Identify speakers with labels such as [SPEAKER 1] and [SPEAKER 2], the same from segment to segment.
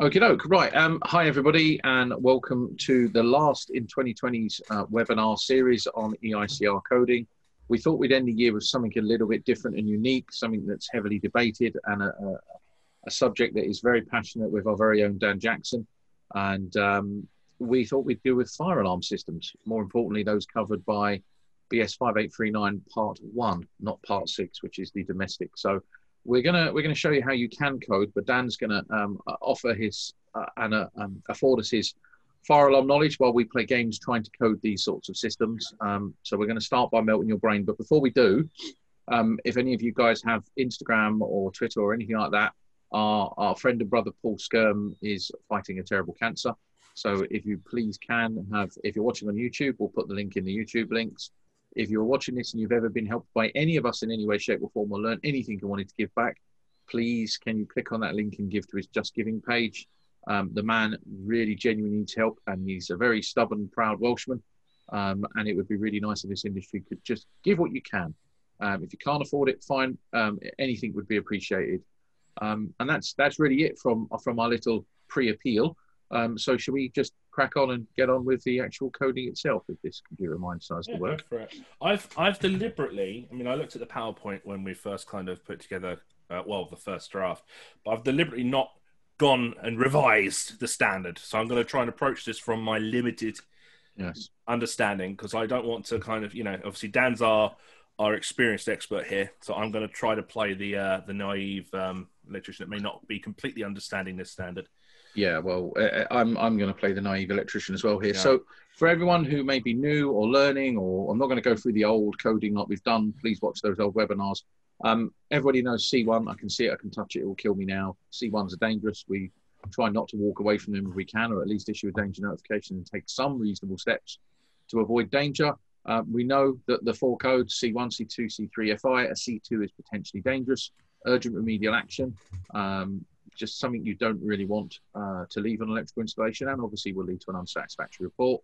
[SPEAKER 1] Okay, doke. Right. Um, hi, everybody, and welcome to the last in 2020's uh, webinar series on EICR coding. We thought we'd end the year with something a little bit different and unique, something that's heavily debated, and a, a, a subject that is very passionate with our very own Dan Jackson. And um, we thought we'd deal with fire alarm systems, more importantly, those covered by BS 5839 Part 1, not Part 6, which is the domestic. So we're gonna we're gonna show you how you can code, but Dan's gonna um, offer his uh, and uh, um, afford us his far alarm knowledge while we play games trying to code these sorts of systems. Um, so we're going to start by melting your brain. But before we do, um, if any of you guys have Instagram or Twitter or anything like that, our, our friend and brother Paul Skyrme is fighting a terrible cancer. So if you please can have, if you're watching on YouTube, we'll put the link in the YouTube links if you're watching this and you've ever been helped by any of us in any way, shape, or form, or learned anything and wanted to give back, please can you click on that link and give to his Just Giving page? Um, the man really genuinely needs help, and he's a very stubborn, proud Welshman. Um, and it would be really nice if this industry could just give what you can. Um, if you can't afford it, fine. Um, anything would be appreciated. Um, and that's that's really it from from our little pre-appeal. Um, so should we just crack on and get on with the actual coding itself if this computer of mine decides
[SPEAKER 2] yeah,
[SPEAKER 1] to work?
[SPEAKER 2] For it. I've I've deliberately, I mean, I looked at the PowerPoint when we first kind of put together, uh, well, the first draft, but I've deliberately not gone and revised the standard. So I'm going to try and approach this from my limited
[SPEAKER 1] yes.
[SPEAKER 2] understanding because I don't want to kind of, you know, obviously Dan's our our experienced expert here, so I'm going to try to play the uh, the naive um, electrician that may not be completely understanding this standard.
[SPEAKER 1] Yeah, well, uh, I'm I'm going to play the naive electrician as well here. Yeah. So for everyone who may be new or learning, or I'm not going to go through the old coding like we've done. Please watch those old webinars. Um, everybody knows C1. I can see it. I can touch it. It will kill me now. C1s are dangerous. We try not to walk away from them if we can, or at least issue a danger notification and take some reasonable steps to avoid danger. Uh, we know that the four codes C1, C2, C3, FI, a C2 is potentially dangerous. Urgent remedial action. Um, just something you don't really want uh, to leave on electrical installation and obviously will lead to an unsatisfactory report.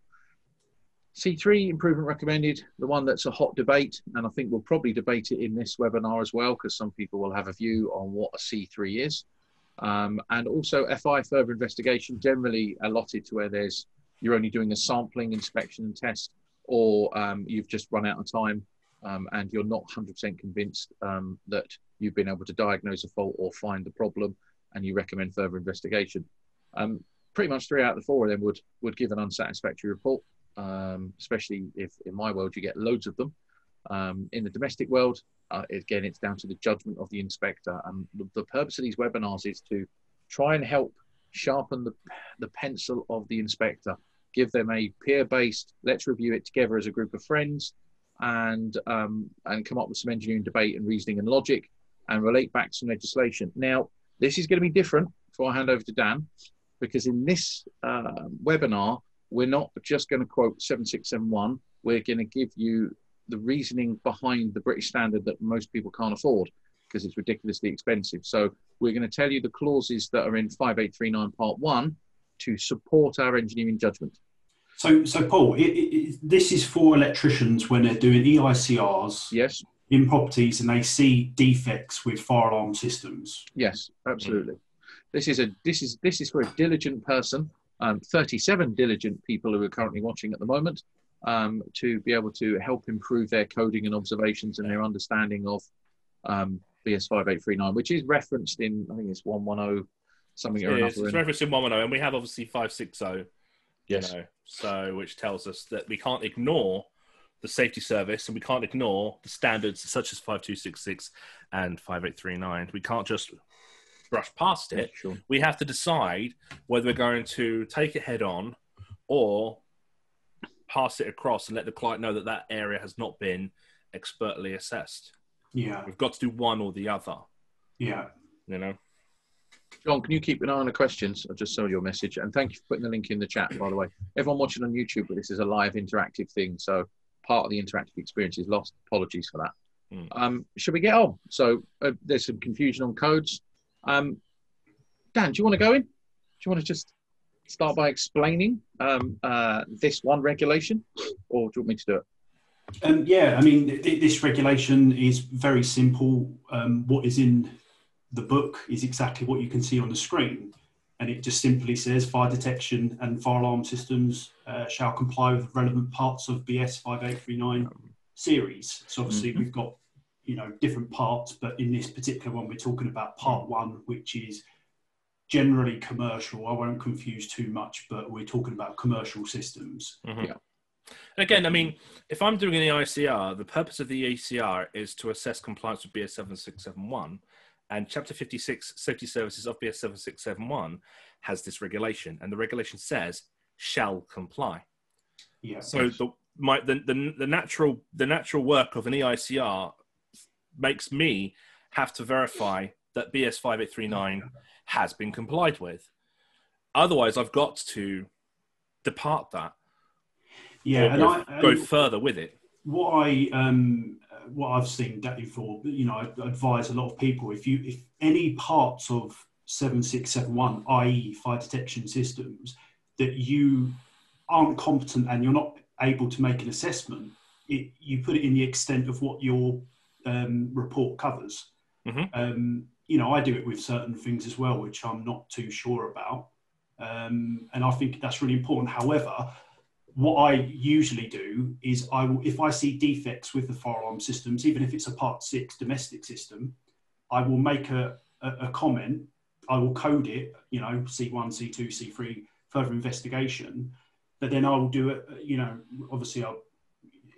[SPEAKER 1] C3 improvement recommended, the one that's a hot debate, and I think we'll probably debate it in this webinar as well, because some people will have a view on what a C3 is. Um, and also FI further investigation, generally allotted to where there's you're only doing a sampling, inspection, and test, or um, you've just run out of time um, and you're not 100% convinced um, that you've been able to diagnose a fault or find the problem and you recommend further investigation. Um, pretty much three out of the four of them would would give an unsatisfactory report, um, especially if in my world you get loads of them. Um, in the domestic world, uh, again, it's down to the judgment of the inspector. And the, the purpose of these webinars is to try and help sharpen the, the pencil of the inspector, give them a peer-based, let's review it together as a group of friends, and um, and come up with some engineering debate and reasoning and logic, and relate back to some legislation. Now, this is going to be different before I hand over to Dan, because in this uh, webinar, we're not just going to quote 7671, we're going to give you the reasoning behind the British standard that most people can't afford because it's ridiculously expensive. So we're going to tell you the clauses that are in 5839 part one to support our engineering judgment.
[SPEAKER 3] So, so Paul, it, it, this is for electricians when they're doing EICRs.
[SPEAKER 1] Yes
[SPEAKER 3] in properties and they see defects with fire alarm systems.
[SPEAKER 1] Yes, absolutely. This is a this is this is for a diligent person. Um, 37 diligent people who are currently watching at the moment um, to be able to help improve their coding and observations and their understanding of um, BS 5839, which is referenced in I think it's 110 something or
[SPEAKER 2] another. It's referenced in 110, and we have obviously 560.
[SPEAKER 1] Yes.
[SPEAKER 2] You know, so which tells us that we can't ignore the safety service, and we can't ignore the standards such as 5266 and 5839. We can't just brush past it.
[SPEAKER 1] Sure.
[SPEAKER 2] We have to decide whether we're going to take it head on or pass it across and let the client know that that area has not been expertly assessed.
[SPEAKER 3] Yeah.
[SPEAKER 2] We've got to do one or the other.
[SPEAKER 3] Yeah.
[SPEAKER 2] You know?
[SPEAKER 1] John, can you keep an eye on the questions? I just saw your message. And thank you for putting the link in the chat, by the way. Everyone watching on YouTube, but this is a live interactive thing. So part of the interactive experience is lost. Apologies for that. Mm. Um, should we get on? So uh, there's some confusion on codes. Um, Dan, do you want to go in? Do you want to just start by explaining um, uh, this one regulation, or do you want me to do it?
[SPEAKER 3] Um, yeah, I mean, th- this regulation is very simple. Um, what is in the book is exactly what you can see on the screen. And it just simply says fire detection and fire alarm systems uh, shall comply with relevant parts of BS 5839 series. So obviously mm-hmm. we've got you know different parts, but in this particular one we're talking about part one, which is generally commercial. I won't confuse too much, but we're talking about commercial systems.
[SPEAKER 2] Mm-hmm. Yeah. And again, I mean, if I'm doing an EICR, the purpose of the EICR is to assess compliance with BS 7671. And Chapter 56, Safety Services of BS 7671, has this regulation. And the regulation says, shall comply. Yeah. So the, my, the, the, the, natural, the natural work of an EICR makes me have to verify that BS 5839 has been complied with. Otherwise, I've got to depart that.
[SPEAKER 3] Yeah,
[SPEAKER 2] and go, I, go further with it.
[SPEAKER 3] What I um, what I've seen that for, you know, I advise a lot of people if you if any parts of seven six seven one, i.e., fire detection systems, that you aren't competent and you're not able to make an assessment, it, you put it in the extent of what your um, report covers. Mm-hmm. Um, you know, I do it with certain things as well, which I'm not too sure about. Um, and I think that's really important. However, what I usually do is I will, if I see defects with the fire alarm systems, even if it's a part six domestic system, I will make a, a, a comment. I will code it, you know, C1, C2, C3, further investigation. But then I will do it, you know, obviously I'll,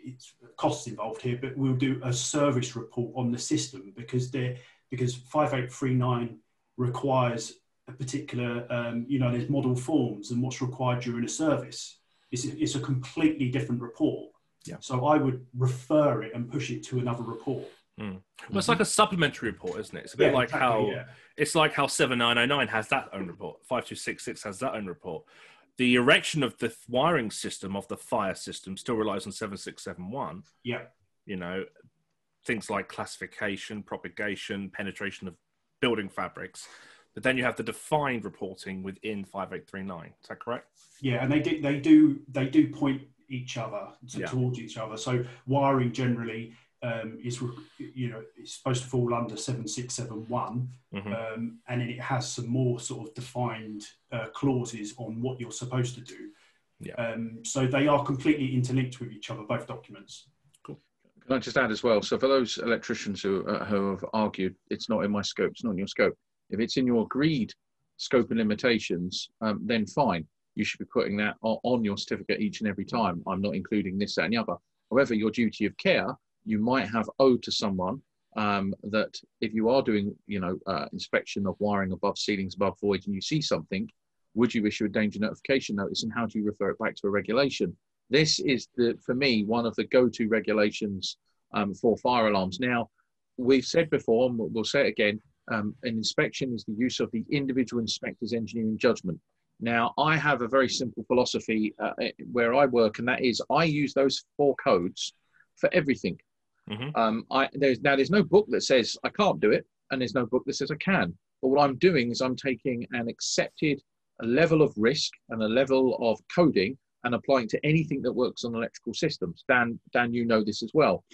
[SPEAKER 3] it's costs involved here, but we'll do a service report on the system because they're because 5839 requires a particular, um, you know, there's model forms and what's required during a service. It's a, it's a completely different report. Yeah. So I would refer it and push it to another report.
[SPEAKER 2] Mm. Well, it's mm-hmm. like a supplementary report, isn't it? It's a bit yeah, like exactly, how yeah. it's like how 7909 has that own report, 5266 has that own report. The erection of the wiring system of the fire system still relies on 7671.
[SPEAKER 3] Yeah.
[SPEAKER 2] You know, things like classification, propagation, penetration of building fabrics. But then you have the defined reporting within 5839. Is that correct?
[SPEAKER 3] Yeah, and they do they do they do point each other to, yeah. towards each other. So wiring generally um, is you know it's supposed to fall under 7671 mm-hmm. um, and then it has some more sort of defined uh, clauses on what you're supposed to do yeah. Um, so they are completely interlinked with each other both documents
[SPEAKER 1] can I just add as well? So for those electricians who, uh, who have argued it's not in my scope, it's not in your scope. If it's in your agreed scope and limitations, um, then fine. You should be putting that on, your certificate each and every time. I'm not including this, that, and the other. However, your duty of care, you might have owed to someone um, that if you are doing, you know, uh, inspection of wiring above ceilings, above voids, and you see something, would you issue a danger notification notice, and how do you refer it back to a regulation? This is the, for me, one of the go-to regulations um, for fire alarms. Now, we've said before, and we'll say it again, um, an inspection is the use of the individual inspector's engineering judgment. Now, I have a very simple philosophy uh, eh, where I work, and that is I use those four codes for everything. Mm-hmm. Um, I, there's, now, there's no book that says I can't do it, and there's no book that says I can. But what I'm doing is I'm taking an accepted level of risk and a level of coding and applying to anything that works on electrical systems. Dan, Dan, you know this as well.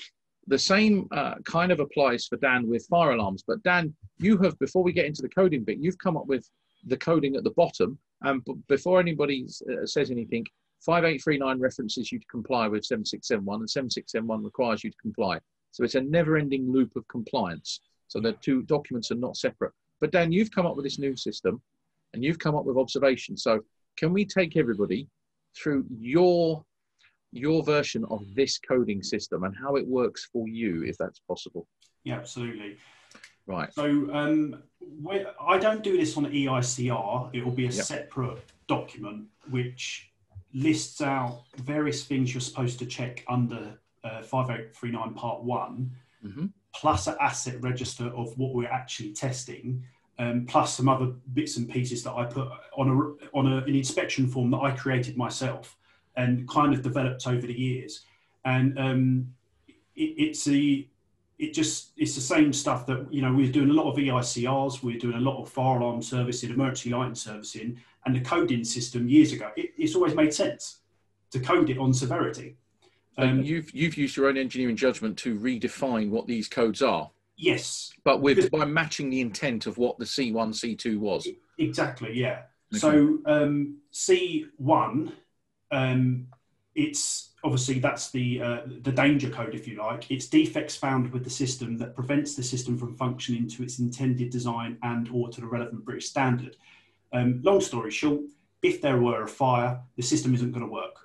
[SPEAKER 1] The same uh, kind of applies for Dan with fire alarms. But Dan, you have, before we get into the coding bit, you've come up with the coding at the bottom. And b- before anybody uh, says anything, 5839 references you to comply with 7671, and 7671 requires you to comply. So it's a never ending loop of compliance. So the two documents are not separate. But Dan, you've come up with this new system and you've come up with observations. So can we take everybody through your your version of this coding system and how it works for you, if that's possible.
[SPEAKER 3] Yeah, absolutely.
[SPEAKER 1] Right.
[SPEAKER 3] So um, I don't do this on EICR. It will be a yep. separate document which lists out various things you're supposed to check under uh, 5839 Part one mm-hmm. plus an asset register of what we're actually testing um, plus some other bits and pieces that I put on a on a, an inspection form that I created myself and kind of developed over the years. And um, it, it's the it just it's the same stuff that you know we're doing a lot of EICRs, we're doing a lot of fire alarm servicing, emergency lighting servicing, and the coding system years ago. It, it's always made sense to code it on severity.
[SPEAKER 1] Um, you've you've used your own engineering judgment to redefine what these codes are.
[SPEAKER 3] Yes,
[SPEAKER 1] but with by matching the intent of what the C1, C2 was.
[SPEAKER 3] Exactly, yeah. So um, C1, um, it's obviously that's the uh, the danger code, if you like. It's defects found with the system that prevents the system from functioning to its intended design and or to the relevant British standard. Um, long story short, if there were a fire, the system isn't going to work.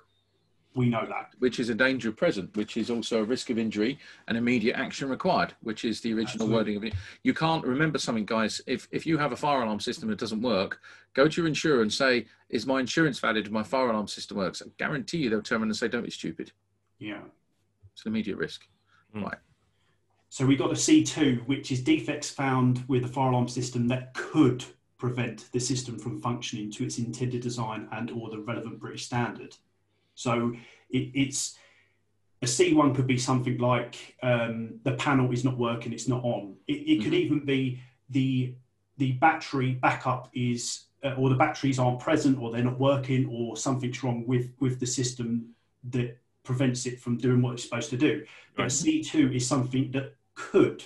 [SPEAKER 3] We know that.
[SPEAKER 1] Which is a danger present, which is also a risk of injury and immediate action required, which is the original Absolutely. wording of it. You can't remember something, guys. If if you have a fire alarm system that doesn't work, go to your insurer and say, "Is my insurance valid if my fire alarm system works?" I guarantee you they'll turn around and say, "Don't be stupid."
[SPEAKER 3] Yeah,
[SPEAKER 1] it's an immediate risk. Mm. Right.
[SPEAKER 3] So we got the C2, which is defects found with the fire alarm system that could prevent the system from functioning to its intended design and or the relevant British standard. So it, it's a C1 could be something like um, the panel is not working, it's not on. It, it mm-hmm. could even be the the battery backup is uh, or the batteries aren't present or they're not working or something's wrong with with the system that prevents it from doing what it's supposed to do. But right. C2 is something that could.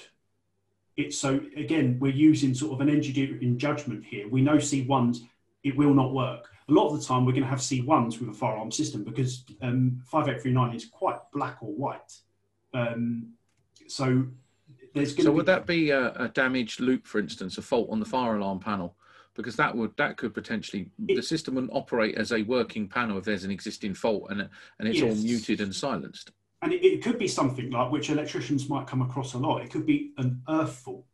[SPEAKER 3] It's so again, we're using sort of an engineering judgment here. We know C1s it will not work a lot of the time we're going to have C1s with a firearm system because um, 5839 is quite black or white. Um, so there's going
[SPEAKER 1] so
[SPEAKER 3] be...
[SPEAKER 1] would that be a, a, damaged loop, for instance, a fault on the fire alarm panel? Because that would that could potentially it, the system wouldn't operate as a working panel if there's an existing fault and and it's yes. all muted and silenced.
[SPEAKER 3] And it, it, could be something like which electricians might come across a lot. It could be an earth fault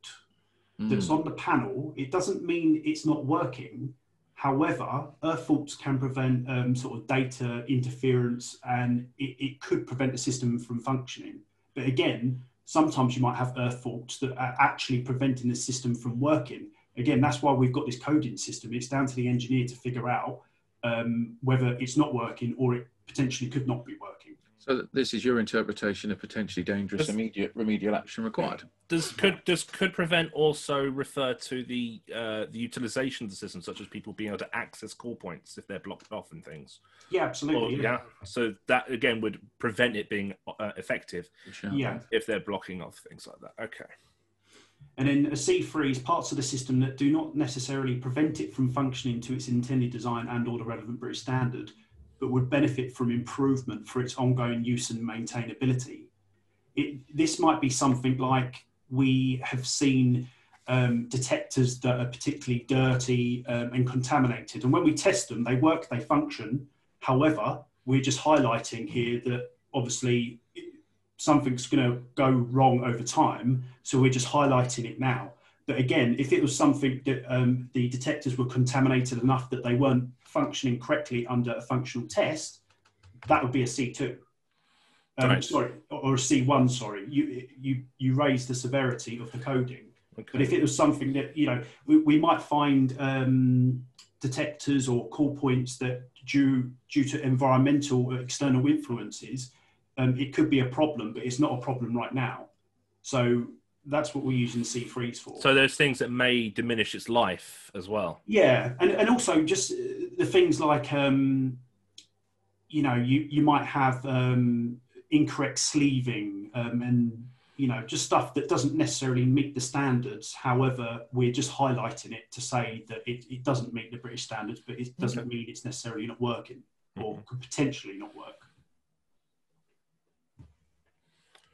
[SPEAKER 3] that's mm. on the panel. It doesn't mean it's not working However, earth faults can prevent um, sort of data interference and it, it, could prevent the system from functioning. But again, sometimes you might have earth faults that are actually preventing the system from working. Again, that's why we've got this coding system. It's down to the engineer to figure out um, whether it's not working or it potentially could not be working.
[SPEAKER 1] So this is your interpretation of potentially dangerous does, immediate remedial action required.
[SPEAKER 2] Does could does could prevent also refer to the uh, the utilization of the system, such as people being able to access call points if they're blocked off and things?
[SPEAKER 3] Yeah, absolutely.
[SPEAKER 2] Or, yeah. So that again would prevent it being uh, effective.
[SPEAKER 3] Yeah.
[SPEAKER 2] If they're blocking off things like that. Okay.
[SPEAKER 3] And then a C3 is parts of the system that do not necessarily prevent it from functioning to its intended design and or the relevant British standard, but would benefit from improvement for its ongoing use and maintainability. It, this might be something like we have seen um, detectors that are particularly dirty um, and contaminated. And when we test them, they work, they function. However, we're just highlighting here that obviously something's going to go wrong over time. So we're just highlighting it now. But again, if it was something that um, the detectors were contaminated enough that they weren't functioning correctly under a functional test, that would be a C2. Um, right. Sorry, or a C1. Sorry, you you you raise the severity of the coding. Okay. But if it was something that you know, we, we might find um, detectors or call points that due due to environmental or external influences, um, it could be a problem, but it's not a problem right now. So that's what we're using C3s for.
[SPEAKER 2] So there's things that may diminish its life as well.
[SPEAKER 3] Yeah, and, and also just the things like, um, you know, you, you might have um, incorrect sleeving um, and, you know, just stuff that doesn't necessarily meet the standards. However, we're just highlighting it to say that it, it doesn't meet the British standards, but it doesn't okay. mean it's necessarily not working or mm-hmm. could potentially not work.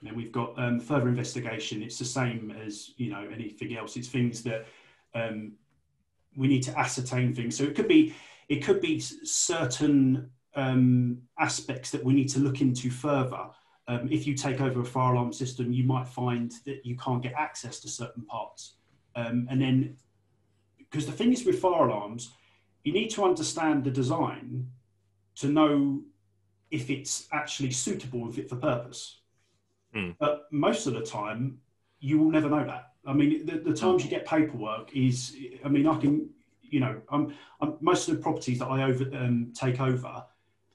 [SPEAKER 3] And then we've got um, further investigation. It's the same as you know anything else. It's things that um, we need to ascertain things. So it could be it could be certain um, aspects that we need to look into further. Um, if you take over a fire alarm system, you might find that you can't get access to certain parts. Um, and then, because the thing is with fire alarms, you need to understand the design to know if it's actually suitable and fit for purpose. Mm. But most of the time, you will never know that. I mean, the, the times you get paperwork is, I mean, I can, you know, I'm, I'm most of the properties that I over um, take over,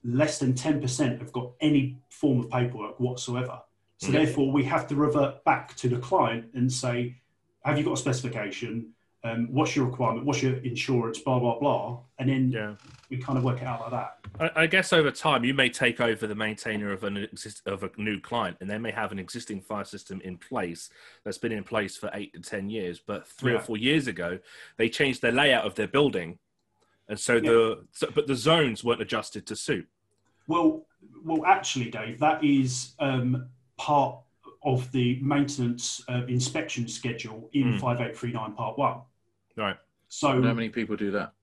[SPEAKER 3] less than 10% have got any form of paperwork whatsoever. So mm. therefore, we have to revert back to the client and say, have you got a specification? Um, what's your requirement, what's your insurance, blah blah blah, and then yeah. we kind of work it out like that.
[SPEAKER 2] I, I, guess over time you may take over the maintainer of an exist, of a new client, and they may have an existing fire system in place that's been in place for eight to ten years. But three yeah. or four years ago, they changed the layout of their building, and so yeah. the so, but the zones weren't adjusted to suit.
[SPEAKER 3] Well, well, actually, Dave, that is um, part of the maintenance uh, inspection schedule in mm. 5839 Part 1.
[SPEAKER 2] Right.
[SPEAKER 1] So, how many people do that?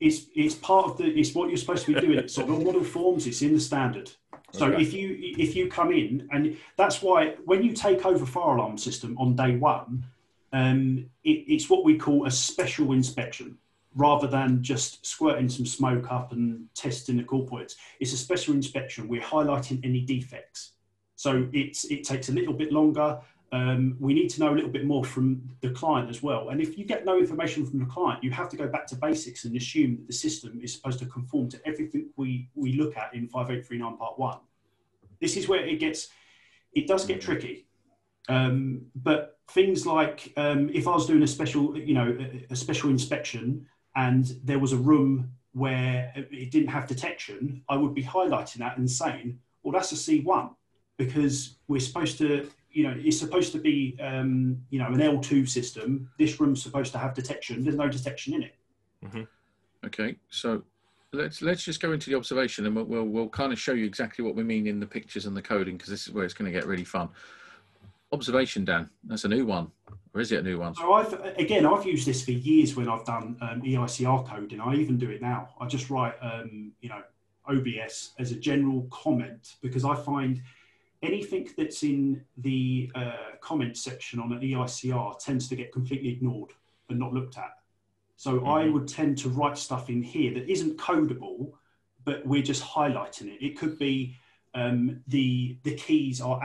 [SPEAKER 3] It's, it's part of the, it's what you're supposed to be doing. It's so, the model forms, it's in the standard. So okay. if you if you come in and that's why when you take over fire alarm system on day one, um, it, it's what we call a special inspection rather than just squirting some smoke up and testing the call points. It's a special inspection. We're highlighting any defects. So it's, it takes a little bit longer. Um, we need to know a little bit more from the client as well. And if you get no information from the client, you have to go back to basics and assume that the system is supposed to conform to everything we, we look at in 5839 part one. This is where it gets, it does get tricky. Um, but things like um, if I was doing a special, you know, a, a special inspection and there was a room where it didn't have detection, I would be highlighting that and saying, well, that's a C1 because we're supposed to, you know, it's supposed to be, um, you know, an L2 system. This room's supposed to have detection. There's no detection in it.
[SPEAKER 1] Mm-hmm. Okay, so let's let's just go into the observation and we'll, we'll, we'll kind of show you exactly what we mean in the pictures and the coding because this is where it's going to get really fun. Observation, Dan. That's a new one. Or is it a new one?
[SPEAKER 3] So I've again, I've used this for years when I've done um, EICR coding. I even do it now. I just write, um, you know, OBS as a general comment because I find anything that's in the uh, comment section on an EICR tends to get completely ignored and not looked at. So mm-hmm. I would tend to write stuff in here that isn't codable, but we're just highlighting it. It could be um, the the keys are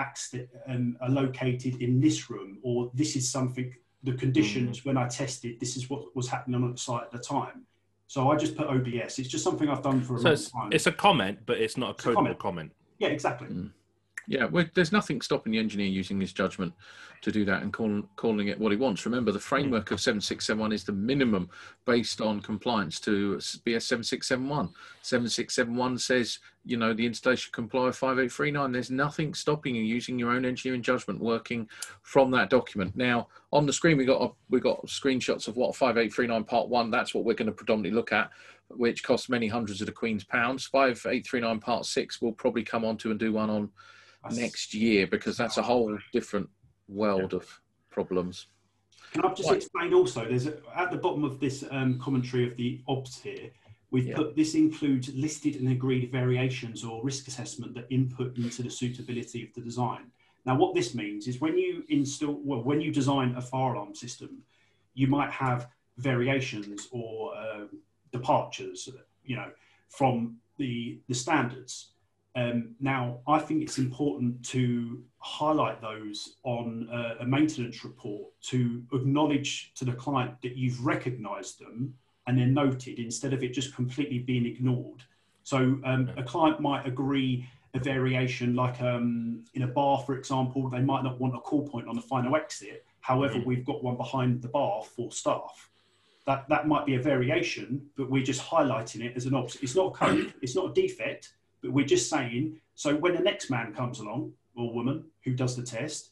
[SPEAKER 3] um, are located in this room, or this is something. The conditions mm. when I tested, this is what was happening on the site at the time. So I just put OBS. It's just something I've done for a so long
[SPEAKER 2] it's,
[SPEAKER 3] time.
[SPEAKER 2] It's a comment, but it's not a codable comment. comment.
[SPEAKER 3] Yeah, exactly.
[SPEAKER 1] Mm. Yeah, there's nothing stopping the engineer using his judgment to do that and call, calling it what he wants. Remember, the hmm. framework of 7671 is the minimum based on compliance to BS 7671. 7671 says, you know, the installation comply with 5839. There's nothing stopping you using your own engineering judgment working from that document. Now, on the screen, we got we got screenshots of what 5839 Part One. That's what we're going to predominantly look at which costs many hundreds of the Queen's pounds. 5839 Part 6 will probably come on to and do one on next year because that's a whole different world yeah. of problems.
[SPEAKER 3] Can I just explain also? There's a, at the bottom of this um, commentary of the OBS here, we've yeah. put this includes listed and agreed variations or risk assessment that input into the suitability of the design. Now, what this means is when you install, well, when you design a fire alarm system, you might have variations or uh, departures, you know, from the the standards. Um, now, I think it's important to highlight those on a, a, maintenance report to acknowledge to the client that you've recognised them and they're noted instead of it just completely being ignored. So, um, a client might agree a variation, like um, in a bar, for example, they might not want a call point on the final exit. However, mm-hmm. we've got one behind the bar for staff. That, that might be a variation, but we're just highlighting it as an option. It's not a code, it's not a defect we're just saying, so when the next man comes along, or woman, who does the test,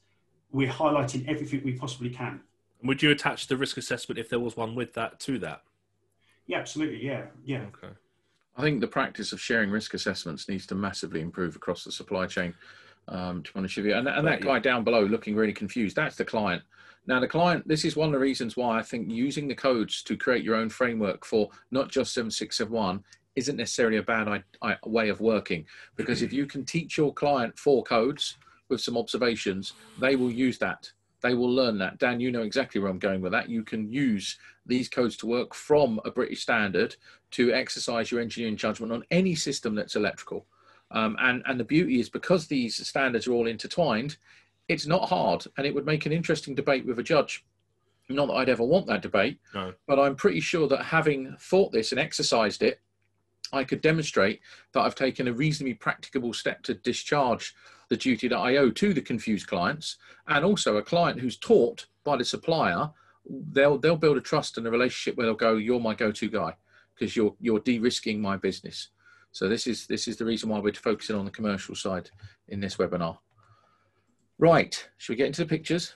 [SPEAKER 3] we're highlighting everything we possibly can.
[SPEAKER 2] Would you attach the risk assessment if there was one with that to that?
[SPEAKER 3] Yeah, absolutely. Yeah, yeah.
[SPEAKER 2] Okay.
[SPEAKER 1] I think the practice of sharing risk assessments needs to massively improve across the supply chain. Um, to be honest with you, and, and that guy down below looking really confused, that's the client. Now, the client, this is one of the reasons why I think using the codes to create your own framework for not just 7671 isn't necessarily a bad way of working because if you can teach your client four codes with some observations, they will use that. They will learn that. Dan, you know exactly where I'm going with that. You can use these codes to work from a British standard to exercise your engineering judgment on any system that's electrical. Um, and, and the beauty is because these standards are all intertwined, it's not hard and it would make an interesting debate with a judge not that I'd ever want that debate,
[SPEAKER 2] no.
[SPEAKER 1] but I'm pretty sure that having thought this and exercised it, I could demonstrate that I've taken a reasonably practicable step to discharge the duty that I owe to the confused clients, and also a client who's taught by the supplier, they'll they'll build a trust and a relationship where they'll go, "You're my go-to guy," because you're you're de-risking my business. So this is this is the reason why we're focusing on the commercial side in this webinar. Right, should we get into the pictures?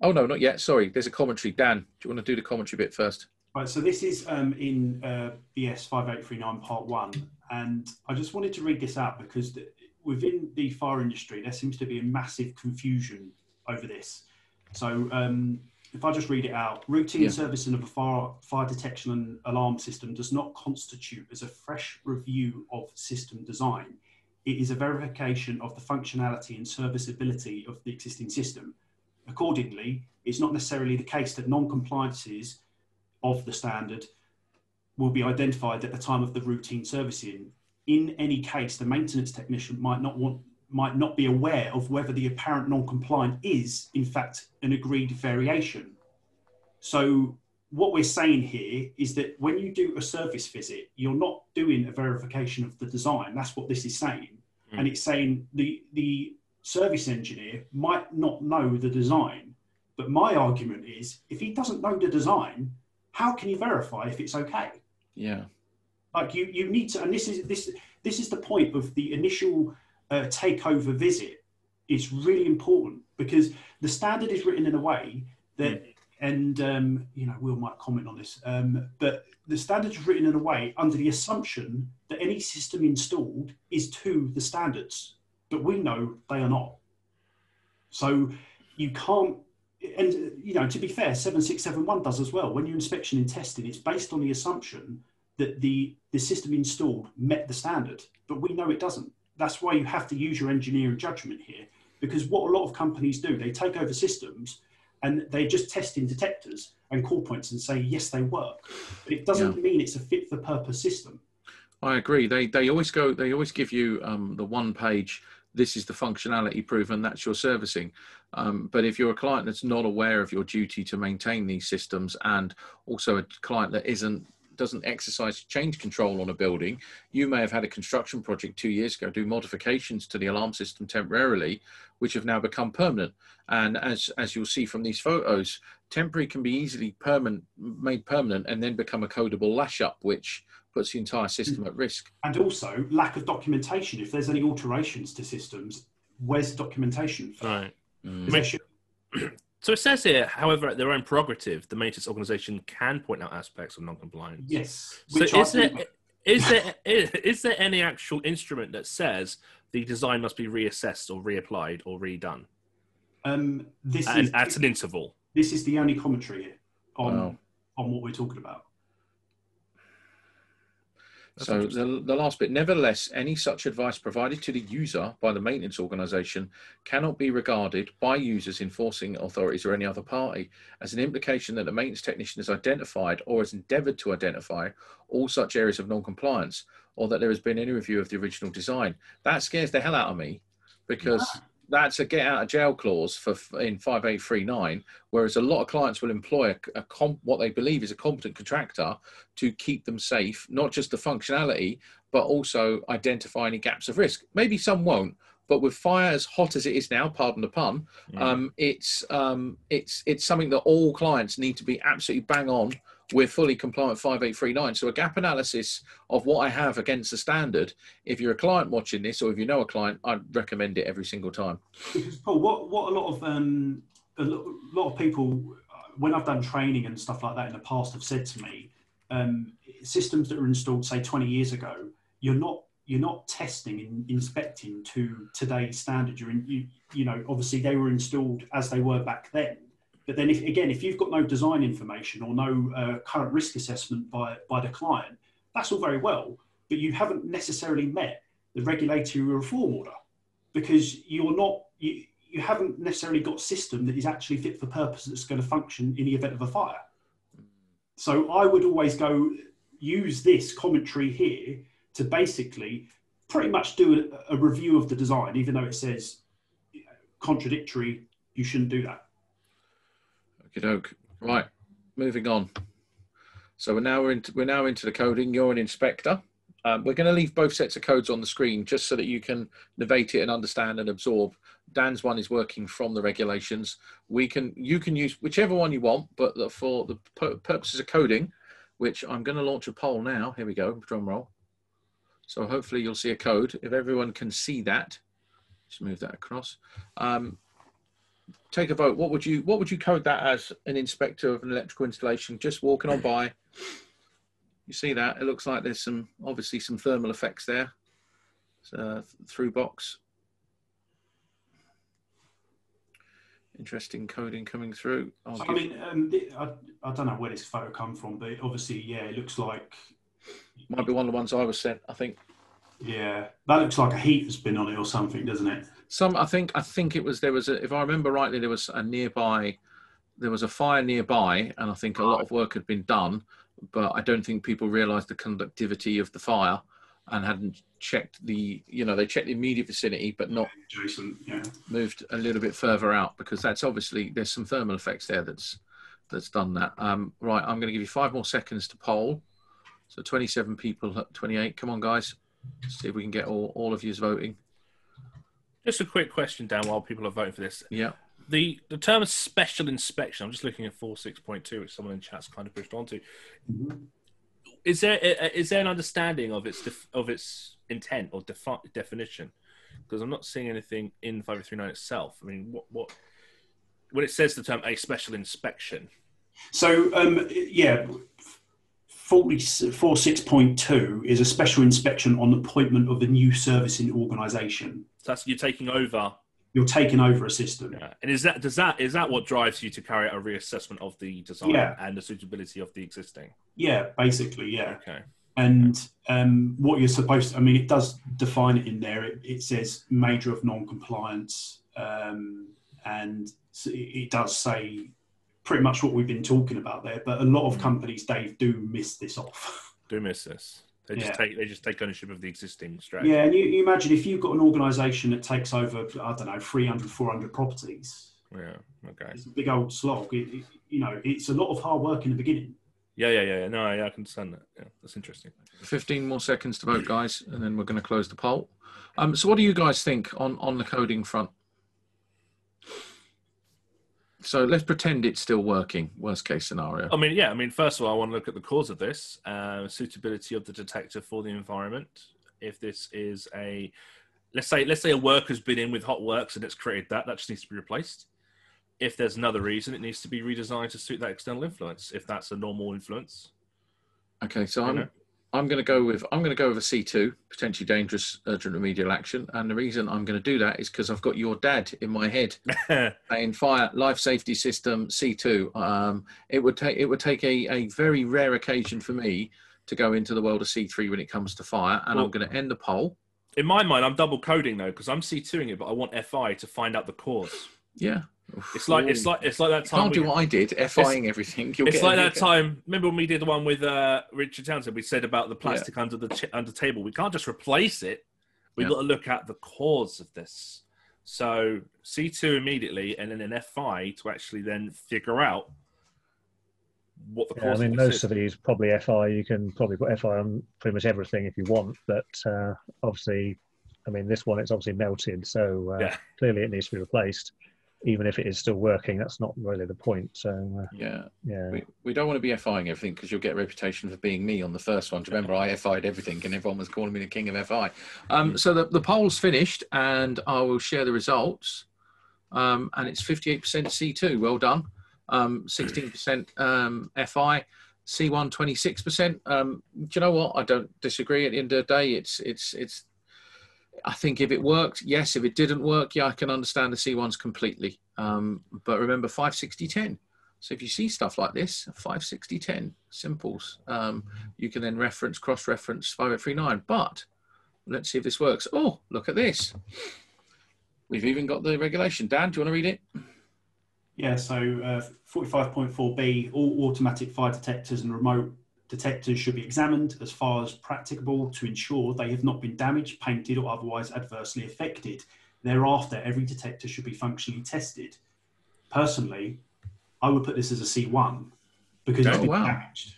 [SPEAKER 1] Oh no, not yet. Sorry, there's a commentary. Dan, do you want to do the commentary bit first?
[SPEAKER 3] Right, so this is um, in uh, BS 5839 Part 1, and I just wanted to read this out because the, within the fire industry, there seems to be a massive confusion over this. So um, if I just read it out, routine yeah. servicing of a fire, fire detection and alarm system does not constitute as a fresh review of system design. It is a verification of the functionality and serviceability of the existing system. Accordingly, it's not necessarily the case that non-compliances of the standard will be identified at the time of the routine servicing. In any case, the maintenance technician might not want might not be aware of whether the apparent non-compliant is in fact an agreed variation. So what we're saying here is that when you do a service visit, you're not doing a verification of the design. That's what this is saying. Mm. And it's saying the the service engineer might not know the design. But my argument is if he doesn't know the design, how can you verify if it's okay?
[SPEAKER 1] Yeah.
[SPEAKER 3] Like you, you need to, and this is this this is the point of the initial uh, takeover visit. It's really important because the standard is written in a way that, mm. and um, you know, Will might comment on this, um, but the standard is written in a way under the assumption that any system installed is to the standards, but we know they are not. So you can't and you know, to be fair, seven six seven one does as well. When you're inspection and testing, it's based on the assumption that the the system installed met the standard, but we know it doesn't. That's why you have to use your engineering judgment here, because what a lot of companies do, they take over systems and they just test in detectors and call points and say yes, they work, but it doesn't yeah. mean it's a fit for purpose system.
[SPEAKER 1] I agree. They they always go. They always give you um, the one page this is the functionality proven, that's your servicing. Um, but if you're a client that's not aware of your duty to maintain these systems and also a client that isn't doesn't exercise change control on a building, you may have had a construction project two years ago do modifications to the alarm system temporarily, which have now become permanent. And as as you'll see from these photos, temporary can be easily permanent made permanent and then become a codable lash up, which puts the entire system at risk.
[SPEAKER 3] And also lack of documentation. If there's any alterations to systems, where's the documentation?
[SPEAKER 2] Right. Mm. So it says here, however, at their own prerogative, the maintenance organisation can point out aspects of non-compliance.
[SPEAKER 3] Yes.
[SPEAKER 2] So is there, is there is there any actual instrument that says the design must be reassessed or reapplied or redone?
[SPEAKER 3] Um, this
[SPEAKER 2] at,
[SPEAKER 3] is
[SPEAKER 2] at an interval.
[SPEAKER 3] This is the only commentary here on wow. on what we're talking about.
[SPEAKER 1] That's so the, the last bit, nevertheless, any such advice provided to the user by the maintenance organisation cannot be regarded by users, enforcing authorities, or any other party as an implication that the maintenance technician has identified or has endeavoured to identify all such areas of non-compliance, or that there has been any review of the original design. That scares the hell out of me because. Yeah that's a get out of jail clause for in 5839 whereas a lot of clients will employ a, a comp, what they believe is a competent contractor to keep them safe not just the functionality but also identify any gaps of risk maybe some won't but with fire as hot as it is now pardon the pun yeah. um, it's um, it's it's something that all clients need to be absolutely bang on we're fully compliant 5839. So a gap analysis of what I have against the standard, if you're a client watching this or if you know a client, I'd recommend it every single time.
[SPEAKER 3] Because Paul, what, what a lot of um, a lot of people, when I've done training and stuff like that in the past, have said to me, um, systems that were installed say 20 years ago, you're not you're not testing and inspecting to today's standard. You're in, you, you know, obviously they were installed as they were back then. But then, if, again, if you've got no design information or no uh, current risk assessment by, by the client, that's all very well, but you haven't necessarily met the regulatory reform order because you're not, you, you haven't necessarily got a system that is actually fit for purpose that's going to function in the event of a fire. So I would always go use this commentary here to basically pretty much do a, a review of the design, even though it says contradictory, you shouldn't do that.
[SPEAKER 1] Doke. Right, moving on. So we're now into we're now into the coding. You're an inspector. Um, we're going to leave both sets of codes on the screen just so that you can novate it and understand and absorb. Dan's one is working from the regulations. We can you can use whichever one you want, but for the purposes of coding, which I'm going to launch a poll now. Here we go, drum roll. So hopefully you'll see a code. If everyone can see that, just move that across. Um, take a vote. What would you what would you code that as an inspector of an electrical installation? Just walking on by, You see that? It looks like there's some obviously some thermal effects there. Uh, through box. Interesting coding coming through.
[SPEAKER 3] I mean, um, I, I don't know where this photo come from, but obviously, yeah, it looks like
[SPEAKER 1] might be one of the ones I was sent. I think.
[SPEAKER 3] Yeah, that looks like a heat has been on it or something, doesn't it?
[SPEAKER 1] Some, I think, I think it was there was a, if I remember rightly, there was a nearby, there was a fire nearby, and I think a lot of work had been done, but I don't think people realised the conductivity of the fire and hadn't checked the, you know, they checked the immediate vicinity, but not
[SPEAKER 3] Jason, yeah.
[SPEAKER 1] moved a little bit further out because that's obviously there's some thermal effects there that's that's done that. Um, right, I'm going to give you five more seconds to poll. So 27 people 28. Come on, guys. Let's see if we can get all, all of you voting.
[SPEAKER 2] Just a quick question, Dan, while people are voting for this.
[SPEAKER 1] Yeah.
[SPEAKER 2] The the term special inspection, I'm just looking at 46.2, which someone in chat's kind of pushed onto. Mm-hmm. Is there is there an understanding of its def, of its intent or defi- definition? Because I'm not seeing anything in 5839 itself. I mean, what what when it says the term a special inspection.
[SPEAKER 3] So um, yeah, 46.2 is a special inspection on the appointment of a new servicing organisation.
[SPEAKER 2] So that's you're taking over.
[SPEAKER 3] You're taking over a system.
[SPEAKER 2] Yeah. And is that does that is that what drives you to carry out a reassessment of the design yeah. and the suitability of the existing?
[SPEAKER 3] Yeah, basically, yeah.
[SPEAKER 2] Okay.
[SPEAKER 3] And um, what you're supposed to, I mean, it does define it in there. It, it says major of non-compliance, um, and it does say pretty much what we've been talking about there. But a lot of mm. companies, Dave, do miss this off.
[SPEAKER 2] Do miss this. They just yeah. take they just take ownership of the existing strategy.
[SPEAKER 3] Yeah, and you, you imagine if you've got an organisation that takes over, I don't know, 300, 400 properties.
[SPEAKER 2] Yeah. Okay.
[SPEAKER 3] It's a big old slog. It, it, you know, it's a lot of hard work in the beginning.
[SPEAKER 2] Yeah, yeah, yeah. No, yeah, I can understand that. Yeah, that's interesting.
[SPEAKER 1] Fifteen more seconds to vote, guys, and then we're going to close the poll. Um, so, what do you guys think on on the coding front? So let's pretend it's still working. Worst case scenario.
[SPEAKER 2] I mean, yeah. I mean, first of all, I want to look at the cause of this: uh, suitability of the detector for the environment. If this is a, let's say, let's say a worker's been in with hot works and it's created that, that just needs to be replaced. If there's another reason, it needs to be redesigned to suit that external influence. If that's a normal influence.
[SPEAKER 1] Okay, so I'm I'm going to go with I'm going to go with a C2, potentially dangerous urgent remedial action, and the reason I'm going to do that is because I've got your dad in my head saying fire life safety system C2. Um, it would take it would take a, a very rare occasion for me to go into the world of C3 when it comes to fire, and well, I'm going to end the poll.
[SPEAKER 2] In my mind, I'm double coding though because I'm C2ing it, but I want FI to find out the cause.
[SPEAKER 1] Yeah,
[SPEAKER 2] it's like it's like it's like that time.
[SPEAKER 1] You can't do what I did, FIing everything.
[SPEAKER 2] You'll it's like that time. Remember when we did the one with uh, Richard Townsend? We said about the plastic yeah. under the ch- under table. We can't just replace it. We've yeah. got to look at the cause of this. So C two immediately, and then an FI to actually then figure out what the
[SPEAKER 4] yeah,
[SPEAKER 2] cause.
[SPEAKER 4] I mean, most is. of these probably FI. You can probably put FI on pretty much everything if you want, but uh, obviously, I mean, this one it's obviously melted, so uh, yeah. clearly it needs to be replaced even if it is still working, that's not really the point. So uh,
[SPEAKER 1] yeah,
[SPEAKER 4] yeah,
[SPEAKER 1] we, we don't want to be FIing everything because you'll get a reputation for being me on the first one. Remember I FI'd everything and everyone was calling me the king of FI? Um, so the the poll's finished and I will share the results. Um, and it's 58% C2. Well done. Um, 16% um, FI. C1 26%. Um, do you know what? I don't disagree. At the end of the day, it's it's it's I think if it worked, yes. If it didn't work, yeah, I can understand the C1s completely. Um, but remember 56010. So if you see stuff like this, 56010 simples, um, you can then reference, cross-reference 5839. But let's see if this works. Oh, look at this. We've even got the regulation. Dan, do you want to read it?
[SPEAKER 3] Yeah, so uh, 45.4b, all automatic fire detectors and remote Detectors should be examined as far as practicable to ensure they have not been damaged, painted, or otherwise adversely affected. Thereafter, every detector should be functionally tested. Personally, I would put this as a C1 because oh, it's been wow. damaged.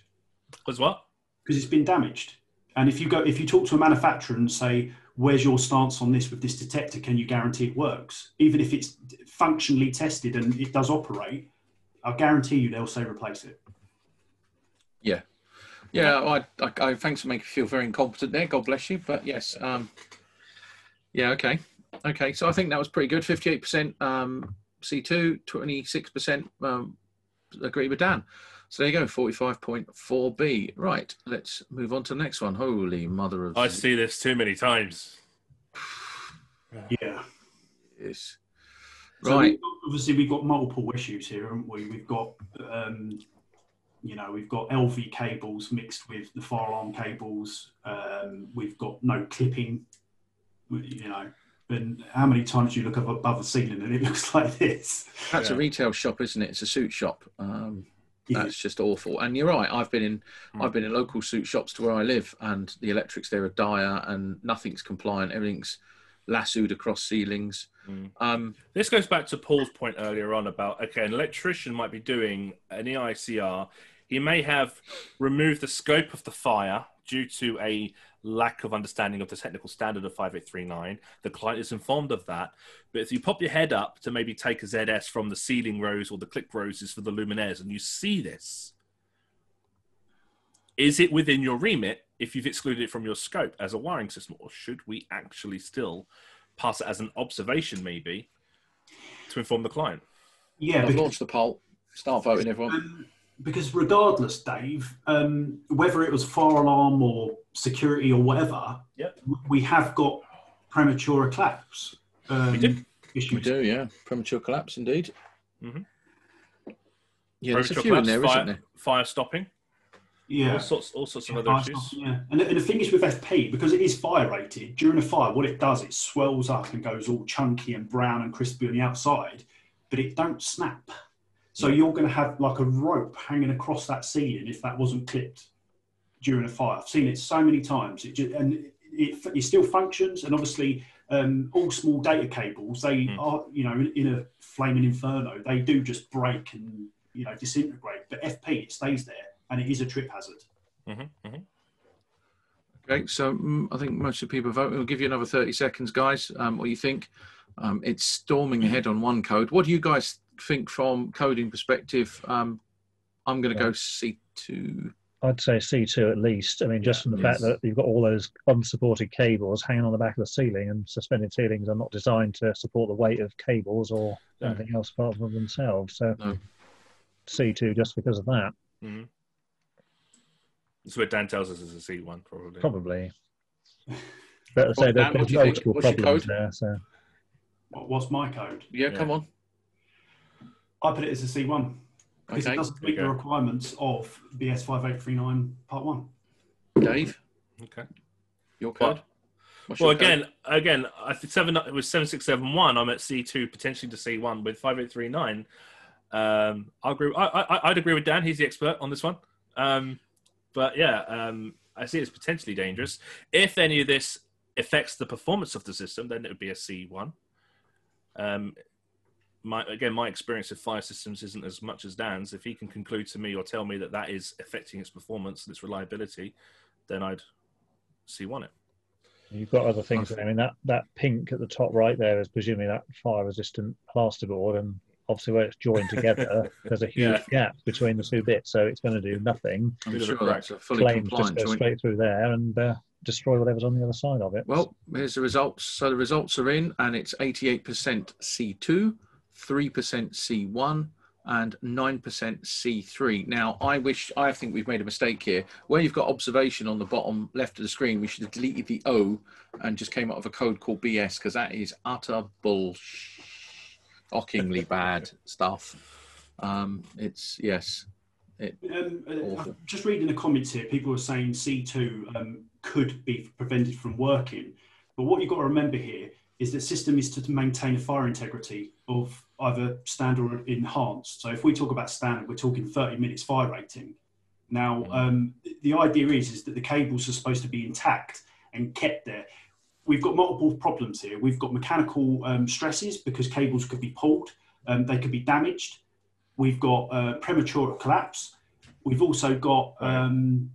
[SPEAKER 2] As what?
[SPEAKER 3] Because it's been damaged. And if you go, if you talk to a manufacturer and say, "Where's your stance on this with this detector? Can you guarantee it works?" Even if it's functionally tested and it does operate, I guarantee you they'll say replace it.
[SPEAKER 1] Yeah, yeah, I, I, I, thanks for making me feel very incompetent there. God bless you. But yes, um, yeah, okay, okay. So I think that was pretty good. Fifty-eight percent um, C two, 26 percent um, agree with Dan. So there you go, 45.4b. Right, let's move on to the next one. Holy mother of.
[SPEAKER 2] I see this too many times.
[SPEAKER 3] Yeah.
[SPEAKER 1] Yes.
[SPEAKER 3] So
[SPEAKER 1] Right.
[SPEAKER 3] we've got- obviously, we've got multiple issues here, haven't we? We've got, um, you know, we've got LV cables mixed with the fire alarm cables. Um, we've got no clipping, you know. And how many times do you look up above the ceiling and it looks like this?
[SPEAKER 1] That's a retail shop, isn't it? It's a suit shop. Um,
[SPEAKER 3] Yeah.
[SPEAKER 1] that's just awful. And you're right. I've been in,
[SPEAKER 2] Hmm.
[SPEAKER 1] I've been in local suit shops to where I live, and the electrics there are dire, and nothing's compliant. Everything's lassoed across ceilings.
[SPEAKER 2] Mm.
[SPEAKER 1] Um,
[SPEAKER 2] This goes back to Paul's point earlier on about okay, an electrician might be doing an EICR. He may have removed the scope of the fire due to a lack of understanding of the technical standard of 5839. The client is informed of that. But if you pop your head up to maybe take a ZS from the ceiling rose or the click roses for the luminaires and you see this, is it within your remit if you've excluded it from your scope as a wiring system? Or should we actually still pass it as an observation, maybe, to inform the client?
[SPEAKER 3] Yeah,
[SPEAKER 1] I've
[SPEAKER 3] because,
[SPEAKER 1] launched the poll. Start voting, everyone.
[SPEAKER 3] um, because regardless, Dave, um, whether it was fire alarm or security or whatever,
[SPEAKER 2] Yep.
[SPEAKER 3] we have got premature collapse um,
[SPEAKER 2] We do.
[SPEAKER 3] issues.
[SPEAKER 1] We do, yeah. Premature collapse, indeed.
[SPEAKER 2] Mhm.
[SPEAKER 1] Yeah, there's a
[SPEAKER 2] Premature
[SPEAKER 1] few in
[SPEAKER 2] collapse,
[SPEAKER 1] there,
[SPEAKER 2] fire,
[SPEAKER 1] not there?
[SPEAKER 2] fire stopping,
[SPEAKER 3] Yeah.
[SPEAKER 2] all sorts, all sorts of
[SPEAKER 3] Yeah,
[SPEAKER 2] other
[SPEAKER 3] fire
[SPEAKER 2] issues.
[SPEAKER 3] yeah. And, the- and the thing is with FP, because it is fire rated, during a fire, what it does, it swells up and goes all chunky and brown and crispy on the outside, but it don't snap. So you're going to have like a rope hanging across that ceiling if that wasn't clipped during a fire. I've seen it so many times. It just, and it, it still functions. And obviously, um, all small data cables, they
[SPEAKER 2] Mm.
[SPEAKER 3] are, you know, in a flaming inferno, they do just break and, you know, disintegrate. But FP, it stays there and it is a trip hazard.
[SPEAKER 2] hmm hmm
[SPEAKER 1] Okay, so mm, I think most of the people vote. We'll give you another 30 seconds, guys. Um, what do you think? Um, it's storming ahead on one code. What do you guys think from coding perspective? Um, I'm going to go C2.
[SPEAKER 4] I'd say C2 at least. I mean, just from the fact that you've got all those unsupported cables hanging on the back of the ceiling, and suspended ceilings are not designed to support the weight of cables or
[SPEAKER 2] No.
[SPEAKER 4] anything else apart from themselves. So
[SPEAKER 1] No.
[SPEAKER 4] C2 just because of that,
[SPEAKER 2] hmm That's what Dan tells us is a C one, probably.
[SPEAKER 4] probably. But I say
[SPEAKER 1] Well, Dan,
[SPEAKER 4] there-
[SPEAKER 1] what
[SPEAKER 4] there's
[SPEAKER 1] do you think?
[SPEAKER 4] multiple
[SPEAKER 1] What's your
[SPEAKER 4] problems
[SPEAKER 1] code?
[SPEAKER 4] there. So
[SPEAKER 3] What- What's my code?
[SPEAKER 1] Yeah,
[SPEAKER 2] Yeah.
[SPEAKER 1] come on.
[SPEAKER 3] I put it as a C1 because
[SPEAKER 1] Okay,
[SPEAKER 3] it doesn't
[SPEAKER 2] there you
[SPEAKER 3] meet the
[SPEAKER 2] go.
[SPEAKER 3] requirements of BS 5839 Part 1.
[SPEAKER 1] Dave,
[SPEAKER 2] Okay.
[SPEAKER 1] your
[SPEAKER 2] Well-
[SPEAKER 1] code? What's
[SPEAKER 2] Well,
[SPEAKER 1] your code?
[SPEAKER 2] again, again, I think seven. It was seven six seven one. I'm at C two, potentially to C one with five eight three nine. Um, I agree. I, I, I'd agree with Dan. He's the expert on this one. Um, but yeah, um, I see it's potentially dangerous. If any of this affects the performance of the system, then it would be a C one. Um, my again, my experience of fire systems isn't as much as Dan's. If he can conclude to me or tell me that that is affecting its performance and its reliability, then I'd C one it.
[SPEAKER 4] you've got other things. I mean, that, that pink at the top right there is presumably that fire resistant plasterboard, and obviously where it's joined together, there's a huge
[SPEAKER 2] Yeah.
[SPEAKER 4] gap between the two bits, so it's going to do nothing.
[SPEAKER 1] I'm
[SPEAKER 2] bit of a
[SPEAKER 1] sure that's a fully
[SPEAKER 4] Flames just
[SPEAKER 1] compliant
[SPEAKER 4] go
[SPEAKER 1] joint.
[SPEAKER 4] straight through there and uh, destroy whatever's on the other side of it.
[SPEAKER 1] Well, here's the results. So the results are in, and it's 88% C2, 3% C1, and 9% C3. Now, I wish, I think we've made a mistake here. Where you've got observation on the bottom left of the screen, we should have deleted the O and just came up with a code called BS because that is utter bullshit. Shockingly bad stuff. Um, it's, yes.
[SPEAKER 3] Um, uh, just reading the comments here, people are saying C2 um, could be prevented from working. But what you've got to remember here is that system is to maintain a fire integrity of either standard or enhanced. So if we talk about standard, we're talking 30 minutes fire rating. Now, um, the idea is, is that the cables are supposed to be intact and kept there. We've got multiple problems here. We've got mechanical um, stresses because cables could be pulled, um, they could be damaged. We've got uh, premature collapse. We've also got, um,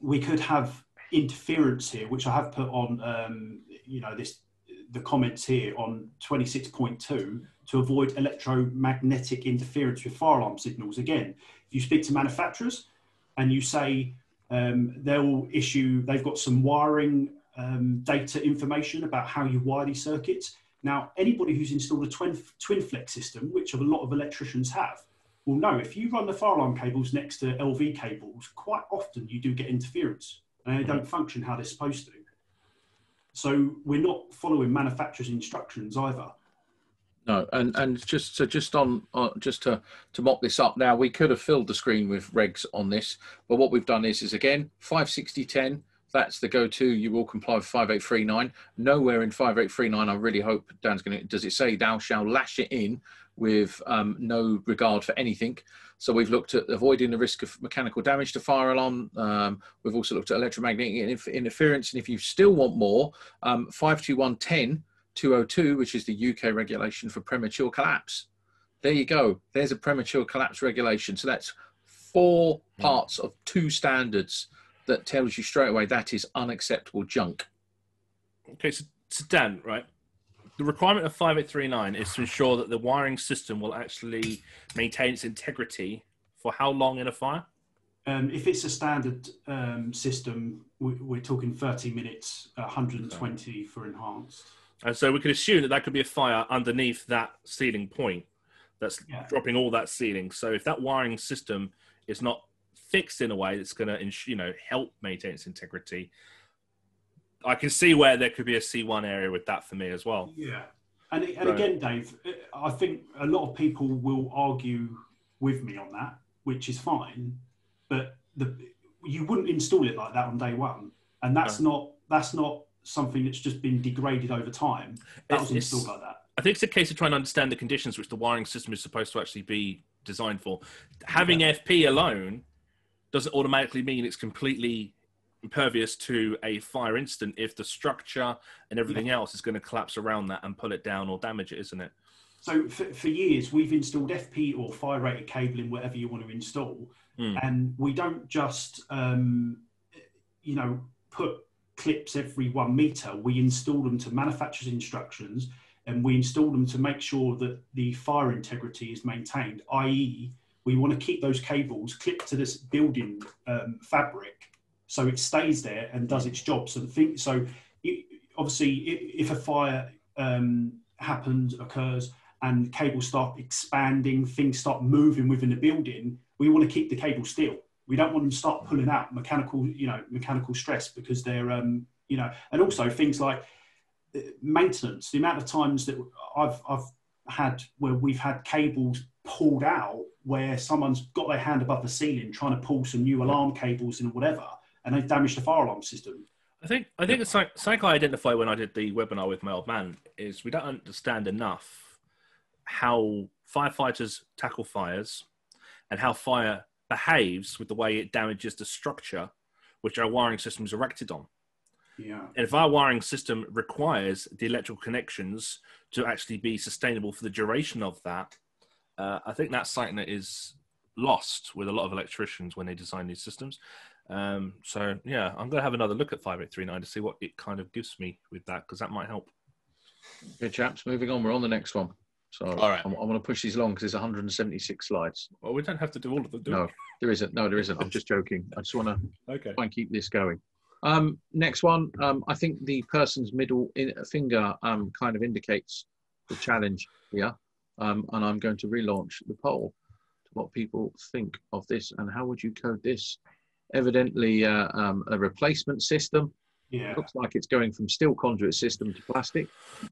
[SPEAKER 3] we could have interference here, which I have put on, um, you know, this the comments here on 26.2 to avoid electromagnetic interference with fire alarm signals. Again, if you speak to manufacturers and you say um, they'll issue, they've got some wiring um, data information about how you wire these circuits. Now, anybody who's installed a twin, Twinflex system, which a lot of electricians have, will know if you run the fire alarm cables next to LV cables, quite often you do get interference and they don't function how they're supposed to. So we're not following manufacturer's instructions either.
[SPEAKER 1] No, and and just so just on uh, just to to mop this up now, we could have filled the screen with regs on this, but what we've done is is again 56010. That's the go-to. You will comply with 5839. Nowhere in 5839, I really hope Dan's going to. Does it say thou shall lash it in with um, no regard for anything? So we've looked at avoiding the risk of mechanical damage to fire alarm. Um, we've also looked at electromagnetic interference, and if you still want more, um, 52110 202, which is the UK regulation for premature collapse. There you go. There's a premature collapse regulation. So that's four hmm. parts of two standards that tells you straight away that is unacceptable junk.
[SPEAKER 2] Okay, so, so Dan, right? The requirement of 5839 is to ensure that the wiring system will actually maintain its integrity for how long in a fire?
[SPEAKER 3] Um, if it's a standard um, system, we, are talking 30 minutes, 120 okay. for enhanced.
[SPEAKER 2] And so we could assume that that could be a fire underneath that ceiling point that's yeah. dropping all that ceiling. So if that wiring system is not fixed in a way that's going to, you know, help maintain its integrity, I can see where there could be a C1 area with that for me as well.
[SPEAKER 3] Yeah. And, and again, Dave, I think a lot of people will argue with me on that, which is fine. But the, you wouldn't install it like that on day one, and that's no. not that's not something that's just been degraded over time. That was installed like that.
[SPEAKER 2] I think it's a case of trying to understand the conditions which the wiring system is supposed to actually be designed for. Having yeah. FP alone doesn't automatically mean it's completely impervious to a fire incident if the structure and everything yeah. else is going to collapse around that and pull it down or damage it, isn't it?
[SPEAKER 3] So for, for years, we've installed FP or fire rated cabling, whatever you want to install, mm. and we don't just, um, you know, put clips every one meter, we install them to manufacturer's instructions and we install them to make sure that the fire integrity is maintained, i.e., we want to keep those cables clipped to this building um, fabric so it stays there and does its job. So the thing, so it, obviously, if a fire um, happens, occurs, and cables start expanding, things start moving within the building, we want to keep the cable still. We don't want them to start pulling out mechanical, you know, mechanical stress because they're, um, you know, and also things like uh, maintenance. The amount of times that I've I've had where we've had cables pulled out where someone's got their hand above the ceiling trying to pull some new alarm cables and whatever, and they've damaged the fire alarm system.
[SPEAKER 2] I think I think it's something I identified when I did the webinar with my old man is we don't understand enough how firefighters tackle fires and how fire behaves with the way it damages the structure which our wiring system is erected on.
[SPEAKER 3] Yeah.
[SPEAKER 2] And if our wiring system requires the electrical connections to actually be sustainable for the duration of that, uh, I think that's something that is lost with a lot of electricians when they design these systems. Um, so yeah, I'm going to have another look at 5839 to see what it kind of gives me with that because that might help.
[SPEAKER 1] Good chaps, moving on. We're on the next one. So all right. I'm, I'm going to push these along because there's 176 slides.
[SPEAKER 2] Well, we don't have to do all of them, do
[SPEAKER 1] no,
[SPEAKER 2] we?
[SPEAKER 1] there isn't. No, there isn't. I'm just joking. I just want to
[SPEAKER 2] okay.
[SPEAKER 1] try and keep this going. Um, next one. Um, I think the person's middle in, finger um, kind of indicates the challenge here. Um, and I'm going to relaunch the poll to what people think of this and how would you code this? Evidently, uh, um, a replacement system.
[SPEAKER 3] Yeah.
[SPEAKER 1] Looks like it's going from steel conduit system to plastic.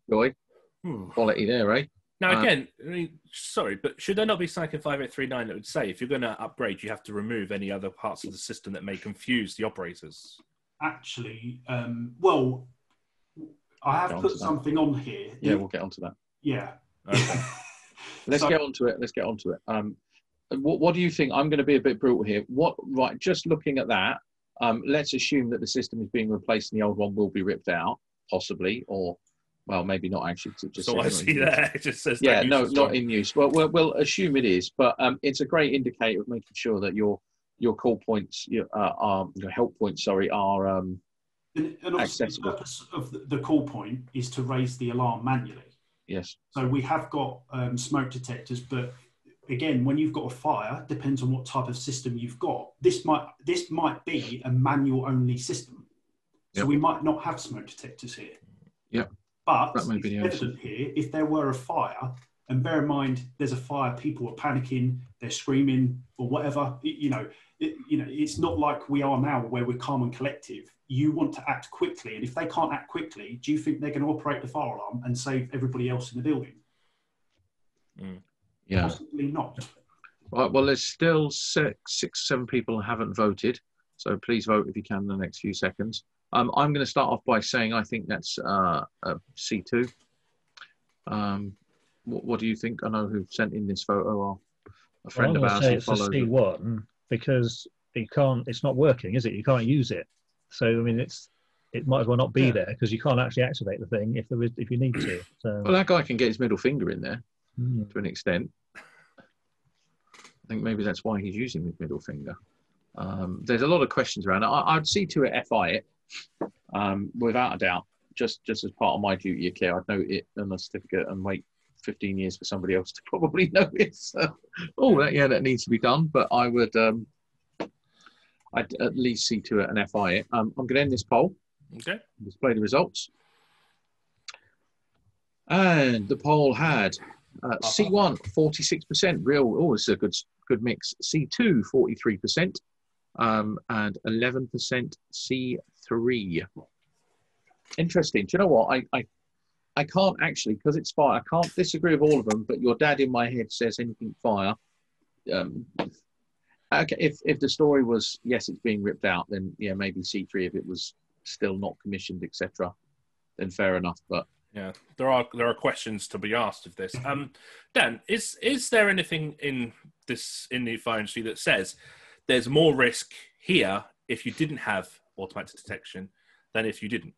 [SPEAKER 1] Joy. Hmm. Quality there, eh?
[SPEAKER 2] Now, um, again, I mean, sorry, but should there not be Psycho 5839 that would say if you're going to upgrade, you have to remove any other parts of the system that may confuse the operators?
[SPEAKER 3] Actually, um, well, I have put something on here.
[SPEAKER 1] Yeah, we'll get onto that.
[SPEAKER 3] Yeah.
[SPEAKER 1] Okay. Let's so, get onto it. Let's get on to it. Um, what, what do you think? I'm going to be a bit brutal here. What, right, just looking at that, um, let's assume that the system is being replaced and the old one will be ripped out, possibly, or well, maybe not actually.
[SPEAKER 2] Just so I see there. It just says
[SPEAKER 1] yeah, no, not in use. Well, we'll, we'll assume it is, but um, it's a great indicator of making sure that your your call points, your, uh, are, your help points, sorry, are um,
[SPEAKER 3] and, and accessible. The purpose of the, the call point is to raise the alarm manually.
[SPEAKER 1] Yes.
[SPEAKER 3] So we have got um, smoke detectors, but again, when you've got a fire, depends on what type of system you've got. This might this might be a manual only system, so yep. we might not have smoke detectors here.
[SPEAKER 1] Yeah.
[SPEAKER 3] But that it's evident here, if there were a fire And bear in mind, there's a fire. People are panicking, they're screaming, or whatever. You know, it, you know, it's not like we are now, where we're calm and collective. You want to act quickly, and if they can't act quickly, do you think they're going to operate the fire alarm and save everybody else in the building?
[SPEAKER 1] Mm. Yeah,
[SPEAKER 3] possibly not.
[SPEAKER 1] Right. Well, there's still six, six, seven people haven't voted, so please vote if you can in the next few seconds. Um, I'm going to start off by saying I think that's uh, C2. Um, what, what, do you think? I know who sent in this photo are a friend
[SPEAKER 4] well,
[SPEAKER 1] of ours.
[SPEAKER 4] Say it's a C1 because you can't. It's not working, is it? You can't use it. So I mean, it's it might as well not be yeah. there because you can't actually activate the thing if there is if you need to. So.
[SPEAKER 1] Well, that guy can get his middle finger in there mm. to an extent. I think maybe that's why he's using his middle finger. Um, there's a lot of questions around it. I, would see to it FI it um, without a doubt. Just just as part of my duty of care, I'd note it on the certificate and wait 15 years for somebody else to probably it. Oh, that, yeah, that needs to be done. But I would, um, I'd at least see to it an FI. Um, I'm going to end this poll.
[SPEAKER 2] Okay.
[SPEAKER 1] Display the results. And the poll had uh, uh-huh. C1 46%, real. Oh, it's a good good mix. C2 43%, um, and 11% C3. Interesting. Do you know what? I, I I can't actually because it's fire. I can't disagree with all of them. But your dad in my head says anything fire. Um, okay, if if the story was yes, it's being ripped out, then yeah, maybe C three. If it was still not commissioned, etc., then fair enough. But
[SPEAKER 2] yeah, there are there are questions to be asked of this. Um, Dan, is is there anything in this in the fire industry that says there's more risk here if you didn't have automatic detection than if you didn't?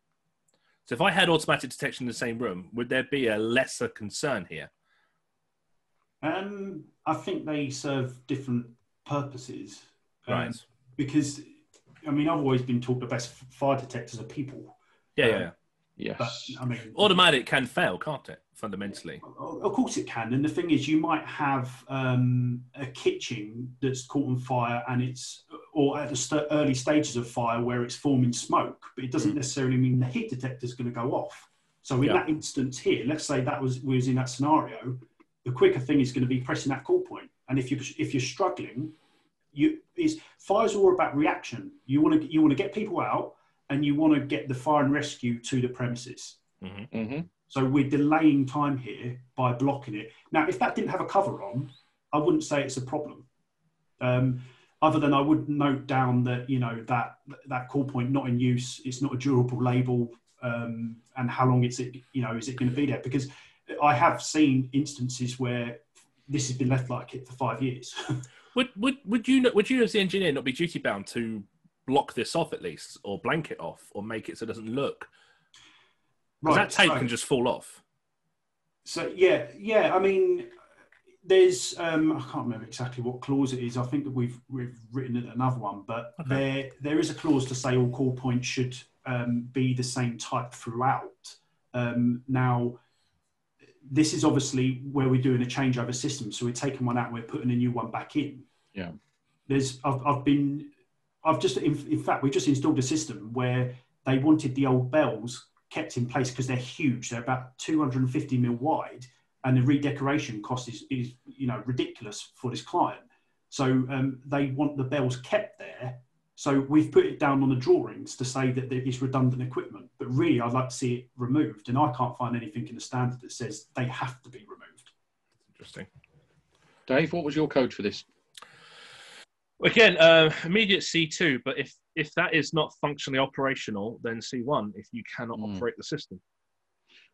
[SPEAKER 2] So if I had automatic detection in the same room, would there be a lesser concern here?
[SPEAKER 3] Um, I think they serve different purposes.
[SPEAKER 2] Um, right.
[SPEAKER 3] Because, I mean, I've always been taught the best fire detectors are people.
[SPEAKER 2] Yeah, um, yeah.
[SPEAKER 1] Yes.
[SPEAKER 3] But, I mean,
[SPEAKER 2] automatic can fail, can't it? Fundamentally.
[SPEAKER 3] Of course it can. And the thing is, you might have um, a kitchen that's caught on fire and it's, or at the st- early stages of fire where it's forming smoke, but it doesn't mm. necessarily mean the heat detector is going to go off. So in yeah. that instance here, let's say that was was in that scenario, the quicker thing is going to be pressing that call point. And if you if you're struggling, you is fire's all about reaction. You want to you want to get people out and you want to get the fire and rescue to the premises.
[SPEAKER 2] Mm-hmm. Mm-hmm.
[SPEAKER 3] So we're delaying time here by blocking it. Now, if that didn't have a cover on, I wouldn't say it's a problem. Um, other than I would note down that you know that that call point not in use, it's not a durable label, um, and how long is it you know is it going to be there? Because I have seen instances where this has been left like it for five years.
[SPEAKER 2] would would would you would you as the engineer not be duty bound to block this off at least, or blank it off, or make it so it doesn't look. Right, that tape so, can just fall off.
[SPEAKER 3] So yeah, yeah. I mean, there's um, I can't remember exactly what clause it is. I think that we've we've written another one, but okay. there there is a clause to say all call points should um, be the same type throughout. Um, now, this is obviously where we're doing a changeover system, so we're taking one out, we're putting a new one back in.
[SPEAKER 1] Yeah.
[SPEAKER 3] There's I've, I've been I've just, in, in fact, we just installed a system where they wanted the old bells kept in place because they're huge. They're about 250 mil wide, and the redecoration cost is, is you know, ridiculous for this client. So um, they want the bells kept there. So we've put it down on the drawings to say that it's redundant equipment, but really I'd like to see it removed, and I can't find anything in the standard that says they have to be removed.
[SPEAKER 2] Interesting.
[SPEAKER 1] Dave, what was your code for this?
[SPEAKER 2] Again, uh, immediate C2, but if if that is not functionally operational, then C1 if you cannot mm. operate the system.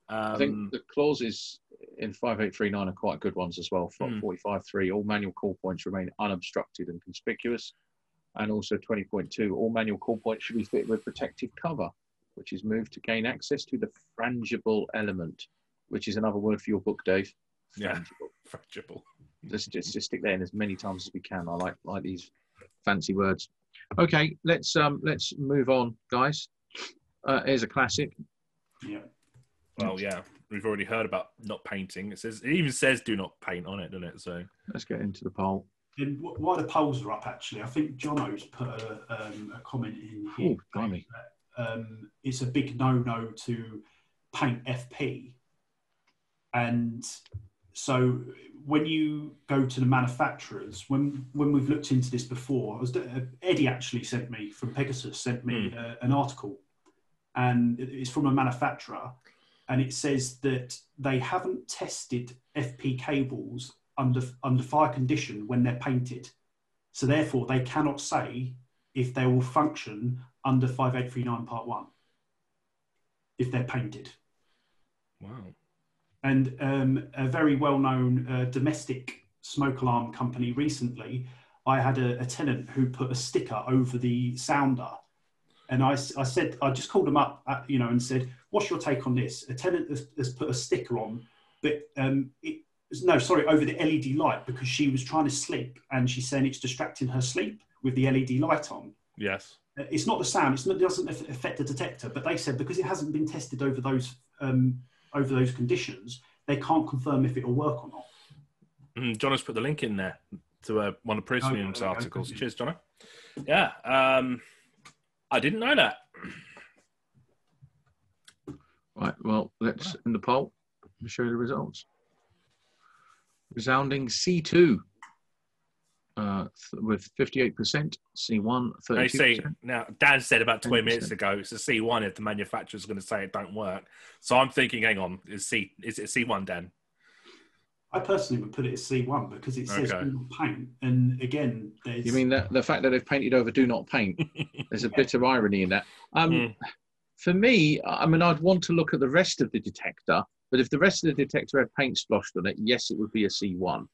[SPEAKER 1] Um, I think um, the clauses in 5839 are quite good ones as well. Mm. 45.3, all manual call points remain unobstructed and conspicuous. And also 20.2, all manual call points should be fitted with protective cover, which is moved to gain access to the frangible element, which is another word for your book, Dave.
[SPEAKER 2] Frangible. Yeah, frangible.
[SPEAKER 1] Just, just, just stick that in as many times as we can. I like like these fancy words. Okay, let's um let's move on, guys. Uh, here's a classic.
[SPEAKER 3] Yeah.
[SPEAKER 2] Well, yeah, we've already heard about not painting. It says it even says do not paint on it, doesn't it? So
[SPEAKER 1] let's get into the poll.
[SPEAKER 3] And while the polls are up, actually, I think Jono's put a, um, a comment in here.
[SPEAKER 1] Ooh,
[SPEAKER 3] um, it's a big no-no to paint FP, and so when you go to the manufacturers, when when we've looked into this before, was, uh, Eddie actually sent me from Pegasus sent me mm. uh, an article, and it's from a manufacturer, and it says that they haven't tested FP cables under under fire condition when they're painted, so therefore they cannot say if they will function under 5839 part one if they're painted.
[SPEAKER 2] Wow.
[SPEAKER 3] And um, a very well known uh, domestic smoke alarm company recently, I had a, a, tenant who put a sticker over the sounder. And I, I said, I just called them up, at, uh, you know, and said, What's your take on this? A tenant has, has put a sticker on, but um, it, no, sorry, over the LED light because she was trying to sleep and she's saying it's distracting her sleep with the LED light on.
[SPEAKER 2] Yes.
[SPEAKER 3] Uh, it's not the sound. It's not, it doesn't affect the detector. But they said because it hasn't been tested over those um, over those conditions, they can't confirm if it will work or not.
[SPEAKER 2] Mm, John has put the link in there to uh, one of Prysmian's okay, articles. Okay. Cheers, John. Yeah, um, I didn't know that.
[SPEAKER 1] Right. Well, let's in the poll. Show you the results. Resounding C two uh, with 58%, C1 32%. I see.
[SPEAKER 2] Now, Dan said about 20 minutes ago, it's a C1 if the manufacturer's going to say it don't work. So I'm thinking, hang on, is C is it C1, Dan?
[SPEAKER 3] I personally would put it as C1 because it says okay. do not paint. And again, there's...
[SPEAKER 1] You mean that the fact that they've painted over do not paint? There's a yeah. bit of irony in that. Um, mm. For me, I mean, I'd want to look at the rest of the detector, but if the rest of the detector had paint splashed on it, yes, it would be a C1.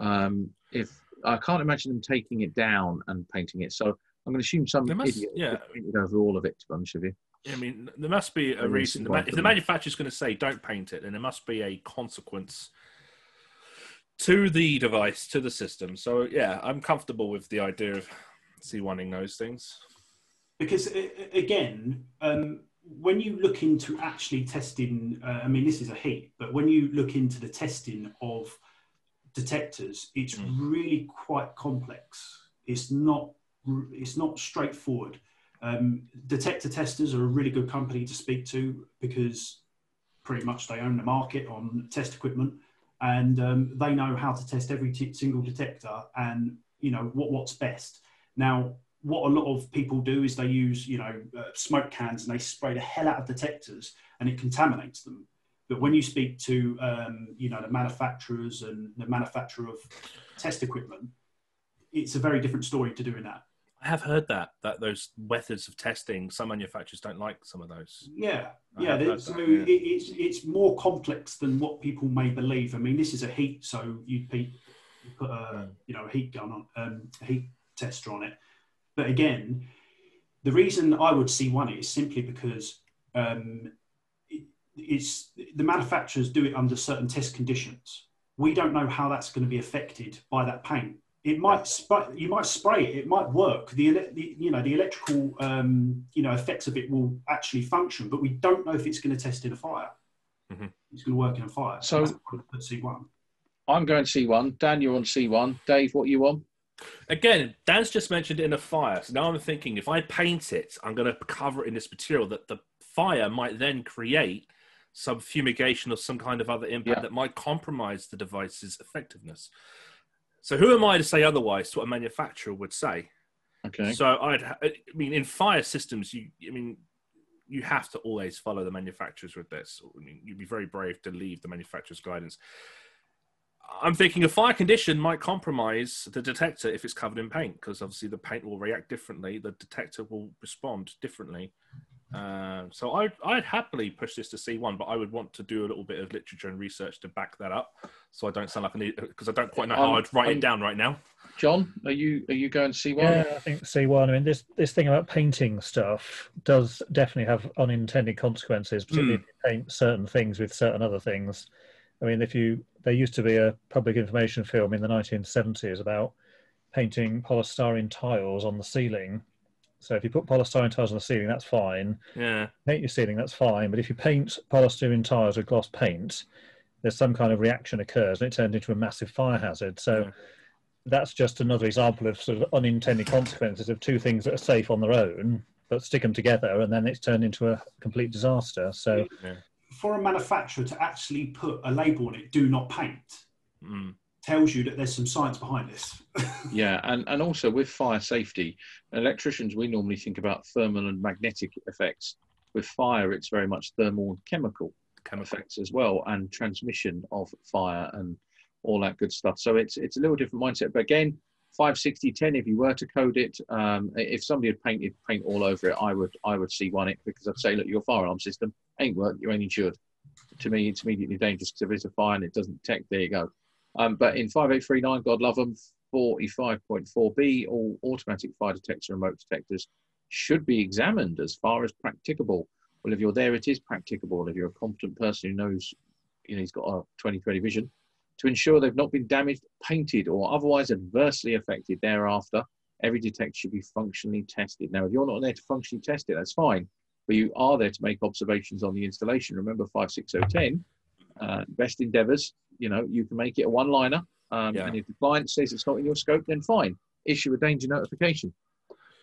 [SPEAKER 1] Um, if I can't imagine them taking it down and painting it. So I'm going to assume some must, idiot yeah. painted over all of it. To be honest with you.
[SPEAKER 2] I mean, there must be a reason. if the manufacturer's going to say don't paint it, then there must be a consequence to the device, to the system. So yeah, I'm comfortable with the idea of C1ing those things.
[SPEAKER 3] Because again, um, when you look into actually testing, uh, I mean, this is a heat, but when you look into the testing of detectors, it's mm. really quite complex. It's not it's not straightforward. Um, detector testers are a really good company to speak to because pretty much they own the market on test equipment and um, they know how to test every t- single detector and you know what what's best. Now, what a lot of people do is they use you know uh, smoke cans and they spray the hell out of detectors and it contaminates them. But when you speak to um, you know the manufacturers and the manufacturer of test equipment, it's a very different story to doing that.
[SPEAKER 2] I have heard that that those methods of testing, some manufacturers don't like some of those.
[SPEAKER 3] Yeah, I yeah. So that, yeah. it's it's more complex than what people may believe. I mean, this is a heat, so you put a mm. you know a heat gun on um, a heat tester on it. But again, the reason I would see one is simply because um, it's the manufacturers do it under certain test conditions. We don't know how that's going to be affected by that paint. It might spray, you might spray it, it might work. The, the you know the electrical um, you know effects of it will actually function, but we don't know if it's going to test in a fire. Mm-hmm. It's going to work in a fire.
[SPEAKER 1] So C1. I'm going C1. Dan, you're on C1. Dave, what are you on?
[SPEAKER 2] Again, Dan's just mentioned in a fire. So now I'm thinking if I paint it, I'm going to cover it in this material that the fire might then create some fumigation or some kind of other impact yeah. that might compromise the device's effectiveness. So who am I to say otherwise to what a manufacturer would say?
[SPEAKER 1] Okay.
[SPEAKER 2] So I'd, I mean, in fire systems, you, I mean, you have to always follow the manufacturers with this. I mean, you'd be very brave to leave the manufacturer's guidance. I'm thinking a fire condition might compromise the detector if it's covered in paint, because obviously the paint will react differently. The detector will respond differently. Uh, so I'd, I'd happily push this to C1, but I would want to do a little bit of literature and research to back that up, so I don't sound like an because I don't quite know how um, I'd write um, it down right now.
[SPEAKER 1] John, are you are you going to C1?
[SPEAKER 4] Yeah, I think C1. I mean, this this thing about painting stuff does definitely have unintended consequences, particularly mm. if you paint certain things with certain other things. I mean, if you there used to be a public information film in the 1970s about painting polystyrene tiles on the ceiling so if you put polystyrene tiles on the ceiling, that's fine.
[SPEAKER 2] Yeah.
[SPEAKER 4] Paint your ceiling, that's fine. But if you paint polystyrene tiles with gloss paint, there's some kind of reaction occurs and it turns into a massive fire hazard. So yeah. that's just another example of sort of unintended consequences of two things that are safe on their own, but stick them together and then it's turned into a complete disaster. So
[SPEAKER 3] yeah. For a manufacturer to actually put a label on it, "Do not paint,"
[SPEAKER 2] Mm.
[SPEAKER 3] tells you that there's some science behind this.
[SPEAKER 1] Yeah, and, and also with fire safety, electricians, we normally think about thermal and magnetic effects. With fire, it's very much thermal and chemical
[SPEAKER 2] Chemical.
[SPEAKER 1] effects as well, and transmission of fire and all that good stuff. So it's it's a little different mindset. But again, 560 10, if you were to code it, um, if somebody had painted paint all over it, I would I would see one it because I'd say, look, your fire alarm system ain't worked, you ain't insured. To me, it's immediately dangerous because if it's a fire and it doesn't detect, there you go. Um, but in 5839, God love them, 45.4b, all automatic fire detectors remote detectors should be examined as far as practicable. Well, if you're there, it is practicable. If you're a competent person who knows, you know, he's got a 2020 vision, to ensure they've not been damaged, painted, or otherwise adversely affected thereafter, every detector should be functionally tested. Now, if you're not there to functionally test it, that's fine, but you are there to make observations on the installation. Remember 56010, uh, best endeavors, you know, you can make it a one liner. Um,
[SPEAKER 2] Yeah.
[SPEAKER 1] And if the client says it's not in your scope, then fine, issue a danger notification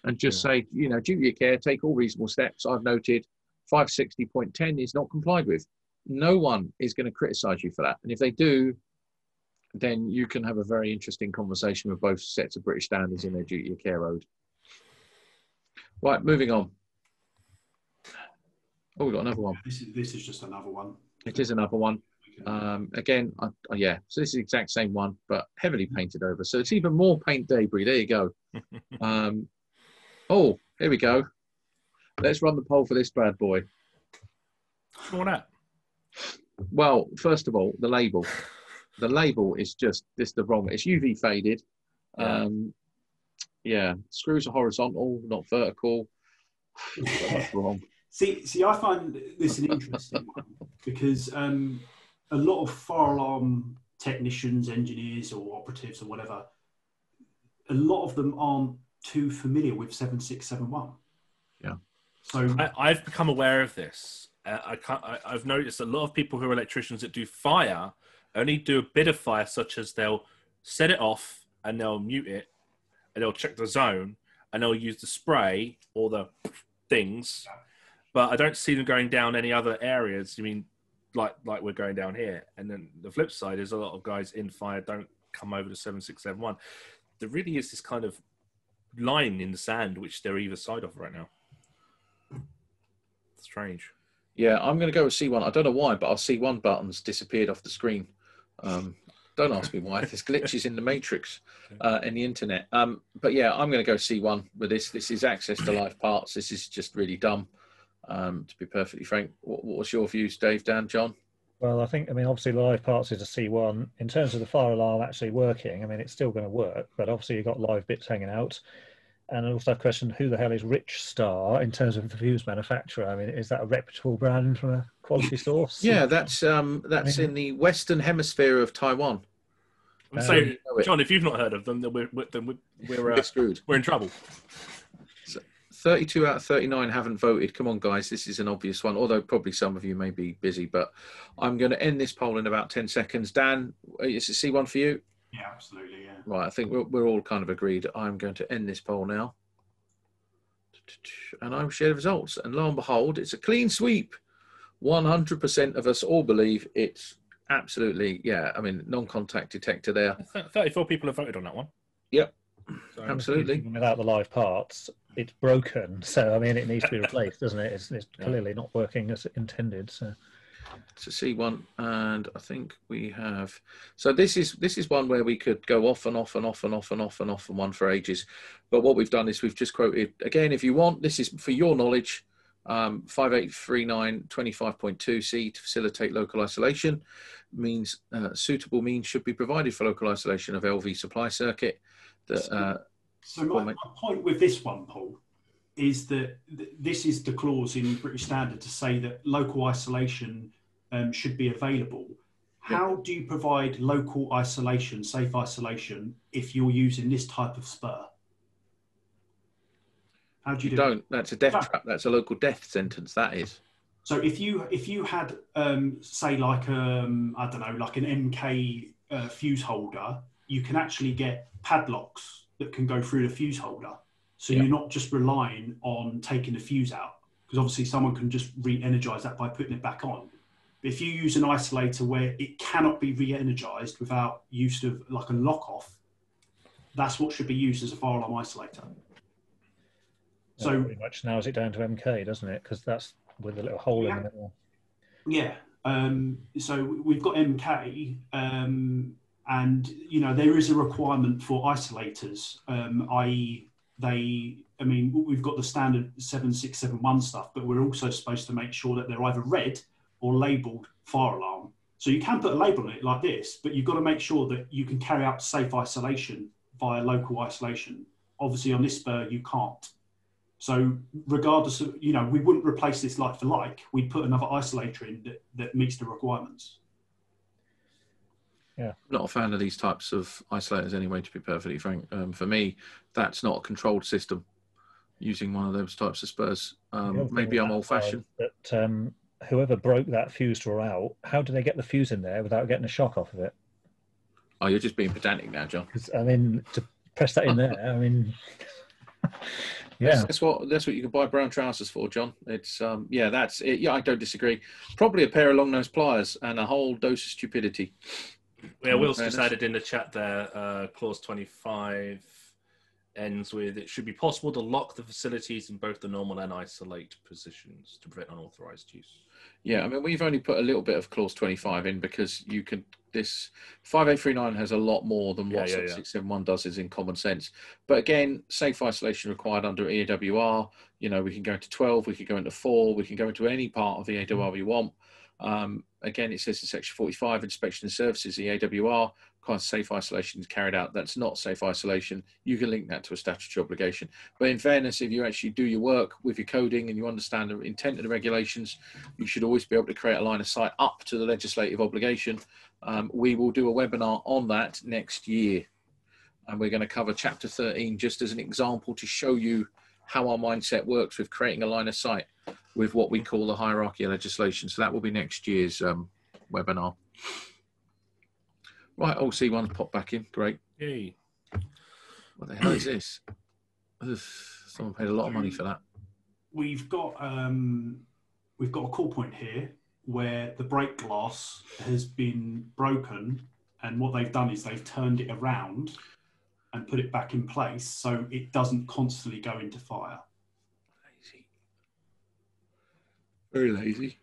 [SPEAKER 1] and just say, you know, duty of care, take all reasonable steps. I've noted 560.10 is not complied with. No one is going to criticize you for that. And if they do, then you can have a very interesting conversation with both sets of British standards in their duty of care road. Right, moving on. Oh, we've got another one.
[SPEAKER 3] this is this is just another one.
[SPEAKER 1] It is another one. Um, again, I, oh, yeah, so this is the exact same one, but heavily painted over. So it's even more paint debris. There you go. Um, oh, here we go. Let's run the poll for this bad boy.
[SPEAKER 2] All that.
[SPEAKER 1] Well, first of all, the label. The label is just this the wrong. It's UV faded.
[SPEAKER 2] Yeah.
[SPEAKER 1] Um, yeah, screws are horizontal, not vertical. That's wrong.
[SPEAKER 3] See, see, I find this an interesting one because um, a lot of fire alarm technicians, engineers, or operatives, or whatever, a lot of them aren't too familiar with seven six seven one.
[SPEAKER 1] Yeah.
[SPEAKER 3] So
[SPEAKER 2] I, I've become aware of this. Uh, I can't, I, I've noticed a lot of people who are electricians that do fire only do a bit of fire, such as they'll set it off and they'll mute it and they'll check the zone and they'll use the spray or the things. But I don't see them going down any other areas. You mean like like we're going down here? And then the flip side is a lot of guys in fire don't come over to seven six seven one. There really is this kind of line in the sand which they're either side of right now. Strange.
[SPEAKER 1] Yeah, I'm going to go with C1. I don't know why, but our C1 buttons disappeared off the screen. Um, don't ask me why. There's glitches in the matrix uh, in the internet. Um, but yeah, I'm going to go C1 with this. This is access to live parts. This is just really dumb, um, to be perfectly frank. What, what's your views, Dave, Dan, John?
[SPEAKER 4] Well, I think, I mean, obviously, live parts is a C1. In terms of the fire alarm actually working, I mean, it's still going to work, but obviously, you've got live bits hanging out. And I also have a question who the hell is Rich Star in terms of the fuse manufacturer? I mean, is that a reputable brand from a quality source?
[SPEAKER 1] Yeah, that's um, that's in the Western Hemisphere of Taiwan.
[SPEAKER 2] I'm
[SPEAKER 4] Uh,
[SPEAKER 2] saying,
[SPEAKER 1] you know it.
[SPEAKER 2] John, if you've not heard of them, then we're we're, then we're, we're,
[SPEAKER 1] We're
[SPEAKER 2] uh,
[SPEAKER 1] screwed.
[SPEAKER 2] we're in trouble.
[SPEAKER 1] 32 out of 39 haven't voted. Come on, guys. This is an obvious one, although probably some of you may be busy. But I'm going to end this poll in about 10 seconds. Dan, is it C1 for you?
[SPEAKER 3] yeah, absolutely, yeah.
[SPEAKER 1] Right. I think we're, we're all kind of agreed. I'm going to end this poll now. And I will share the results. And lo and behold, it's a clean sweep. 100% of us all believe it's absolutely, yeah. I mean, non contact detector there.
[SPEAKER 2] Thirty-four people have voted on that one.
[SPEAKER 1] Yep.
[SPEAKER 2] So,
[SPEAKER 1] Absolutely.
[SPEAKER 4] Without the live parts, it's broken. So, I mean, it needs to be replaced, doesn't it? It's, it's
[SPEAKER 2] Yeah.
[SPEAKER 4] clearly not working as intended. So,
[SPEAKER 1] to see one and i think we have so this is this is one where we could go off and off and off and off and off and off and one for ages. But what we've done is we've just quoted again if you want this is for your knowledge um, 5839 25.2c to facilitate local isolation. Means uh, suitable means should be provided for local isolation of lv supply circuit that uh,
[SPEAKER 3] So my, my point with this one, Paul, is that th- this is the clause in British Standard to say that local isolation um, should be available. How do you provide local isolation, safe isolation, if you're using this type of spur? How do you,
[SPEAKER 1] you
[SPEAKER 3] do
[SPEAKER 1] don't that's a death trap that's a local death sentence that is
[SPEAKER 3] So if you if you had um, say like um, I don't know like an MK uh, fuse holder, you can actually get padlocks that can go through the fuse holder. So
[SPEAKER 1] Yeah.
[SPEAKER 3] you're not just relying on taking the fuse out because obviously someone can just re-energize that by putting it back on. If you use an isolator where it cannot be re-energized without use of like a lock off, that's what should be used as a fire alarm isolator.
[SPEAKER 4] Yeah, so pretty much narrows it down to MK, doesn't it? Because that's with a little hole yeah. in the middle.
[SPEAKER 3] Yeah. Um, so we've got MK, um, and you know there is a requirement for isolators, um, i.e., they. I mean, we've got the standard seven six seven one stuff, but we're also supposed to make sure that they're either red or labelled fire alarm. So you can put a label on it like this, but you've got to make sure that you can carry out safe isolation via local isolation. Obviously, on this spur, you can't. So, regardless of, you know, we wouldn't replace this like for like. We'd put another isolator in that, that meets the requirements.
[SPEAKER 1] Yeah. Not a fan of these types of isolators anyway, to be perfectly frank. Um, for me, that's not a controlled system using one of those types of spurs. Um, maybe I'm old fashioned.
[SPEAKER 4] But um, whoever broke that fuse drawer out, how do they get the fuse in there without getting a shock off of it?
[SPEAKER 1] Oh, you're just being pedantic now, John.
[SPEAKER 4] I mean, to press that in there, I mean,
[SPEAKER 1] yeah, that's, that's, what that's what you can buy brown trousers for, John. It's um, yeah, that's it. Yeah, I don't disagree. Probably a pair of long nose pliers and a whole dose of stupidity.
[SPEAKER 2] Yeah, Will's just added in the chat there. Uh, clause twenty five ends with it should be possible to lock the facilities in both the normal and isolate positions to prevent unauthorized use.
[SPEAKER 1] Yeah, I mean, we've only put a little bit of clause 25 in because you can. This 5839 has a lot more than what yeah, yeah, 671 does is in common sense. But again, safe isolation required under EAWR. You know, we can go into 12, we can go into 4, we can go into any part of the EAWR we want. Um, again, it says in section 45, inspection and services, the EAWR kind of safe isolation is carried out. That's not safe isolation. You can link that to a statutory obligation. But in fairness, if you actually do your work with your coding and you understand the intent of the regulations, you should always be able to create a line of sight up to the legislative obligation. Um, we will do a webinar on that next year. And we're going to cover chapter 13 just as an example to show you how our mindset works with creating a line of sight with what we call the hierarchy of legislation. So that will be next year's um, webinar. Right, oh, see one pop back in. Great.
[SPEAKER 2] Yay.
[SPEAKER 1] What the hell is this? Ugh, someone paid a lot of money for that.
[SPEAKER 3] We've got um, we've got a call point here where the break glass has been broken, and what they've done is they've turned it around and put it back in place so it doesn't constantly go into fire.
[SPEAKER 1] Lazy. Very lazy.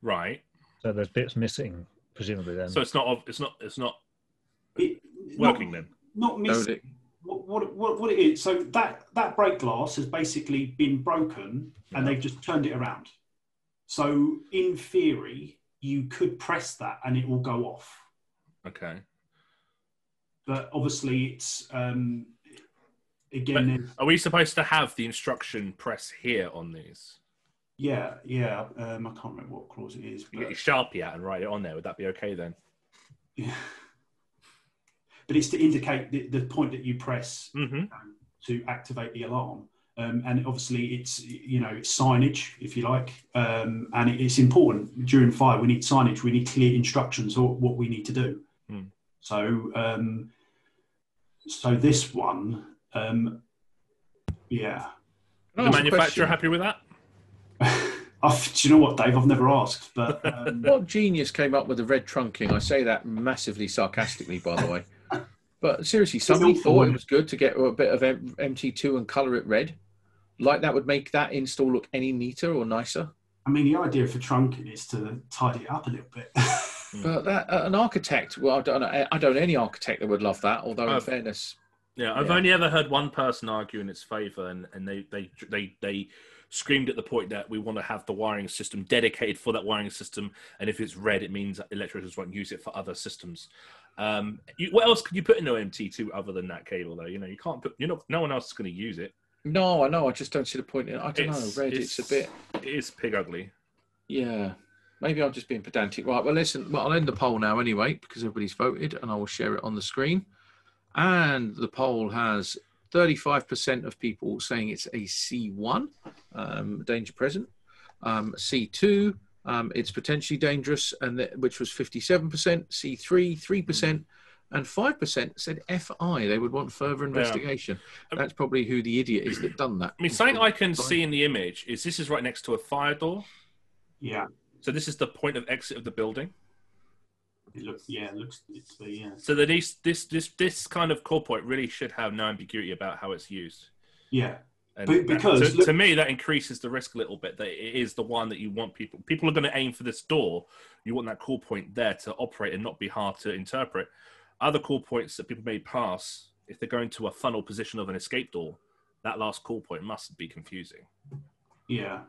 [SPEAKER 2] Right.
[SPEAKER 4] So there's bits missing presumably then.
[SPEAKER 2] So it's not it's not it's not it, working
[SPEAKER 3] not,
[SPEAKER 2] then.
[SPEAKER 3] Not missing. What, what, what, what it is? So that that break glass has basically been broken, yeah. and they've just turned it around. So in theory, you could press that and it will go off.
[SPEAKER 2] Okay.
[SPEAKER 3] But obviously, it's um, again.
[SPEAKER 2] But are we supposed to have the instruction press here on these?
[SPEAKER 3] Yeah, yeah. Um, I can't remember what clause it is.
[SPEAKER 2] But... You get your sharpie out and write it on there. Would that be okay then?
[SPEAKER 3] Yeah. But it's to indicate the, the point that you press
[SPEAKER 2] mm-hmm. um,
[SPEAKER 3] to activate the alarm. Um, and obviously, it's you know it's signage, if you like, um, and it's important during fire. We need signage. We need clear instructions or what we need to do.
[SPEAKER 2] Mm.
[SPEAKER 3] So, um, so this one, um, yeah.
[SPEAKER 2] The manufacturer happy with that?
[SPEAKER 3] I've, do you know what, Dave? I've never asked, but um...
[SPEAKER 1] what genius came up with the red trunking? I say that massively sarcastically, by the way. But seriously, somebody thought it was good to get a bit of MT2 and color it red. Like that would make that install look any neater or nicer.
[SPEAKER 3] I mean, the idea for trunking is to tidy it up a little bit.
[SPEAKER 1] but that uh, an architect, well, I don't know, I don't know any architect that would love that. Although, in fairness,
[SPEAKER 2] yeah, I've yeah. only ever heard one person argue in its favour, and, and they, they they they screamed at the point that we want to have the wiring system dedicated for that wiring system, and if it's red, it means electricians won't use it for other systems. Um, you, what else could you put in OMT2 other than that cable, though? You know, you can't put. You know, no one else is going to use it.
[SPEAKER 1] No, I know. I just don't see the point in. it. I don't it's, know. Red, it's, it's, a bit.
[SPEAKER 2] It is pig ugly.
[SPEAKER 1] Yeah. Maybe I'm just being pedantic. Right. Well, listen. Well, I'll end the poll now anyway because everybody's voted, and I will share it on the screen. And the poll has 35% of people saying it's a C1, um, danger present. Um, C2, um, it's potentially dangerous, and th- which was 57%. C3, 3%. And 5% said FI, they would want further investigation. Yeah. That's probably who the idiot is that done that.
[SPEAKER 2] I mean, something I can see in the image is this is right next to a fire door.
[SPEAKER 3] Yeah.
[SPEAKER 2] So this is the point of exit of the building.
[SPEAKER 3] It looks, yeah, it looks, it's the, yeah.
[SPEAKER 2] So that this this this this kind of call point really should have no ambiguity about how it's used.
[SPEAKER 3] Yeah.
[SPEAKER 2] And
[SPEAKER 3] But
[SPEAKER 2] that-
[SPEAKER 3] because
[SPEAKER 2] to,
[SPEAKER 3] look-
[SPEAKER 2] to me that increases the risk a little bit that it is the one that you want people people are going to aim for this door you want that call point there to operate and not be hard to interpret other call points that people may pass if they're going to a funnel position of an escape door that last call point must be confusing
[SPEAKER 3] Yeah.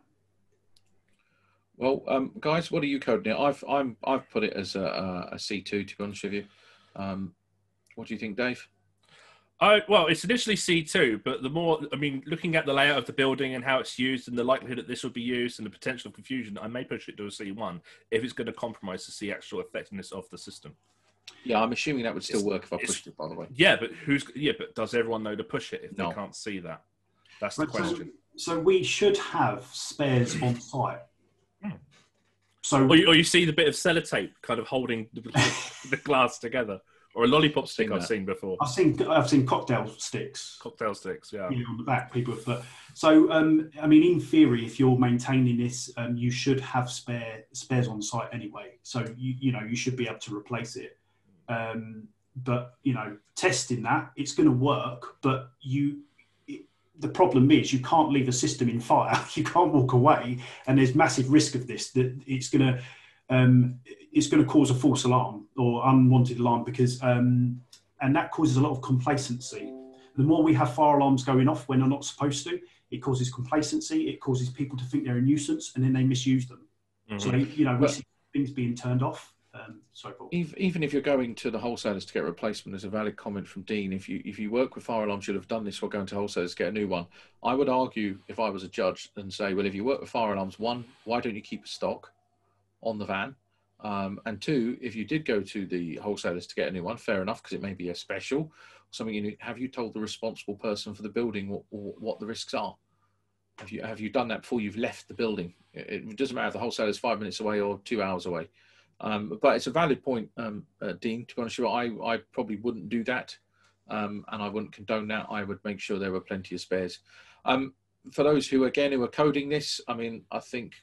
[SPEAKER 1] Well, um, guys, what are you coding it? I've I'm I've put it as a, a, a C2 to be honest with you. Um, what do you think, Dave?
[SPEAKER 2] Oh well, it's initially C two, but the more I mean, looking at the layout of the building and how it's used, and the likelihood that this would be used, and the potential of confusion, I may push it to a C one if it's going to compromise the actual effectiveness of the system.
[SPEAKER 1] Yeah, I'm assuming that would still
[SPEAKER 2] It's-
[SPEAKER 1] work if I
[SPEAKER 2] it's-
[SPEAKER 1] pushed it. By the way,
[SPEAKER 2] Yeah, but who's yeah, but does everyone know to push it if
[SPEAKER 1] No.
[SPEAKER 2] they can't see that? That's the
[SPEAKER 3] Right, so-
[SPEAKER 2] question.
[SPEAKER 3] So we should have spares on site. So
[SPEAKER 2] Or you, or you see the bit of sellotape kind of holding the, the glass together, or a lollipop stick
[SPEAKER 1] Seen
[SPEAKER 2] I've seen before.
[SPEAKER 3] I've seen I've seen cocktail sticks
[SPEAKER 2] Cocktail sticks, yeah.
[SPEAKER 3] you know, on the back. People have put. So um, I mean, in theory, if you're maintaining this, um, you should have spare spares on site anyway. So you you know you should be able to replace it. Um, but you know, testing that it's going to work, but you. The problem is you can't leave a system in fire. You can't walk away, and there's massive risk of this that it's going to um, it's going to cause a false alarm or unwanted alarm because um, and that causes a lot of complacency. The more we have fire alarms going off when they're not supposed to, it causes complacency. It causes people to think they're a nuisance, and then they misuse them. So
[SPEAKER 2] Mhm.
[SPEAKER 3] you know we see things being turned off. Um, so forth.
[SPEAKER 1] Ev- even if you're going to the wholesalers to get a replacement, there's a valid comment from Dean. If you if you work with fire alarms, you'll have done this while going to wholesalers to get a new one. I would argue, if I was a judge, and say, well, if you work with fire alarms, one, why don't you keep a stock on the van? Um, and two, if you did go to the wholesalers to get a new one, fair enough, because it may be a special, something you need, have you told the responsible person for the building what, what the risks are? Have you have you done that before you've left the building? It, it doesn't matter if the wholesaler is five minutes away or two hours away. Um, but it's a valid point, um, uh, Dean. To be honest with you, I, I probably wouldn't do that, um, and I wouldn't condone that. I would make sure there were plenty of spares. Um, for those who, again, who are coding this, I mean, I think,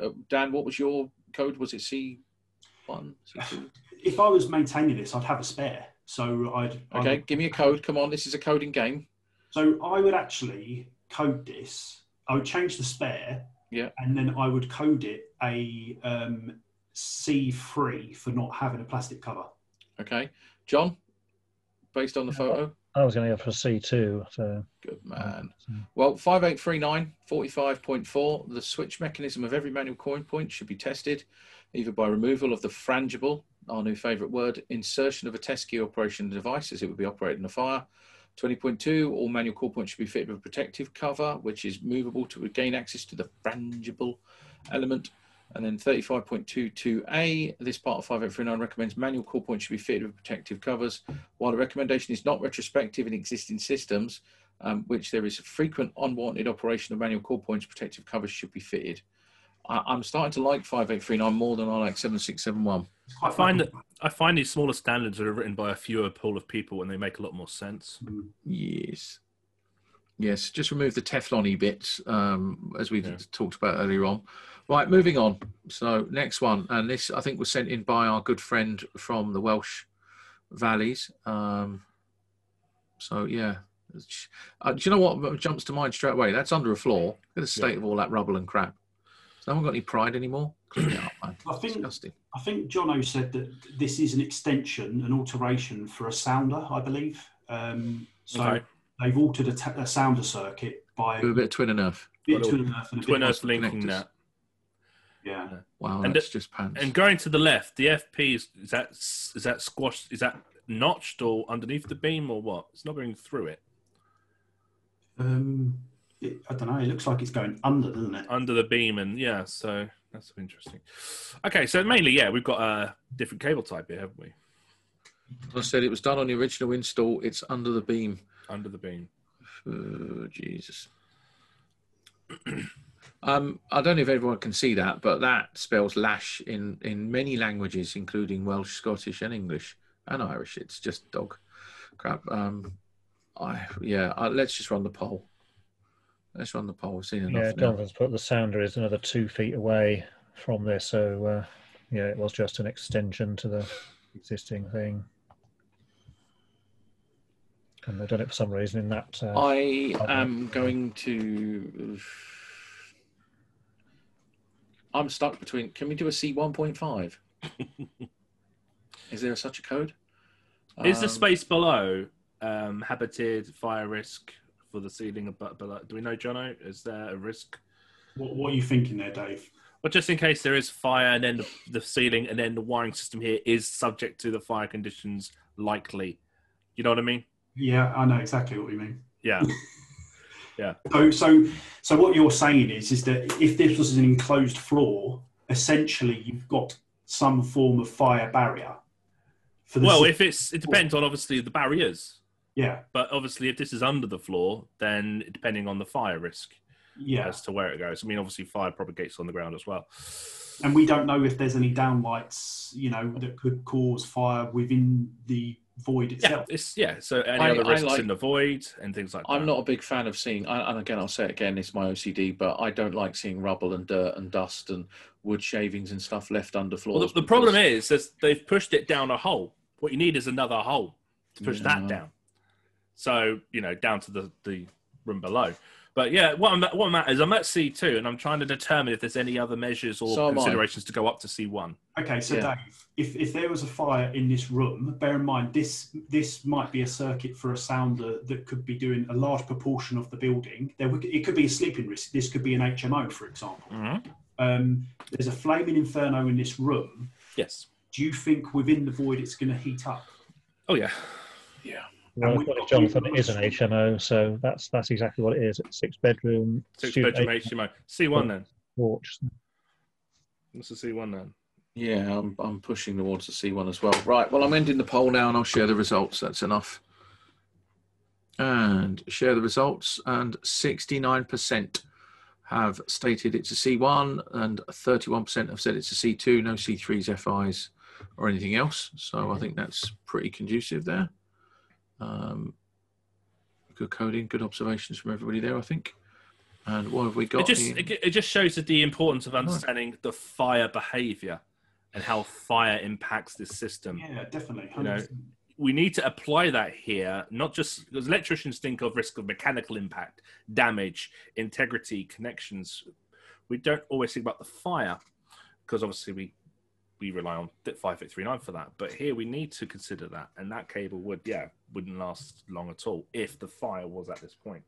[SPEAKER 1] uh, Dan, what was your code? Was it C one,
[SPEAKER 3] If I was maintaining this, I'd have a spare. So I'd
[SPEAKER 1] Okay,
[SPEAKER 3] would-
[SPEAKER 1] give me a code. Come on, this is a coding game.
[SPEAKER 3] So I would actually code this. I would change the spare.
[SPEAKER 1] Yeah.
[SPEAKER 3] And then I would code it a um, C3 for not having a plastic cover.
[SPEAKER 1] Okay, John, based on the photo.
[SPEAKER 4] I was going to go for C two. So
[SPEAKER 1] Good man. Well, 5839 45.4, the switch mechanism of every manual call point should be tested either by removal of the frangible, our new favourite word, insertion of a test key operation device as it would be operated in a fire. 20.2, all manual call points should be fitted with a protective cover, which is movable to gain access to the frangible element. And then 35.22a, this part of 5839 recommends manual call points should be fitted with protective covers. While the recommendation is not retrospective in existing systems, um, which there is frequent unwanted operation of manual call points, protective covers should be fitted. I, I'm starting to like 5839 more than I like 7671.
[SPEAKER 2] I find that I find these smaller standards are written by a fewer pool of people and they make a lot more sense.
[SPEAKER 1] Yes. Yes, just remove the Teflon bits um, as we
[SPEAKER 2] Yeah.
[SPEAKER 1] talked about earlier on. Right, moving on. So, next one, and this I think was sent in by our good friend from the Welsh Valleys. Um, so, yeah. Uh, do you know what jumps to mind straight away? That's under a floor. Look at the state of all that rubble and crap. Has no one got any pride anymore? Clean it up, man.
[SPEAKER 3] I think
[SPEAKER 1] Disgusting.
[SPEAKER 3] I think Jono said that this is an extension, an alteration for a sounder, I believe. Um, so
[SPEAKER 2] Okay.
[SPEAKER 3] they've altered a, sounder circuit by
[SPEAKER 1] Do a bit of twin and earth.
[SPEAKER 3] bit
[SPEAKER 2] Got a
[SPEAKER 3] twin earth and a
[SPEAKER 2] Twin
[SPEAKER 3] bit
[SPEAKER 2] Earth linking that.
[SPEAKER 3] Yeah.
[SPEAKER 1] Wow,
[SPEAKER 2] And
[SPEAKER 1] that's just pants.
[SPEAKER 2] And going to the left, the FP is, is that is that squashed? Is that notched or underneath the beam or what? It's not going through it.
[SPEAKER 3] Um, it, I don't know. It looks like it's going under, doesn't it?
[SPEAKER 2] under the beam and yeah so that's interesting okay so mainly yeah we've got a different cable type here haven't we
[SPEAKER 1] I said it was done on the original install. It's under the beam.
[SPEAKER 2] under the beam
[SPEAKER 1] Oh, Jesus. um, I don't know if everyone can see that, but that spells lash in, in many languages, including Welsh, Scottish, and English and Irish. It's just dog crap. Um, I yeah. Uh, let's just run the poll. Let's run the poll. We've seen enough.
[SPEAKER 4] yeah. Jonathan's put the sounder is another two feet away from this. So uh, yeah, it was just an extension to the existing thing. And they've done it for some reason in that. Uh,
[SPEAKER 1] I am going to. I'm stuck between. Can we do a C one point five? Is there such a code?
[SPEAKER 2] Is the space below um, habited fire risk for the ceiling above below? Do we know, Jono? Is there a risk?
[SPEAKER 3] What, what are you thinking there, Dave?
[SPEAKER 2] Well, just in case there is fire, and then the, the ceiling, and then the wiring system here is subject to the fire conditions, likely. You know what I mean?
[SPEAKER 3] Yeah, I know exactly what you mean.
[SPEAKER 2] Yeah. yeah.
[SPEAKER 3] So, so, so what you're saying is, is that if this was an enclosed floor, essentially you've got some form of fire barrier.
[SPEAKER 2] For the well, if it's, it depends on obviously the barriers.
[SPEAKER 3] Yeah.
[SPEAKER 2] But obviously, if this is under the floor, then depending on the fire risk,
[SPEAKER 3] yeah,
[SPEAKER 2] as to where it goes. I mean, obviously, fire propagates on the ground as well.
[SPEAKER 3] And we don't know if there's any downlights, you know, that could cause fire within the void itself.
[SPEAKER 2] Yeah, it's, yeah. so any I, other risks like, in the void and things like
[SPEAKER 1] I'm
[SPEAKER 2] that.
[SPEAKER 1] I'm not a big fan of seeing, and again, I'll say it again, it's my OCD, but I don't like seeing rubble and dirt and dust and wood shavings and stuff left under floors.
[SPEAKER 2] Well, the, the problem is, is they've pushed it down a hole. What you need is another hole to push yeah. that down. So, you know, down to the, the room below. But yeah, what I'm what matters, I'm at C2 and I'm trying to determine if there's any other measures or so considerations to go up to C1.
[SPEAKER 3] Okay, so yeah. Dave, if, if there was a fire in this room, bear in mind this this might be a circuit for a sounder that could be doing a large proportion of the building. There it could be a sleeping risk. This could be an HMO, for example.
[SPEAKER 2] Mm-hmm.
[SPEAKER 3] Um, there's a flaming inferno in this room.
[SPEAKER 2] Yes.
[SPEAKER 3] Do you think within the void it's going to heat up?
[SPEAKER 2] Oh yeah,
[SPEAKER 1] yeah.
[SPEAKER 4] Well, Jonathan, it is an HMO, so that's that's exactly what it is. It's six bedroom,
[SPEAKER 2] six bedroom HMO. C one then.
[SPEAKER 4] Porch.
[SPEAKER 2] What's the C one then?
[SPEAKER 1] Yeah, I'm I'm pushing towards the C one as well. Right. Well, I'm ending the poll now, and I'll share the results. That's enough. And share the results, and 69% have stated it's a C1, and 31% have said it's a C2. No C3s, FIs, or anything else. So I think that's pretty conducive there. Um, good coding, good observations from everybody there, I think. And what have we got?
[SPEAKER 2] It just it, it, just shows the importance of understanding right. the fire behavior and how fire impacts this system.
[SPEAKER 3] Yeah, definitely. 100%.
[SPEAKER 2] You know, we need to apply that here, not just because electricians think of risk of mechanical impact, damage, integrity, connections. We don't always think about the fire because obviously we we rely on 5839 for that. But here we need to consider that, and that cable would, yeah, wouldn't last long at all if the fire was at this point.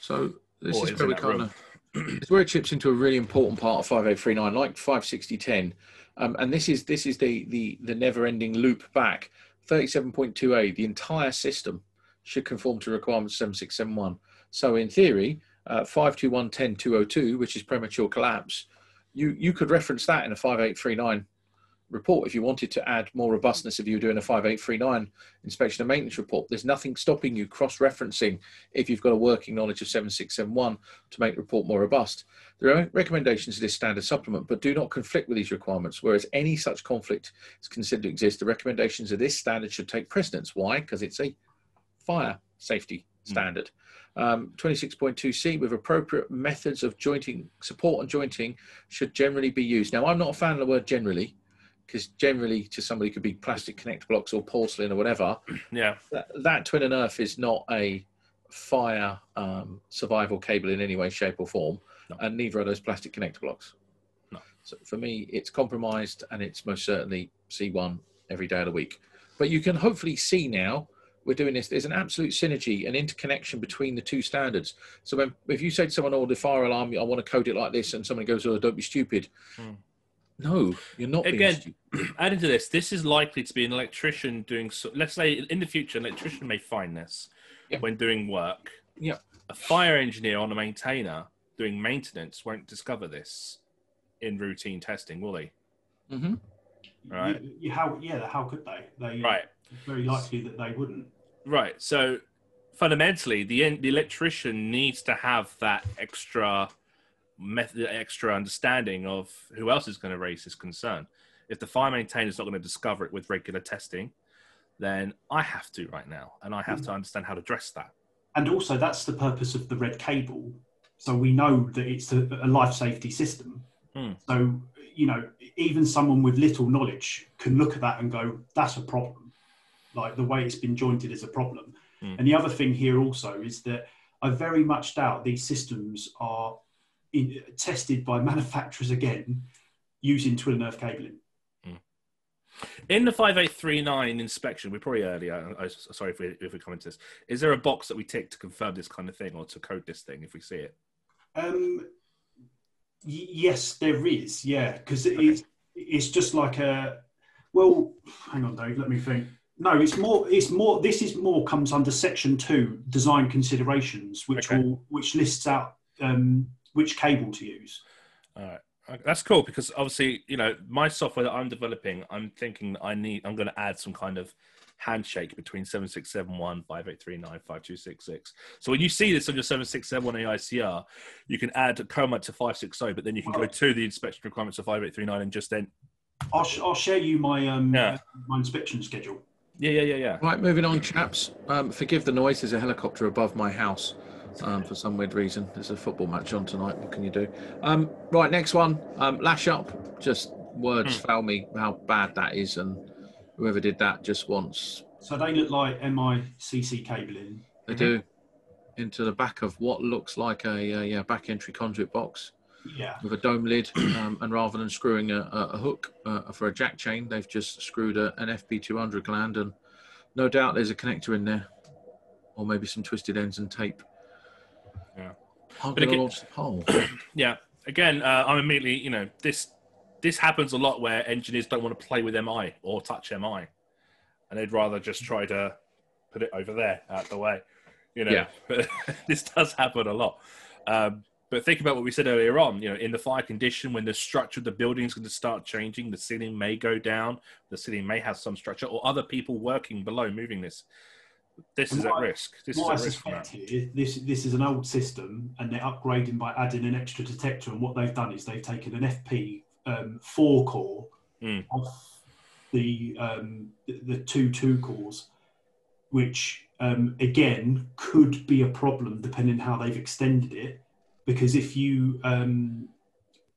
[SPEAKER 1] So this or is where we kind of it's where it chips into a really important part of 5839, like 56010, um, and this is this is the the the never-ending loop back. 37.2a, the entire system should conform to requirements 7671. So in theory, uh, 521.10.202, which is premature collapse, you you could reference that in a 5839 report if you wanted to add more robustness if you were doing a 5839 inspection and maintenance report. There's nothing stopping you cross-referencing if you've got a working knowledge of 7671 to make the report more robust. There are recommendations to this standard supplement, but do not conflict with these requirements. Whereas any such conflict is considered to exist, the recommendations of this standard should take precedence. Why? Because it's a fire safety hmm. standard. Um, 26.2c with appropriate methods of jointing support and jointing should generally be used. Now, I'm not a fan of the word generally because generally to somebody could be plastic connect blocks or porcelain or whatever.
[SPEAKER 2] Yeah.
[SPEAKER 1] That, that twin and earth is not a fire um, survival cable in any way, shape, or form, no. and neither are those plastic connector blocks.
[SPEAKER 2] No.
[SPEAKER 1] So for me, it's compromised, and it's most certainly C1 every day of the week. But you can hopefully see now we're doing this. There's an absolute synergy and interconnection between the two standards. So when, if you say to someone, "Oh, the fire alarm, I want to code it like this," and someone goes, "Oh, don't be stupid," mm. No, you're not.
[SPEAKER 2] Again, adding to this, this is likely to be an electrician doing. So, let's say in the future, an electrician may find this yeah. when doing work.
[SPEAKER 1] Yeah.
[SPEAKER 2] A fire engineer on a maintainer doing maintenance won't discover this in routine testing, will they?
[SPEAKER 1] Mm-hmm.
[SPEAKER 2] Right.
[SPEAKER 3] You, you, how? Yeah. How could they? They.
[SPEAKER 2] Right.
[SPEAKER 3] Very likely that they wouldn't.
[SPEAKER 2] Right. So fundamentally, the the electrician needs to have that extra method, extra understanding of who else is going to raise this concern. If the fire maintainer is not going to discover it with regular testing, then I have to right now, and I have mm. to understand how to address that.
[SPEAKER 3] And also, that's the purpose of the red cable. So we know that it's a, a life safety system.
[SPEAKER 2] Mm.
[SPEAKER 3] So you know, even someone with little knowledge can look at that and go, "That's a problem." Like the way it's been jointed is a problem. Mm. And the other thing here also is that I very much doubt these systems are in, tested by manufacturers again using twin and earth cabling. Hmm.
[SPEAKER 2] In the 5839 inspection, we're probably earlier. I, sorry if we, if we come into this. Is there a box that we tick to confirm this kind of thing or to code this thing if we see it?
[SPEAKER 3] Um, y- yes, there is. Yeah, because okay. it's, it's just like a. Well, hang on, Dave. Let me think. No, it's more. It's more. This is more comes under section two, design considerations, which okay. will which lists out um, which cable to use.
[SPEAKER 2] All right. That's cool because obviously, you know, my software that I'm developing, I'm thinking I need, I'm going to add some kind of handshake between 7671, 5839, 5266. So when you see this on your 7671 EICR, you can add a COMAT to 560, but then you can go to the inspection requirements of 5839 and just then.
[SPEAKER 3] I'll, sh- I'll share you my um, yeah. my inspection schedule.
[SPEAKER 2] Yeah, yeah, yeah, yeah.
[SPEAKER 1] Right, moving on, chaps. Um, forgive the noise. There's a helicopter above my house um, for some weird reason. There's a football match on tonight. What can you do? Um, right, next one. Um, lash up. Just words mm. fail me how bad that is, and whoever did that just wants.
[SPEAKER 3] So they look like MICC cabling.
[SPEAKER 1] They do. Into the back of what looks like a uh, yeah back entry conduit box.
[SPEAKER 3] Yeah.
[SPEAKER 1] With a dome lid, um, and rather than screwing a, a, a hook uh, for a jack chain, they've just screwed a, an FP200 gland, and no doubt there's a connector in there, or maybe some twisted ends and tape.
[SPEAKER 2] Yeah.
[SPEAKER 1] I'm but again,
[SPEAKER 2] yeah. Again, uh, I'm immediately, you know, this this happens a lot where engineers don't want to play with MI or touch MI, and they'd rather just try to put it over there out the way. You know, yeah. this does happen a lot. Um, but think about what we said earlier on. You know, in the fire condition, when the structure of the building is going to start changing, the ceiling may go down, the ceiling may have some structure, or other people working below moving this this is at risk. This is at risk.
[SPEAKER 3] This this is an old system, and they're upgrading by adding an extra detector. And what they've done is they've taken an FP um, four core mm. off the um, the two two cores, which um, again could be a problem depending how they've extended it. Because if you um,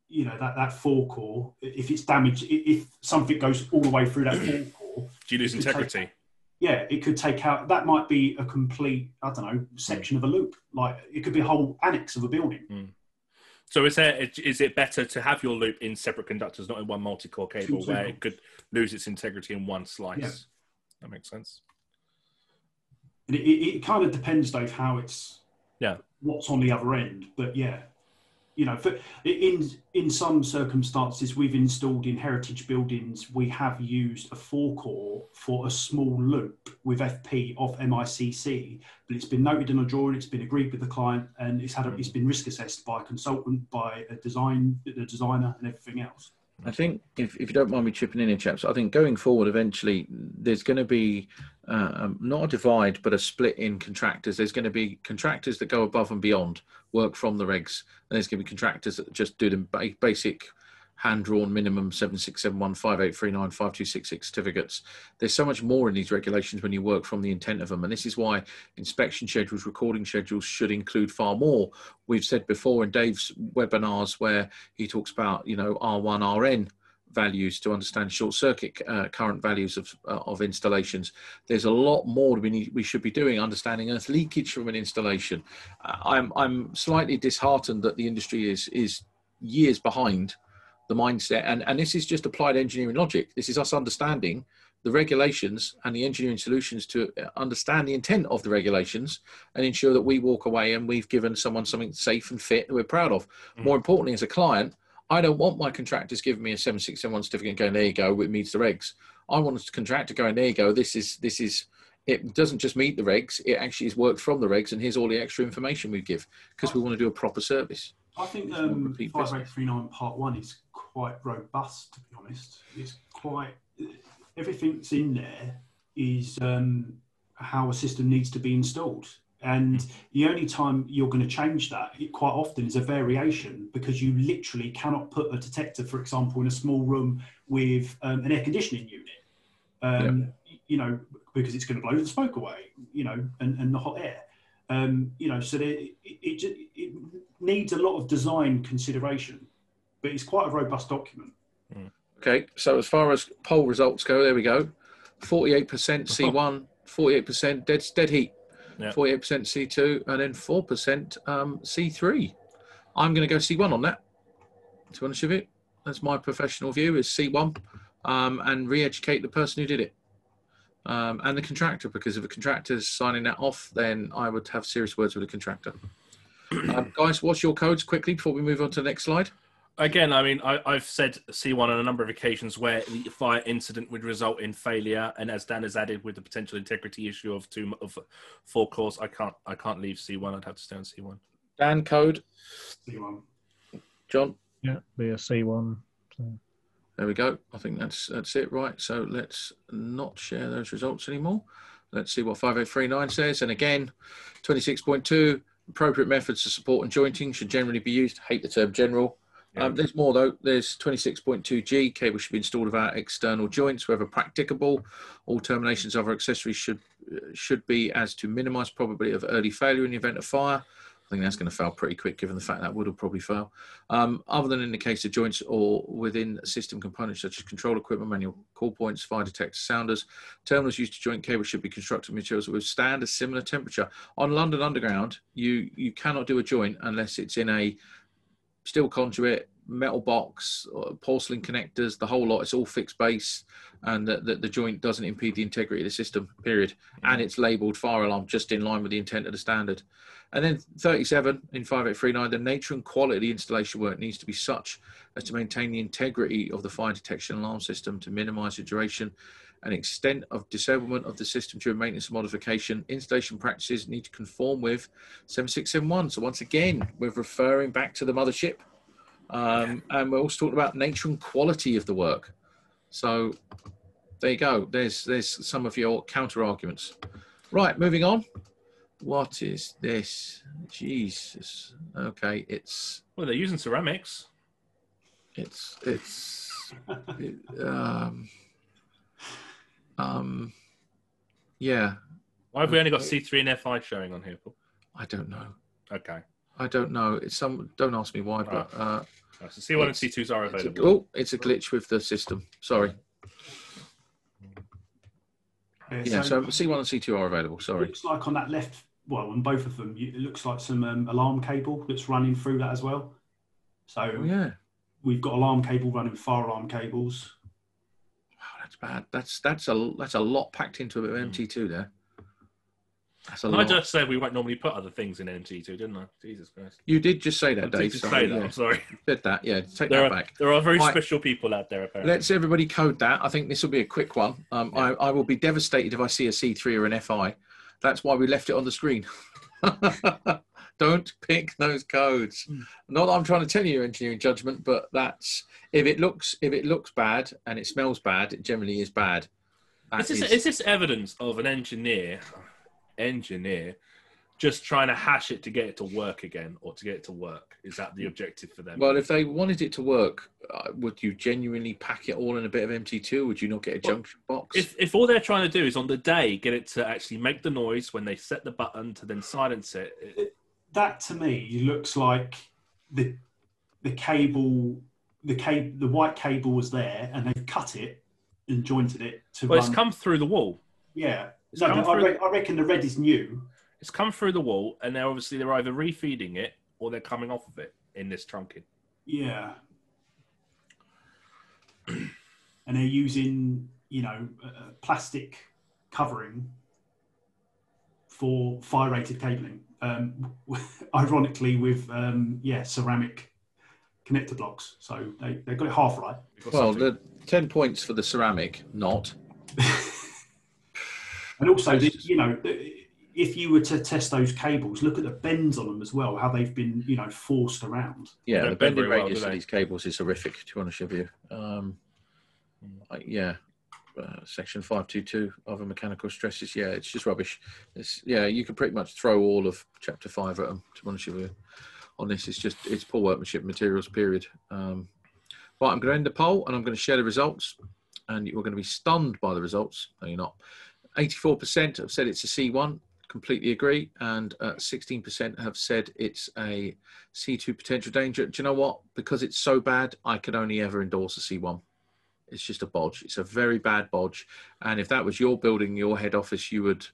[SPEAKER 3] you know that that four core, if it's damaged, if something goes all the way through that four core,
[SPEAKER 2] do you lose integrity?
[SPEAKER 3] Yeah, it could take out. That might be a complete, I don't know, section of a loop. Like it could be a whole annex of a building.
[SPEAKER 2] Mm. So is there is it better to have your loop in separate conductors, not in one multi-core cable, where it could lose its integrity in one slice? Yeah. That makes sense.
[SPEAKER 3] It, it, it, kind of depends, Dave, how it's
[SPEAKER 2] yeah
[SPEAKER 3] what's on the other end. But yeah, you know, for, in in some circumstances, we've installed in heritage buildings, we have used a four core for a small loop with FP off MICC, but it's been noted in a drawing, it's been agreed with the client, and it's had a, it's been risk assessed by a consultant, by a design, the designer, and everything else.
[SPEAKER 1] I think, if, if you don't mind me chipping in here, chaps, I think going forward, eventually, there's going to be uh, um, not a divide, but a split in contractors. There's going to be contractors that go above and beyond, work from the regs, and there's going to be contractors that just do the basic hand drawn minimum 7671, 5839, 5266 certificates. There's so much more in these regulations when you work from the intent of them. And this is why inspection schedules, recording schedules should include far more. We've said before in Dave's webinars where he talks about, you know, R1, RN values to understand short circuit uh, current values of uh, of installations. There's a lot more we need, we should be doing understanding earth leakage from an installation. Uh, I'm I'm slightly disheartened that the industry is is years behind the mindset and and this is just applied engineering logic this is us understanding the regulations and the engineering solutions to understand the intent of the regulations and ensure that we walk away and we've given someone something safe and fit that we're proud of mm. more importantly as a client i don't want my contractors giving me a 7671 certificate going there you go it meets the regs i want a contractor going there you go this is this is it doesn't just meet the regs it actually is worked from the regs and here's all the extra information we give because we want to do a proper service
[SPEAKER 3] I think um, 5839 Part 1 is quite robust, to be honest. It's quite, everything that's in there is um, how a system needs to be installed. And the only time you're going to change that quite often is a variation because you literally cannot put a detector, for example, in a small room with um, an air conditioning unit. Um, yeah. You know, because it's going to blow the smoke away, you know, and, and the hot air. Um, you know, so it, it, it, needs a lot of design consideration, but it's quite a robust document.
[SPEAKER 1] Okay, so as far as poll results go, there we go. 48% C1, 48% dead, dead heat,
[SPEAKER 2] Yeah.
[SPEAKER 1] 48% C2, and then 4% um, C3. I'm going to go C1 on that. To be honest with you, that's my professional view is C1 um, and re-educate the person who did it. Um, and the contractor, because if the is signing that off, then I would have serious words with the contractor. um, guys, what's your codes quickly before we move on to the next slide?
[SPEAKER 2] Again, I mean, I, I've said C1 on a number of occasions where the fire incident would result in failure, and as Dan has added with the potential integrity issue of two of four cores, I can't I can't leave C1. I'd have to stay on C1.
[SPEAKER 1] Dan, code.
[SPEAKER 3] C1.
[SPEAKER 1] John.
[SPEAKER 4] Yeah, be a C1. So.
[SPEAKER 1] There we go. I think that's that's it, right? So let's not share those results anymore. Let's see what 5839 says. And again, 26.2, appropriate methods of support and jointing should generally be used. Hate the term general. Um, there's more though. There's 26.2G, cable should be installed without external joints wherever practicable. All terminations of other accessories should should be as to minimize probability of early failure in the event of fire. I think that's going to fail pretty quick given the fact that would have probably fail. Um, other than in the case of joints or within system components such as control equipment, manual call points, fire detectors, sounders, terminals used to joint cable should be constructed materials that withstand a similar temperature. On London Underground, you you cannot do a joint unless it's in a steel conduit, metal box, uh, porcelain connectors, the whole lot. It's all fixed base, and that the, the joint doesn't impede the integrity of the system. Period. And it's labelled fire alarm, just in line with the intent of the standard. And then 37 in 5839, the nature and quality of the installation work needs to be such as to maintain the integrity of the fire detection alarm system to minimise the duration and extent of disablement of the system during maintenance and modification. Installation practices need to conform with 7671. So once again, we're referring back to the mothership. Um, And we're also talking about nature and quality of the work. So there you go. There's there's some of your counter arguments. Right, moving on. What is this? Jesus. Okay, it's
[SPEAKER 2] Well, they're using ceramics.
[SPEAKER 1] it's it's it, um um yeah
[SPEAKER 2] Why have we only got C3 and FI showing on here? Paul?
[SPEAKER 1] i don't know
[SPEAKER 2] Okay.
[SPEAKER 1] i don't know it's some don't ask me why but uh
[SPEAKER 2] Right, so C1 and C2s are
[SPEAKER 1] it's a,
[SPEAKER 2] available.
[SPEAKER 1] oh it's a glitch with the system sorry yeah so c1 and c2 are available sorry
[SPEAKER 3] looks like on that left, well, on both of them, you- it looks like some um, alarm cable that's running through that as well. So
[SPEAKER 1] oh yeah
[SPEAKER 3] we've got alarm cable running fire alarm cables.
[SPEAKER 1] That's bad that's that's a that's a lot packed into a mt2 there that's a
[SPEAKER 2] And I just said we won't normally put other things in MT2, didn't I? Jesus Christ.
[SPEAKER 1] you did just say
[SPEAKER 2] I
[SPEAKER 1] that
[SPEAKER 2] did
[SPEAKER 1] dave
[SPEAKER 2] just
[SPEAKER 1] so,
[SPEAKER 2] say that.
[SPEAKER 1] yeah,
[SPEAKER 2] I'm sorry.
[SPEAKER 1] said that yeah take
[SPEAKER 2] There
[SPEAKER 1] that
[SPEAKER 2] are,
[SPEAKER 1] back
[SPEAKER 2] there are very
[SPEAKER 1] Right.
[SPEAKER 2] special people out there, apparently.
[SPEAKER 1] Let's everybody code that. I think this will be a quick one. Um, I, I will be devastated if I see a C3 or an FI. That's why we left it on the screen. Don't pick those codes. Not that I'm trying to tell you engineering judgment, but that's if it looks if it looks bad and it smells bad, it generally is bad.
[SPEAKER 2] Is this,
[SPEAKER 1] is-
[SPEAKER 2] is this evidence of an engineer, engineer, just trying to hash it to get it to work again, or to get it to work? Is that the objective for them?
[SPEAKER 1] well, if they wanted it to work, uh, would you genuinely pack it all in a bit of MT2? Would you not get a
[SPEAKER 2] Well,
[SPEAKER 1] junction box?
[SPEAKER 2] if if all they're trying to do is on the day get it to actually make the noise when they set the button to then silence it, it-
[SPEAKER 3] That to me looks like the the cable, the cable, the white cable was there, and they've cut it and jointed it to
[SPEAKER 2] well,
[SPEAKER 3] run.
[SPEAKER 2] it's come through the wall.
[SPEAKER 3] yeah, no, I, re- I reckon the red is new.
[SPEAKER 2] It's come through the wall, and they're obviously they're either refeeding it or they're coming off of it in this trunking.
[SPEAKER 3] Yeah. and they're using, you know, uh, plastic covering for fire rated cabling. Um, ironically, with, um, yeah, ceramic connector blocks. So they, they got it half right.
[SPEAKER 1] Well, the 10 points for the ceramic, not.
[SPEAKER 3] And also, the, you know, if you were to test those cables, look at the bends on them as well, how they've been, you know, forced around.
[SPEAKER 1] Yeah, the bending
[SPEAKER 2] very well,
[SPEAKER 1] radius
[SPEAKER 2] do
[SPEAKER 1] of these cables is horrific, to be honest with you. Um, I- yeah, uh, section 522 other mechanical stresses. Yeah, it's just rubbish. It's Yeah, you could pretty much throw all of chapter 5 at them, to be honest with you. On this, it's just, it's poor workmanship materials, period. Um, right, I'm going to end the poll and I'm going to share the results. And you're going to be stunned by the results. No, you're not. 84% have said it's a C1, completely agree. And uh, 16% have said it's a C2 potential danger. Do you know what? Because it's so bad, I could only ever endorse a C1. It's just a bodge. It's a very bad bodge. And if that was your building, your head office, you would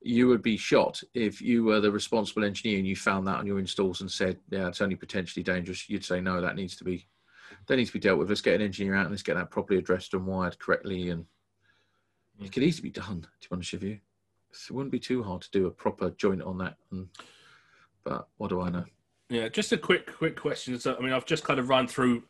[SPEAKER 1] you would be shot if you were the responsible engineer and you found that on your installs and said, "Yeah, it's only potentially dangerous." You'd say, "No, that needs to be that needs to be dealt with. Let's get an engineer out and let's get that properly addressed and wired correctly." And it could easily be done. To be honest with you, it wouldn't be too hard to do a proper joint on that. And, but what do I know?
[SPEAKER 2] Yeah, just a quick, quick question. So, I mean, I've just kind of run through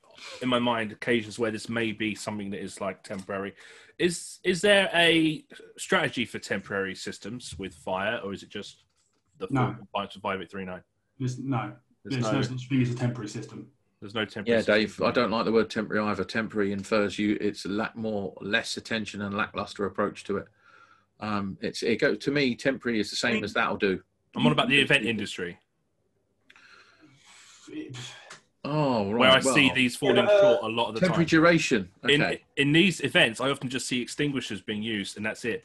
[SPEAKER 2] in my mind occasions where this may be something that is like temporary. Is is there a strategy for temporary systems with fire, or is it just the full
[SPEAKER 3] No.
[SPEAKER 2] compliance of five eight three nine?
[SPEAKER 3] There's no,
[SPEAKER 2] There's
[SPEAKER 3] there's,
[SPEAKER 2] no-
[SPEAKER 3] no, such thing as a temporary system.
[SPEAKER 2] There's no temporary.
[SPEAKER 1] Yeah,
[SPEAKER 2] system.
[SPEAKER 1] Dave. I don't like the word temporary either. Temporary infers you it's a lack more less attention and lackluster approach to it. Um, it's it go to me. Temporary is the same as that'll do.
[SPEAKER 2] I'm on about the event industry
[SPEAKER 1] Oh, right.
[SPEAKER 2] where I
[SPEAKER 1] well,
[SPEAKER 2] see these falling
[SPEAKER 3] uh,
[SPEAKER 2] short a lot of the
[SPEAKER 1] temporary
[SPEAKER 2] time.
[SPEAKER 1] duration. Okay.
[SPEAKER 2] In in these events, I often just see extinguishers being used, and that's it.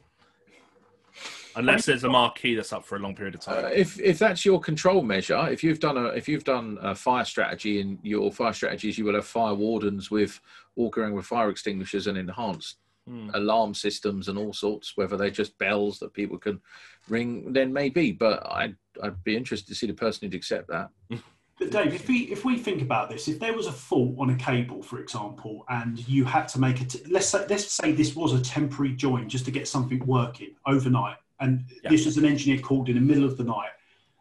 [SPEAKER 2] Unless there's a marquee that's up for a long period of time.
[SPEAKER 1] Uh, if if that's your control measure, if you've done a if you've done a fire strategy in your fire strategies, you will have fire wardens with walking around with fire extinguishers and enhanced
[SPEAKER 2] Hmm.
[SPEAKER 1] alarm systems and all sorts. Whether they're just bells that people can ring, then maybe. But I'd I'd be interested to see the person who'd accept that.
[SPEAKER 3] But Dave, if we if we think about this, if there was a fault on a cable, for example, and you had to make it, let's say let's say this was a temporary join just to get something working overnight, and
[SPEAKER 2] Yeah.
[SPEAKER 3] this was an engineer called in the middle of the night.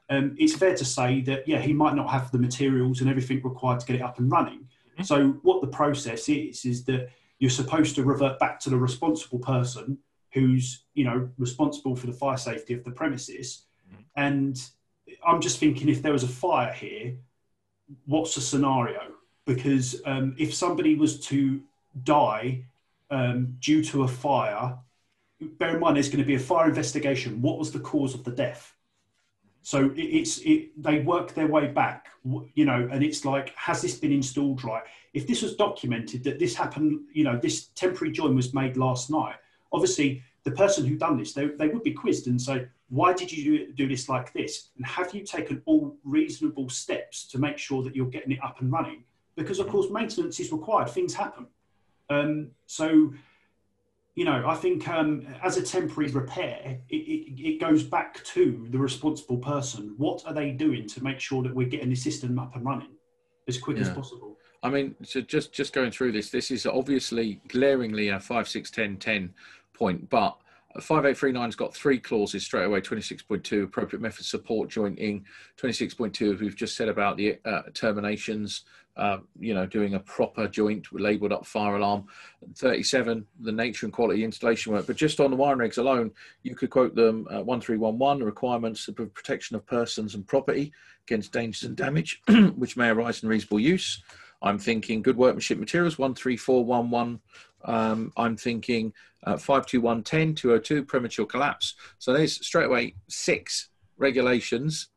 [SPEAKER 3] Um, it's fair to say that yeah, he might not have the materials and everything required to get it up and running.
[SPEAKER 2] Mhm.
[SPEAKER 3] So what the process is is that you're supposed to revert back to the responsible person who's you know responsible for the fire safety of the premises,
[SPEAKER 2] Mhm.
[SPEAKER 3] and I'm just thinking if there was a fire here, what's the scenario? Because um, if somebody was to die um, due to a fire, bear in mind there's going to be a fire investigation. What was the cause of the death? So it, it's it, they work their way back, you know, and it's like, has this been installed right? If this was documented that this happened, you know, this temporary join was made last night. Obviously, the person who done this, they, they would be quizzed and say, why did you do, do this like this? And have you taken all reasonable steps to make sure that you're getting it up and running? Because of course, maintenance is required. Things happen. Um, so, you know, I think um, as a temporary repair, it, it, it goes back to the responsible person. What are they doing to make sure that we're getting the system up and running as quick as possible?
[SPEAKER 1] I mean, so just just going through this, this is obviously glaringly a five six ten ten point, but five eight three nine's got three clauses straight away. Twenty six point two appropriate method support jointing. Twenty six point two, as we've just said about the uh, terminations. Uh, you know, doing a proper joint with labelled up fire alarm. Thirty seven, the nature and quality installation work. But just on the wiring regs alone, you could quote them uh, one three one one, the requirements of protection of persons and property against dangers and damage which may arise in reasonable use. I'm thinking good workmanship materials, 13411. Um, I'm thinking uh, 52110, 202, premature collapse. So there's straight away six regulations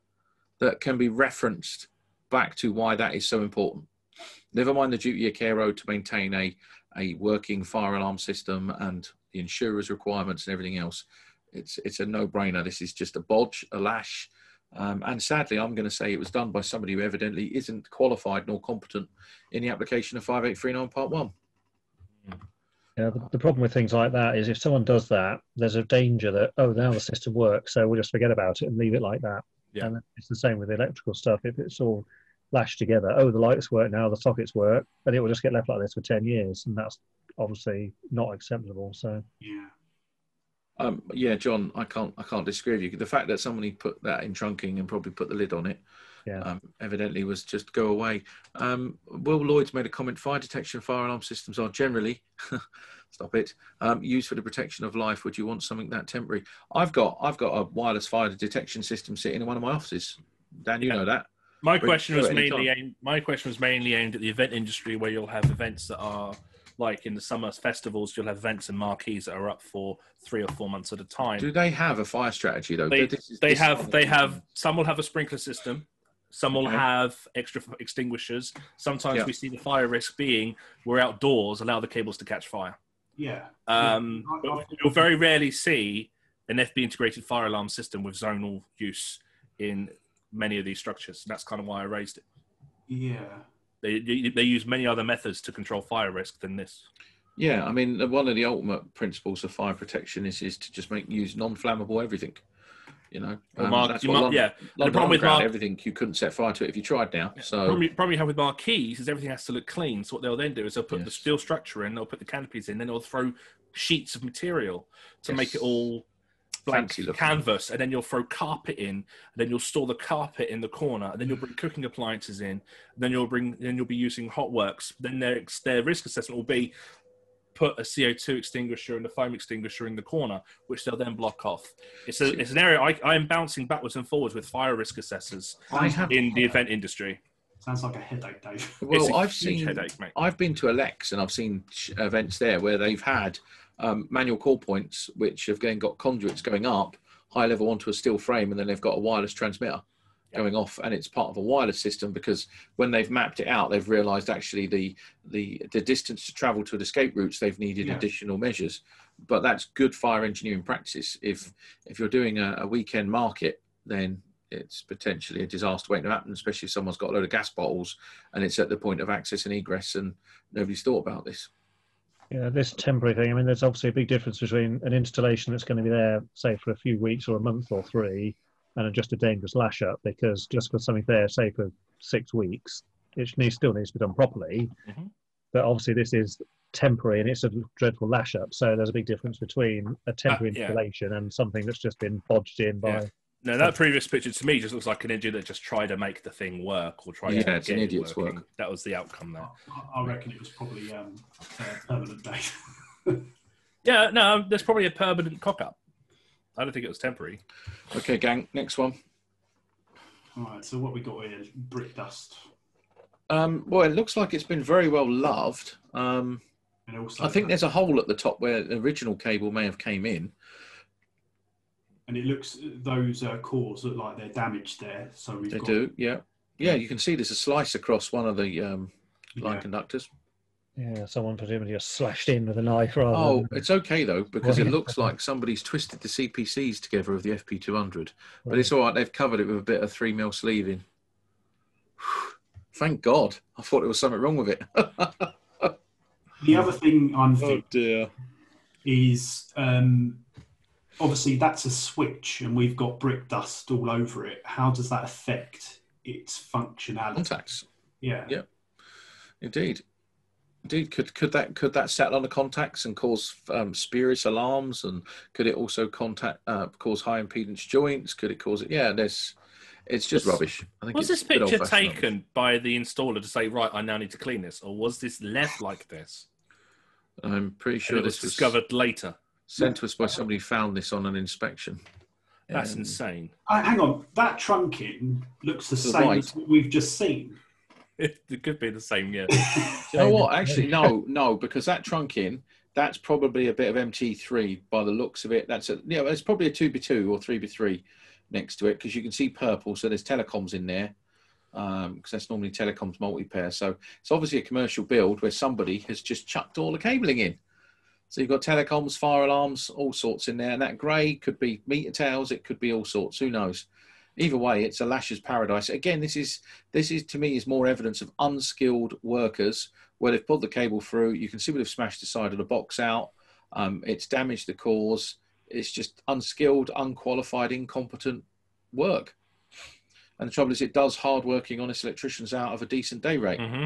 [SPEAKER 1] that can be referenced back to why that is so important. Never mind the duty of care owed to maintain a, a working fire alarm system and the insurer's requirements and everything else. It's, it's a no brainer. This is just a bodge, a lash, um, and sadly, I'm going to say it was done by somebody who evidently isn't qualified nor competent in the application of 5839 Part 1.
[SPEAKER 4] Yeah, the, the problem with things like that is if someone does that, there's a danger that oh now the system works, so we'll just forget about it and leave it like that.
[SPEAKER 2] Yeah.
[SPEAKER 4] And it's the same with the electrical stuff. If it's all lashed together, oh the lights work now, the sockets work, then it will just get left like this for ten years, and that's obviously not acceptable. So
[SPEAKER 3] Yeah.
[SPEAKER 1] Um, yeah, John, I can't I can't disagree with you. The fact that somebody put that in trunking and probably put the lid on it,
[SPEAKER 4] Yeah.
[SPEAKER 1] um, evidently was just go away. Um, Will Lloyd's made a comment: fire detection fire alarm systems are generally, stop it, um, used for the protection of life. Would you want something that temporary? I've got I've got a wireless fire detection system sitting in one of my offices. Dan, you
[SPEAKER 2] Yeah.
[SPEAKER 1] know that.
[SPEAKER 2] My question was mainly
[SPEAKER 1] time.
[SPEAKER 2] aimed, my question was mainly aimed at the event industry where you'll have events that are like in the summer festivals you'll have events and marquees that are up for three or four months at a time.
[SPEAKER 1] Do they have a fire strategy though?
[SPEAKER 2] they,
[SPEAKER 1] This is-
[SPEAKER 2] they
[SPEAKER 1] this is
[SPEAKER 2] have they have some will have a sprinkler system some will
[SPEAKER 1] Okay.
[SPEAKER 2] have extra extinguishers sometimes
[SPEAKER 1] Yeah.
[SPEAKER 2] we see the fire risk being we're outdoors allow the cables to catch fire
[SPEAKER 3] Yeah.
[SPEAKER 2] um,
[SPEAKER 3] Yeah.
[SPEAKER 2] you'll very rarely see an fb integrated fire alarm system with zonal use in many of these structures that's kind of why i raised it
[SPEAKER 3] Yeah.
[SPEAKER 2] they, they, they use many other methods to control fire risk than this
[SPEAKER 1] Yeah, I mean, one of the ultimate principles of fire protection is is to just make use non-flammable everything. You know,
[SPEAKER 2] well, um, Mark, that's what yeah.
[SPEAKER 1] the problem with Mark, everything you couldn't set fire to it if you tried now. So
[SPEAKER 2] problem, you, problem you have with marquees is everything has to look clean. So what they'll then do is they'll put yes. the steel structure in, they'll put the canopies in, then they'll throw sheets of material to yes. make it all blank canvas, and then you'll throw carpet in, and then you'll store the carpet in the corner, and then you'll bring cooking appliances in, then you'll bring, then you'll be using hot works. Then their their risk assessment will be put a CO2 extinguisher and a foam extinguisher in the corner, which they'll then block off. It's, a, it's an area I, I am bouncing backwards and forwards with fire risk assessors have, in the event industry.
[SPEAKER 3] Sounds like a headache, Dave.
[SPEAKER 1] Well, I've seen, headache, I've been to Alex and I've seen events there where they've had um, manual call points, which have then got conduits going up high level onto a steel frame, and then they've got a wireless transmitter going off, and it's part of a wireless system because when they've mapped it out, they've realised actually the the the distance to travel to the escape routes, they've needed yeah. additional measures. But that's good fire engineering practice. If if you're doing a, a weekend market, then it's potentially a disaster waiting to happen, especially if someone's got a load of gas bottles and it's at the point of access and egress, and nobody's thought about this.
[SPEAKER 4] Yeah, this temporary thing. I mean, there's obviously a big difference between an installation that's going to be there, say, for a few weeks or a month or three, and just a dangerous lash up. Because just for something there, say, for six weeks, it needs, still needs to be done properly. Mm-hmm. But obviously, this is temporary and it's a dreadful lash up. So there's a big difference between a temporary uh, yeah. installation and something that's just been bodged in by. Yeah.
[SPEAKER 2] No, that previous picture to me just looks like an idiot that just tried to make the thing work or try yeah, to
[SPEAKER 1] it's an idiot's
[SPEAKER 2] working.
[SPEAKER 1] work.
[SPEAKER 2] That was the outcome there.
[SPEAKER 3] I, I reckon it was probably um, a permanent day.
[SPEAKER 2] yeah, no, there's probably a permanent cock up. I don't think it was temporary.
[SPEAKER 1] Okay, gang, next one.
[SPEAKER 3] All right, so what we got here is Brick dust.
[SPEAKER 1] Um, well, it looks like it's been very well loved. Um, I think there's a hole at the top where the original cable may have came in
[SPEAKER 3] and it looks those uh, cores look like they're damaged there. So we
[SPEAKER 1] they got... do, yeah, yeah. You can see there's a slice across one of the um, line yeah. conductors.
[SPEAKER 4] Yeah, someone presumably just slashed in with a knife. Rather
[SPEAKER 1] oh,
[SPEAKER 4] than...
[SPEAKER 1] it's okay though because it looks like somebody's twisted the CPCs together of the FP200, right. but it's all right. They've covered it with a bit of three mil sleeving. Thank God! I thought there was something wrong with it.
[SPEAKER 3] the other thing I'm
[SPEAKER 1] oh dear
[SPEAKER 3] is um, obviously that's a switch and we've got brick dust all over it. How does that affect its functionality?
[SPEAKER 1] Contacts.
[SPEAKER 3] Yeah.
[SPEAKER 1] Yeah. Indeed. Indeed, could could that could that settle on the contacts and cause um, spurious alarms, and could it also contact uh, cause high impedance joints? Could it cause it? Yeah, there's. It's just was, rubbish.
[SPEAKER 2] I think was this picture taken rubbish. by the installer to say, right, I now need to clean this, or was this left like this?
[SPEAKER 1] I'm pretty sure
[SPEAKER 2] this was discovered later
[SPEAKER 1] sent to us by somebody who found this on an inspection.
[SPEAKER 2] That's um, insane.
[SPEAKER 3] Uh, hang on, that trunking looks the, the same white. as what we've just seen.
[SPEAKER 2] It, it could be the same, yeah.
[SPEAKER 1] you know what? Actually, no, no, because that trunking, that's probably a bit of MT3 by the looks of it. That's a, you know, it's probably a 2B2 or 3B3 next to it because you can see purple, so there's telecoms in there because um, that's normally telecoms multi-pair. So it's obviously a commercial build where somebody has just chucked all the cabling in. So you've got telecoms, fire alarms, all sorts in there. And that grey could be meter tails, it could be all sorts. Who knows? Either way, it's a lasher's paradise. Again, this is this is to me is more evidence of unskilled workers where they've pulled the cable through. You can see where they've smashed the side of the box out. Um, it's damaged the cores. It's just unskilled, unqualified, incompetent work. And the trouble is, it does hard working, honest electricians out of a decent day rate.
[SPEAKER 2] Mm-hmm.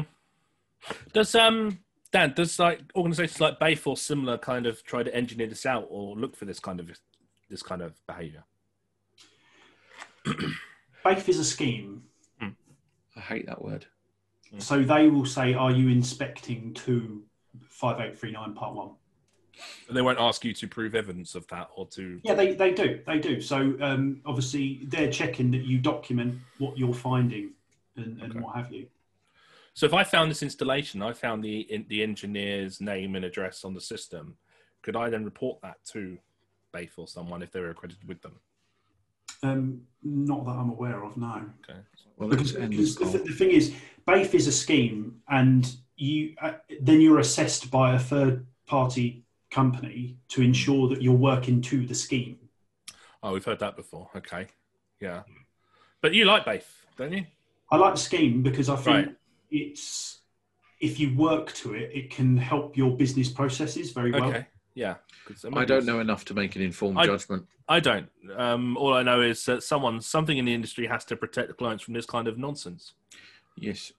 [SPEAKER 2] Does um Dan, does like organizations like Bayforce similar kind of try to engineer this out or look for this kind of this kind of behavior?
[SPEAKER 3] BAFE is a scheme.
[SPEAKER 1] Mm. I hate that word.
[SPEAKER 3] So they will say, "Are you inspecting to five eight three nine part one?"
[SPEAKER 2] they won't ask you to prove evidence of that or to.
[SPEAKER 3] Yeah, they, they do. They do. So um, obviously, they're checking that you document what you're finding and, and okay. what have you.
[SPEAKER 2] So if I found this installation, I found the the engineer's name and address on the system. Could I then report that to BAFE or someone if they were accredited with them?
[SPEAKER 3] Um, not that I'm aware of, no.
[SPEAKER 2] Okay.
[SPEAKER 3] Well, because, because the, the, thing is, BAFE is a scheme, and you uh, then you're assessed by a third party company to ensure that you're working to the scheme.
[SPEAKER 2] Oh, we've heard that before. Okay, yeah, but you like BAFE, don't you?
[SPEAKER 3] I like the scheme because I think right it's if you work to it, it can help your business processes very well.
[SPEAKER 2] Okay. Yeah. 'Cause
[SPEAKER 1] I don't know enough to make an informed
[SPEAKER 2] I-
[SPEAKER 1] judgment.
[SPEAKER 2] I don't. Um, all I know is that someone, something in the industry has to protect the clients from this kind of nonsense.
[SPEAKER 1] Yes.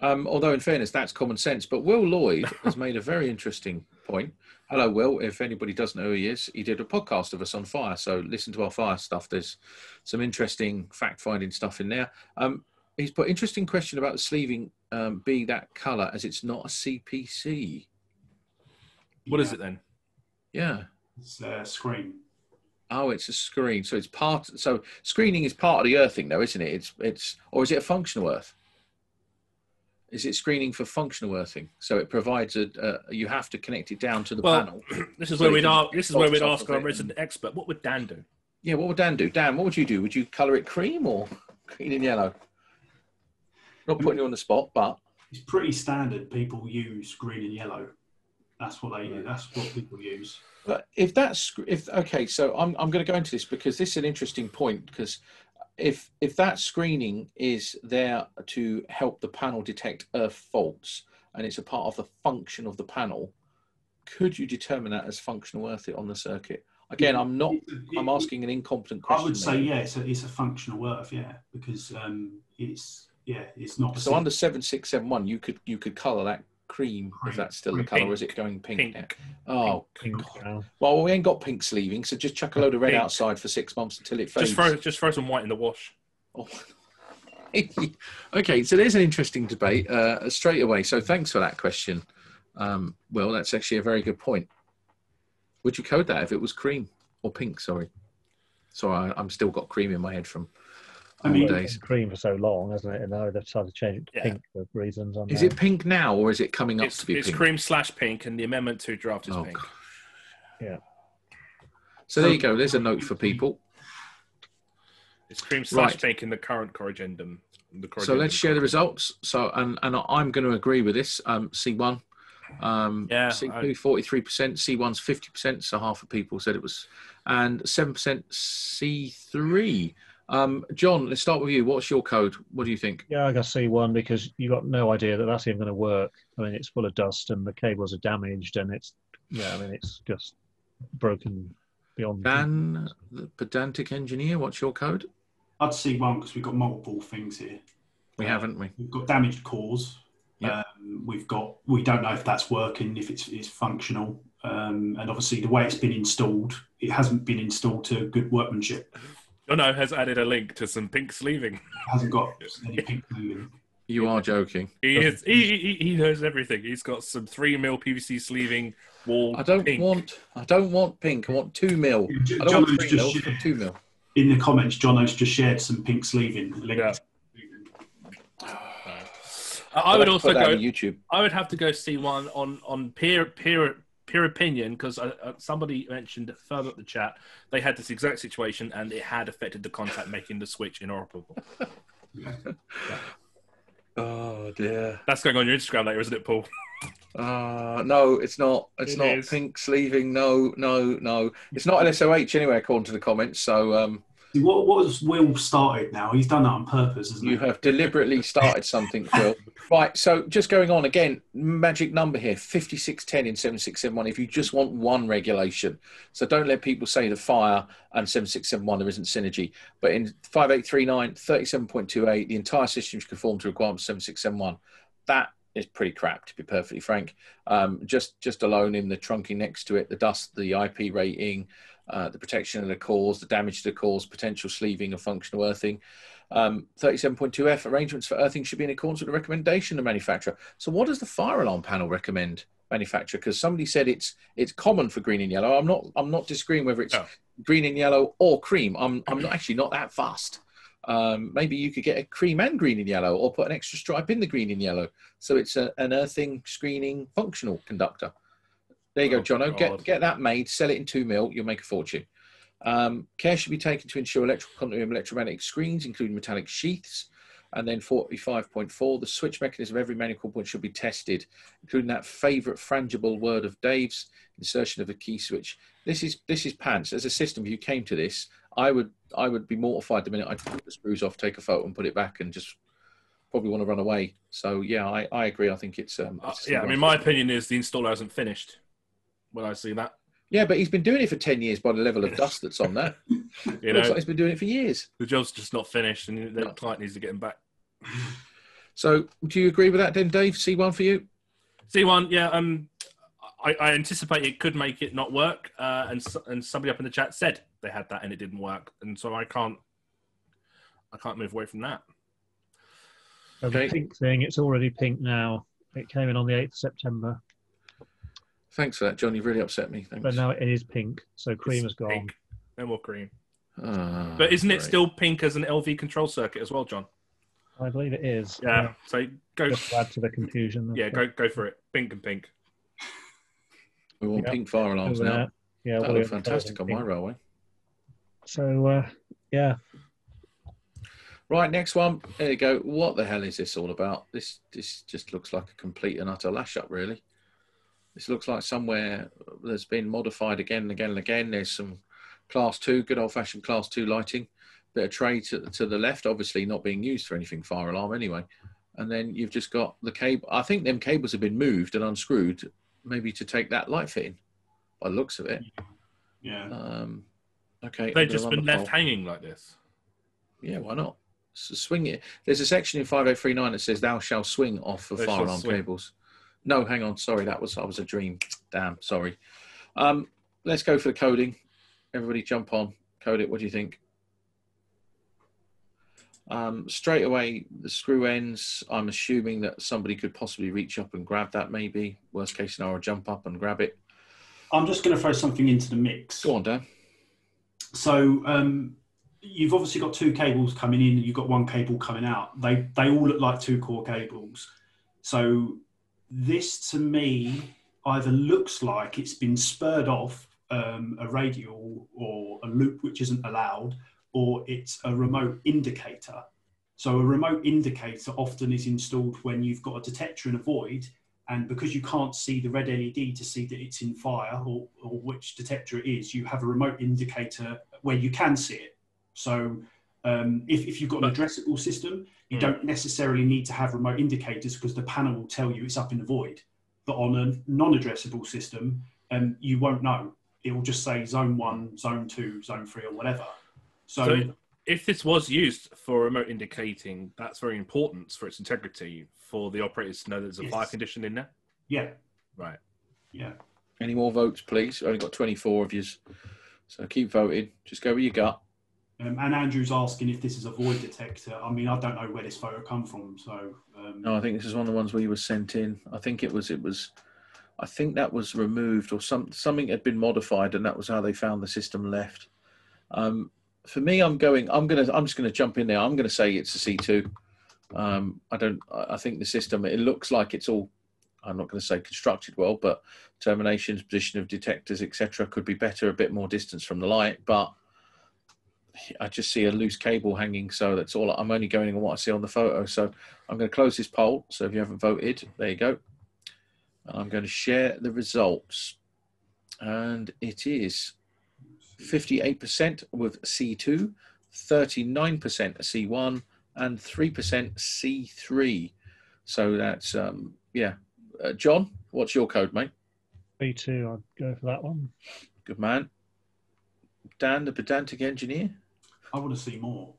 [SPEAKER 1] Um, although, in fairness, that's common sense. But Will Lloyd has made a very interesting point. Hello, Will. If anybody doesn't know who he is, he did a podcast of us on fire. So listen to our fire stuff. There's some interesting fact finding stuff in there. Um, he's put interesting question about the sleeving um, being that colour as it's not a CPC.
[SPEAKER 2] What is
[SPEAKER 3] Yeah,
[SPEAKER 2] it then?
[SPEAKER 1] Yeah.
[SPEAKER 3] It's a screen.
[SPEAKER 1] Oh, it's a screen. So it's part. So screening is part of the earthing, though, isn't it? It's it's or is it a functional earth? Is it screening for functional earthing? So it provides a. a you have to connect it down to the
[SPEAKER 2] Well,
[SPEAKER 1] panel.
[SPEAKER 2] This is
[SPEAKER 1] So
[SPEAKER 2] where we'd ask. This is where we'd ask our
[SPEAKER 1] it
[SPEAKER 2] resident expert. What would Dan do?
[SPEAKER 1] Yeah. What would Dan do? Dan, what would you do? Would you colour it cream or green and yellow? Not putting you on the spot, but
[SPEAKER 3] It's pretty standard. People use green and yellow. That's what they. That's what people use.
[SPEAKER 1] But if that's if okay, so I'm I'm going to go into this because this is an interesting point because if if that screening is there to help the panel detect earth faults and it's a part of the function of the panel, could you determine that as functional earth it on the circuit? Again, I'm not. I'm asking an incompetent question.
[SPEAKER 3] I would say yeah, it's a, it's a functional earth, yeah, because um, it's yeah, it's not.
[SPEAKER 1] So under seven six seven one, you could you could colour that cream
[SPEAKER 3] Cream.
[SPEAKER 1] that's still the colour, or is it going pink? now? Oh,
[SPEAKER 4] Pink
[SPEAKER 1] God. well, we ain't got pink sleeving, so just chuck a load of red
[SPEAKER 2] Pink.
[SPEAKER 1] outside for six months until it fades.
[SPEAKER 2] Just throw, just throw some white in the wash.
[SPEAKER 1] Oh. okay, so there's an interesting debate uh, straight away. So thanks for that question. Um, well, that's actually a very good point. Would you code that if it was cream or pink? Sorry, sorry, I, I'm still got cream in my head from
[SPEAKER 3] I mean,
[SPEAKER 4] It's
[SPEAKER 1] days.
[SPEAKER 4] been cream for so long, hasn't it? And now they've decided to change it to
[SPEAKER 2] Yeah.
[SPEAKER 4] pink for reasons. I
[SPEAKER 1] Is it pink now, or is it coming up
[SPEAKER 2] It's,
[SPEAKER 1] to be
[SPEAKER 2] it's
[SPEAKER 1] pink?
[SPEAKER 2] cream slash pink, and the amendment to draft is
[SPEAKER 1] Oh,
[SPEAKER 2] pink.
[SPEAKER 1] So there you go. There's a note for people.
[SPEAKER 2] It's cream slash
[SPEAKER 1] Right.
[SPEAKER 2] pink in the current corrigendum. The
[SPEAKER 1] So let's share the results. So and and I'm going to agree with this. Um, C1, um,
[SPEAKER 2] Yeah,
[SPEAKER 1] C2 43 percent, C1's 50 percent. So half of people said it was, and seven percent C3. Um, John, let's start with you. What's your code? What do you think?
[SPEAKER 4] Yeah, I got C1 because you've got no idea that that's even going to work. I mean, it's full of dust and the cables are damaged and it's, yeah, I mean, it's just broken beyond.
[SPEAKER 1] Dan, the pedantic engineer. What's your code?
[SPEAKER 3] I'd see one because we've got multiple things here.
[SPEAKER 1] We
[SPEAKER 3] Uh,
[SPEAKER 1] haven't we?
[SPEAKER 3] We've got damaged cores.
[SPEAKER 1] Yeah.
[SPEAKER 3] Um, we've got. We don't know if that's working, if it's, it's functional, um, and obviously the way it's been installed, it hasn't been installed to good workmanship.
[SPEAKER 2] Oh no, has added a link to some pink sleeving.
[SPEAKER 3] Hasn't got any pink moving.
[SPEAKER 1] You are joking.
[SPEAKER 2] He is, he, he, he knows everything. He's got some three mil PVC sleeving wall.
[SPEAKER 1] I don't
[SPEAKER 2] pink.
[SPEAKER 1] want. I don't want pink. I want two mil.
[SPEAKER 3] J-
[SPEAKER 1] I don't
[SPEAKER 3] John
[SPEAKER 1] want three
[SPEAKER 3] just
[SPEAKER 1] mil.
[SPEAKER 3] shared-
[SPEAKER 1] Two mil.
[SPEAKER 3] In the comments, Jono's just shared some pink sleeving. Link
[SPEAKER 2] Yeah. I- I would also go.
[SPEAKER 1] YouTube.
[SPEAKER 2] I would have to go see one on on peer peer peer opinion because uh, uh, somebody mentioned further up the chat they had this exact situation and it had affected the contact, making the switch inoperable.
[SPEAKER 1] Oh dear.
[SPEAKER 2] That's going on your Instagram later, isn't it, Paul?
[SPEAKER 1] Uh, no, it's not. It's
[SPEAKER 2] It
[SPEAKER 1] not
[SPEAKER 2] is.
[SPEAKER 1] pink sleeving. No, no, no. It's not LSOH anyway, according to the comments. So um,
[SPEAKER 3] See, What, what has Will started now? He's done that on purpose, hasn't
[SPEAKER 1] you
[SPEAKER 3] he?
[SPEAKER 1] have deliberately started something, Phil. Right. So just going on again, magic number here: fifty-six ten in seven six seven one. If you just want one regulation, so don't let people say the fire and seven six seven one there isn't synergy. But in 5839, 37.28, the entire system should conform to requirements seven six seven one. That is pretty crap, to be perfectly frank. Um, just just alone in the trunking next to it, the dust, the IP rating, uh, the protection of the cores, the damage to the cores, potential sleeving of functional earthing. Um, 37.2F arrangements for earthing should be in accordance with the recommendation of the manufacturer. So, what does the fire alarm panel recommend manufacturer? Because somebody said it's it's common for green and yellow. I'm not I'm not disagreeing whether it's green and yellow or cream. I'm I'm not actually not that fast. Um, maybe you could get a cream and green and yellow, or put an extra stripe in the green and yellow, so it's a, an earthing screening functional conductor. There you go,
[SPEAKER 2] Oh,
[SPEAKER 1] Jono. Get
[SPEAKER 2] God.
[SPEAKER 1] get that made, sell it in two mil, you'll make a fortune. Um, care should be taken to ensure electrical continuity of electromagnetic screens, including metallic sheaths. And then 45.4, the switch mechanism of every manual point should be tested, including that favourite frangible word of Dave's insertion of a key switch. This is this is pants. As a system, if you came to this, I would I would be mortified the minute I took the screws off, take a photo, and put it back, and just probably want to run away. So yeah, I, I agree. I think it's, um,
[SPEAKER 2] Uh,
[SPEAKER 1] it's
[SPEAKER 2] yeah, I mean, my opinion is the installer hasn't finished. When I see that,
[SPEAKER 1] yeah, but he's been doing it for ten years by the level of dust that's on that.
[SPEAKER 2] you
[SPEAKER 1] It looks
[SPEAKER 2] know,
[SPEAKER 1] like he's been doing it for years.
[SPEAKER 2] the job's just not finished, and the
[SPEAKER 1] No.
[SPEAKER 2] client needs to get him back.
[SPEAKER 1] So do you agree with that, then, Dave? C one for you?
[SPEAKER 2] C one, yeah. Um, I, I anticipate it could make it not work, uh, and and somebody up in the chat said they had that and it didn't work, and so I can't, I can't move away from that.
[SPEAKER 4] So the
[SPEAKER 1] Okay.
[SPEAKER 4] pink thing, it's already pink now. It came in on the 8th of September,
[SPEAKER 1] Thanks for that, John. You've really upset me. Thanks.
[SPEAKER 4] but now it is pink. So cream
[SPEAKER 2] It's
[SPEAKER 4] is gone.
[SPEAKER 2] pink. No more cream.
[SPEAKER 1] Ah,
[SPEAKER 2] But isn't it
[SPEAKER 1] great.
[SPEAKER 2] still pink as an LV control circuit as well, John?
[SPEAKER 4] I believe it is.
[SPEAKER 2] Yeah. So go,
[SPEAKER 4] Just to add to the confusion.
[SPEAKER 2] yeah, go go for it. Pink and pink.
[SPEAKER 1] We want
[SPEAKER 4] Yeah.
[SPEAKER 1] pink fire alarms
[SPEAKER 4] So,
[SPEAKER 1] now.
[SPEAKER 4] Yeah,
[SPEAKER 1] That
[SPEAKER 4] well,
[SPEAKER 1] look
[SPEAKER 4] it's
[SPEAKER 1] fantastic on
[SPEAKER 4] pink.
[SPEAKER 1] my railway.
[SPEAKER 4] So uh, yeah,
[SPEAKER 1] Right, next one. There you go. What the hell is this all about? This this just looks like a complete and utter lash up, really. This looks like somewhere that's been modified again and again and again. There's some class two, good old fashioned class two lighting, bit of tray to, to the left, obviously not being used for anything fire alarm anyway. And then you've just got the cable. I think them cables have been moved and unscrewed, maybe to take that light fitting, by the looks of it.
[SPEAKER 3] Yeah.
[SPEAKER 1] Um, okay.
[SPEAKER 2] They've just been
[SPEAKER 1] the
[SPEAKER 2] left
[SPEAKER 1] poll.
[SPEAKER 2] hanging like this.
[SPEAKER 1] Yeah, why not? S- swing it. There's a section in 5839 that says "Thou shalt swing off of
[SPEAKER 2] Thou
[SPEAKER 1] fire alarm
[SPEAKER 2] swing.
[SPEAKER 1] cables." No, hang on. Sorry, that was I was a dream. Damn, sorry. Um, let's go for the coding. Everybody, jump on. Code it. What do you think? Um, straight away, the screw ends. I'm assuming that somebody could possibly reach up and grab that. Maybe worst case scenario, jump up and grab it.
[SPEAKER 3] I'm just going to throw something into the mix.
[SPEAKER 1] Go on, Dan.
[SPEAKER 3] So um, you've obviously got two cables coming in, and you've got one cable coming out. They they all look like two core cables. So this to me either looks like it's been spurred off um, a radial or a loop which isn't allowed, or it's a remote indicator. So a remote indicator often is installed when you've got a detector in a void, and because you can't see the red LED to see that it's in fire or, or which detector it is, you have a remote indicator where you can see it. So um, if, if you've got an addressable system, you
[SPEAKER 2] Hmm.
[SPEAKER 3] don't necessarily need to have remote indicators because the panel will tell you it's up in the void. But on a non-addressable system, um, you won't know. It will just say zone one, zone two, zone three, or whatever. So,
[SPEAKER 2] So if this was used for remote indicating, that's very important for its integrity for the operators to know that there's a
[SPEAKER 3] Yes.
[SPEAKER 2] fire condition in there.
[SPEAKER 3] yeah,
[SPEAKER 2] Right.
[SPEAKER 3] yeah.
[SPEAKER 1] Any more votes, please? Only got 24 of yous, so keep voting. Just go with your gut.
[SPEAKER 3] Um, and Andrew's asking if this is a void detector. I mean, I don't know where this photo come from. So um,
[SPEAKER 1] No, I think this is one of the ones where you were sent in. I think it was it was I think that was removed or some something had been modified and that was how they found the system left. Um, for me, I'm going. I'm gonna. I'm just gonna jump in there. I'm gonna say it's a C2. Um, I don't. I I think the system. It looks like it's all. I'm not going to say constructed well, but terminations, position of detectors, etc., could be better. A bit more distance from the light, but I just see a loose cable hanging. So that's all. I'm only going on what I see on the photo. So I'm going to close this poll. So if you haven't voted, there you go. I'm going to share the results. And it is 58% with C2, 39% C1, and 3% C3. So that's, um, yeah. Uh, John, what's your code, mate?
[SPEAKER 4] B2, I'd go for that one.
[SPEAKER 1] Good man. Dan, the pedantic engineer.
[SPEAKER 3] I want to see more.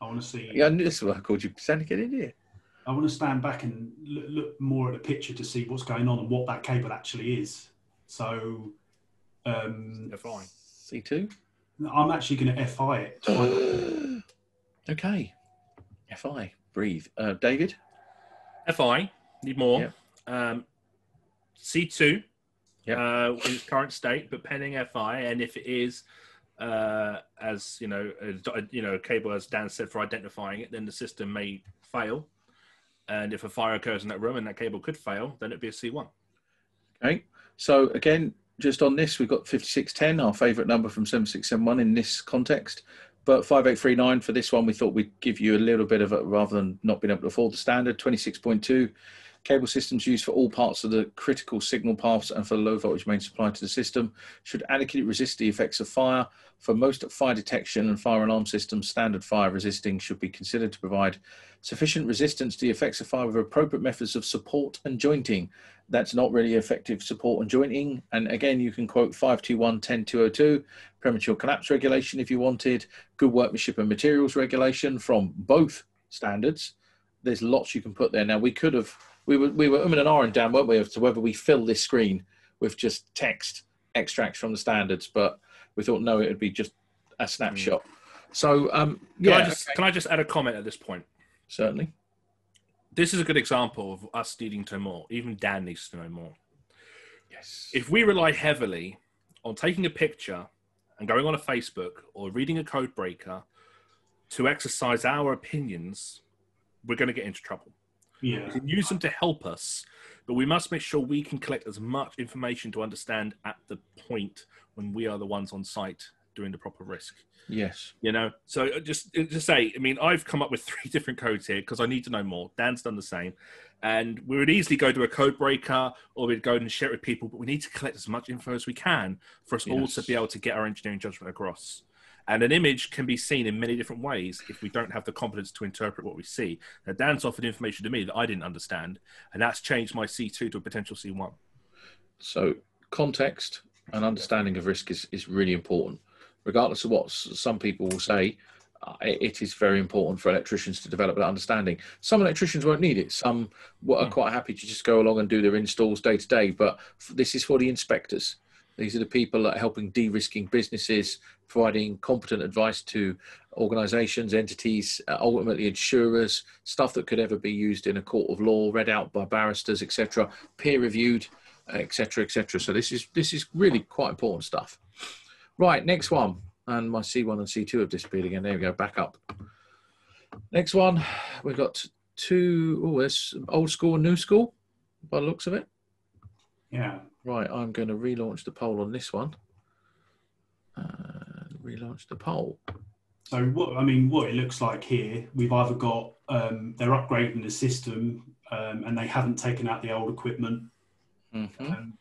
[SPEAKER 3] I want to see.
[SPEAKER 1] Yeah, I knew this is what I called you pedantic engineer.
[SPEAKER 3] I want to stand back and look, look more at the picture to see what's going on and what that cable actually is. So um,
[SPEAKER 2] They're fine.
[SPEAKER 1] C2.
[SPEAKER 3] I'm actually going to FI it.
[SPEAKER 1] okay. FI. Breathe. Uh, David?
[SPEAKER 2] FI need more.
[SPEAKER 1] Yeah.
[SPEAKER 2] Um, C2
[SPEAKER 1] Yeah.
[SPEAKER 2] uh, in its current state, but pending FI, and if it is uh, as you know, a, you know, a cable as Dan said for identifying it, then the system may fail. And if a fire occurs in that room and that cable could fail, then it'd be a C1.
[SPEAKER 1] Okay. So again, just on this, we've got 5610, our favourite number from 7671 in this context. But 5839 for this one, we thought we'd give you a little bit of it rather than not being able to afford the standard. 26.2 Cable systems used for all parts of the critical signal paths and for the low voltage main supply to the system should adequately resist the effects of fire. For most fire detection and fire alarm systems, standard fire resisting should be considered to provide sufficient resistance to the effects of fire with appropriate methods of support and jointing. That's not really effective support and jointing. And again, you can quote 521 10202, premature collapse regulation if you wanted, good workmanship and materials regulation from both standards. There's lots you can put there. Now, we could have we were we were um and ahhing down, weren't we, as to whether we fill this screen with just text extracts from the standards, but we thought no, it would be just a snapshot. Mm. So um, yeah,
[SPEAKER 2] can I, just, okay. can I just add a comment at this point?
[SPEAKER 1] Certainly.
[SPEAKER 2] This is a good example of us needing to know more. Even Dan needs to know more.
[SPEAKER 1] Yes.
[SPEAKER 2] If we rely heavily on taking a picture and going on a Facebook or reading a code breaker to exercise our opinions, we're going to get into trouble.
[SPEAKER 3] Yeah.
[SPEAKER 2] We can use them to help us, but we must make sure we can collect as much information to understand at the point when we are the ones on site doing the proper risk.
[SPEAKER 1] Yes.
[SPEAKER 2] You know, so uh, just uh, to say, I mean, I've come up with three different codes here because I need to know more. Dan's done the same. And we would easily go to a code breaker or we'd go and share it with people, but we need to collect as much info as we can for us yes. all to be able to get our engineering judgment across. And an image can be seen in many different ways if we don't have the competence to interpret what we see. Now, Dan's offered information to me that I didn't understand, and that's changed my C2 to a potential C1.
[SPEAKER 1] So, context and understanding of risk is, is really important. Regardless of what some people will say, uh, it is very important for electricians to develop that understanding. Some electricians won't need it. Some are hmm. quite happy to just go along and do their installs day to day. But this is for the inspectors. These are the people that are helping de-risking businesses, providing competent advice to organisations, entities, uh, ultimately insurers, stuff that could ever be used in a court of law, read out by barristers, etc., peer-reviewed, etc., etc. So this is this is really quite important stuff. Right, next one, and my C1 and C2 have disappeared again. There we go, back up. Next one, we've got two. Oh, there's old school and new school, by the looks of it.
[SPEAKER 3] Yeah.
[SPEAKER 1] Right, I'm going to relaunch the poll on this one. Uh, relaunch the poll.
[SPEAKER 3] So what I mean, what it looks like here, we've either got um, they're upgrading the system um, and they haven't taken out the old equipment.
[SPEAKER 1] Mm-hmm. Um,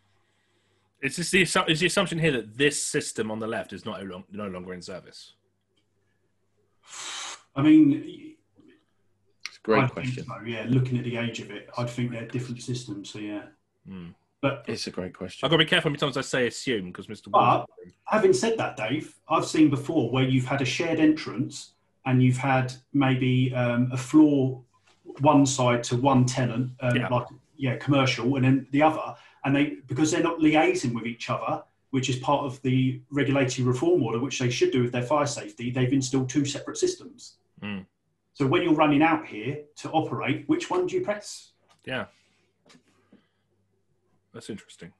[SPEAKER 2] is this the is the assumption here that this system on the left is not no longer in service?
[SPEAKER 3] I mean,
[SPEAKER 1] it's a great I question.
[SPEAKER 3] So, yeah, looking at the age of it, I'd think they're different systems. So yeah.
[SPEAKER 2] Mm.
[SPEAKER 3] But
[SPEAKER 1] it's a great question.
[SPEAKER 2] I've got to be careful how many times I say assume because Mr.
[SPEAKER 3] But having said that, Dave, I've seen before where you've had a shared entrance and you've had maybe um, a floor one side to one tenant, um, yeah. like yeah, commercial, and then the other, and they because they're not liaising with each other, which is part of the regulatory reform order, which they should do with their fire safety. They've installed two separate systems.
[SPEAKER 2] Mm.
[SPEAKER 3] So when you're running out here to operate, which one do you press?
[SPEAKER 2] Yeah. That's interesting.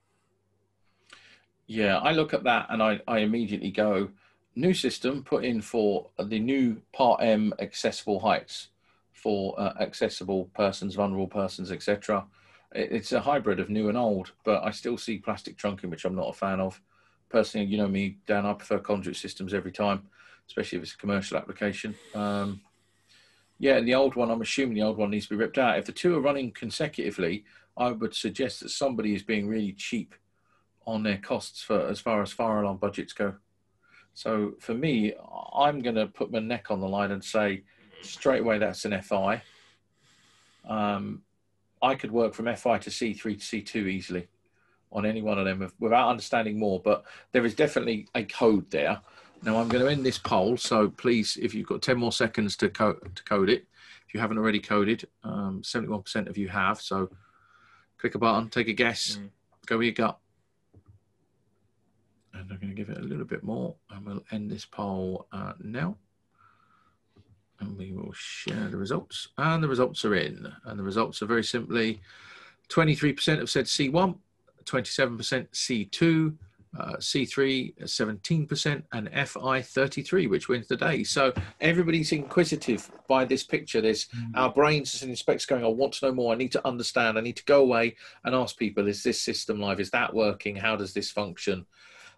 [SPEAKER 1] Yeah, I look at that and I, I immediately go, new system put in for the new Part M accessible heights for uh, accessible persons, vulnerable persons, etc. It's a hybrid of new and old, but I still see plastic trunking, which I'm not a fan of. Personally, you know me, Dan, I prefer conduit systems every time, especially if it's a commercial application. Um, yeah, and the old one, I'm assuming the old one needs to be ripped out. If the two are running consecutively, I would suggest that somebody is being really cheap on their costs for as far as fire alarm budgets go. So for me, I'm going to put my neck on the line and say straight away that's an FI. Um, I could work from FI to C3 to C2 easily on any one of them without understanding more, but there is definitely a code there. Now I'm going to end this poll, so please, if you've got 10 more seconds to, co- to code it, if you haven't already coded, um, 71% of you have, so click a button, take a guess, mm. go with your gut. And I'm going to give it a little bit more, and we'll end this poll uh, now. And we will share the results. And the results are in. And the results are very simply 23% have said C1, 27% C2, uh, C3 17% and FI 33, which wins the day. So everybody's inquisitive by this picture. There's mm. our brains as an inspector going, I want to know more. I need to understand. I need to go away and ask people, is this system live? Is that working? How does this function?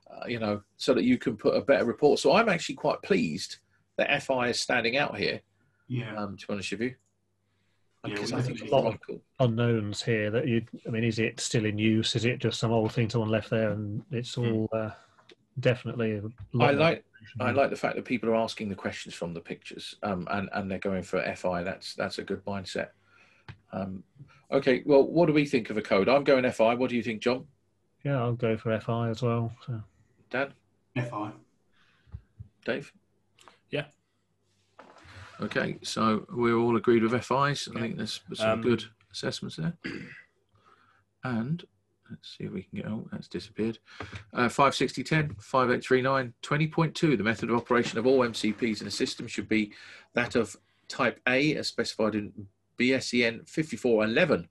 [SPEAKER 1] Uh, you know, so that you can put a better report. So I'm actually quite pleased that FI is standing out here.
[SPEAKER 3] Yeah.
[SPEAKER 1] Um, to be honest with you. Because
[SPEAKER 4] Yeah,
[SPEAKER 1] I think
[SPEAKER 4] a lot of-
[SPEAKER 1] cool.
[SPEAKER 4] unknowns here that you i mean is it still in use is it just some old thing someone left there and it's all uh, definitely a lot
[SPEAKER 1] I like. I like the fact that people are asking the questions from the pictures, um, and and they're going for FI. That's that's a good mindset. Um, okay, well, what do we think of a code? I'm going FI. What do you think, John?
[SPEAKER 4] yeah i'll go for fi as well so.
[SPEAKER 1] Dan?
[SPEAKER 3] FI.
[SPEAKER 1] Dave? Okay, so we're all agreed with FIs. I think there's some
[SPEAKER 2] Um,
[SPEAKER 1] good assessments there. And let's see if we can get. Oh, that's disappeared. Uh, 56010, 5839, 20.2. The method of operation of all MCPs in a system should be that of type A, as specified in BSEN 5411.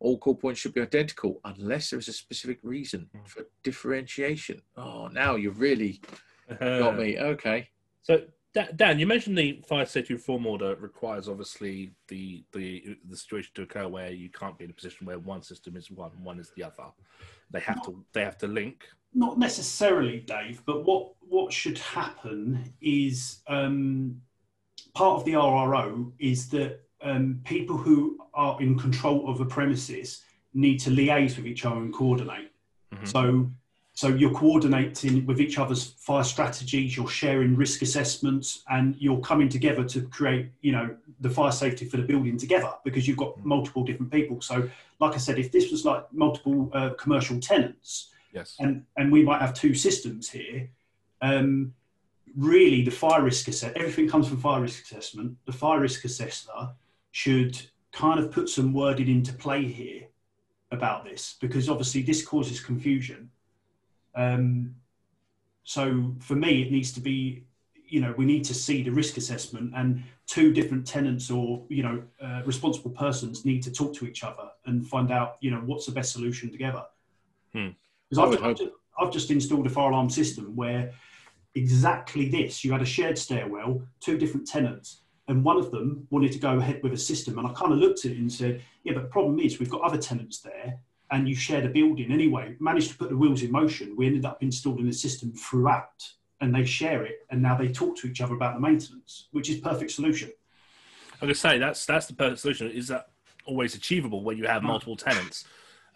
[SPEAKER 1] All call points should be identical unless there is a specific reason for differentiation. Oh, now you've really got me. Okay.
[SPEAKER 2] So, Dan, you mentioned the fire safety reform order requires obviously the, the the situation to occur where you can't be in a position where one system is one, one is the other. They have to they have to link.
[SPEAKER 3] Not necessarily, Dave, but what what should happen is um, part of the RRO is that um, people who are in control of a premises need to liaise with each other and coordinate.
[SPEAKER 2] Mhm.
[SPEAKER 3] So, so you're coordinating with each other's fire strategies, you're sharing risk assessments, and you're coming together to create, you know, the fire safety for the building together because you've got multiple different people. So, like I said, if this was like multiple uh, commercial tenants,
[SPEAKER 2] Yes.
[SPEAKER 3] and and we might have two systems here. Um, really, the fire risk assessment, everything comes from fire risk assessment. The fire risk assessor should kind of put some wording into play here about this because obviously this causes confusion. Um, so for me, it needs to be, you know, we need to see the risk assessment and two different tenants or you know uh, responsible persons need to talk to each other and find out you know what's the best solution together.
[SPEAKER 2] Hmm.
[SPEAKER 3] Because
[SPEAKER 1] I
[SPEAKER 3] I've, I've, just, I've just installed a fire alarm system where exactly this you had a shared stairwell, two different tenants, and one of them wanted to go ahead with a system. And I kind of looked at it and said, Yeah, but the problem is we've got other tenants there and you share the building anyway. Managed to put the wheels in motion. We ended up installing the system throughout and they share it and now they talk to each other about the maintenance, which is perfect solution.
[SPEAKER 2] I was gonna say that's that's the perfect solution. Is that always achievable when you have multiple tenants?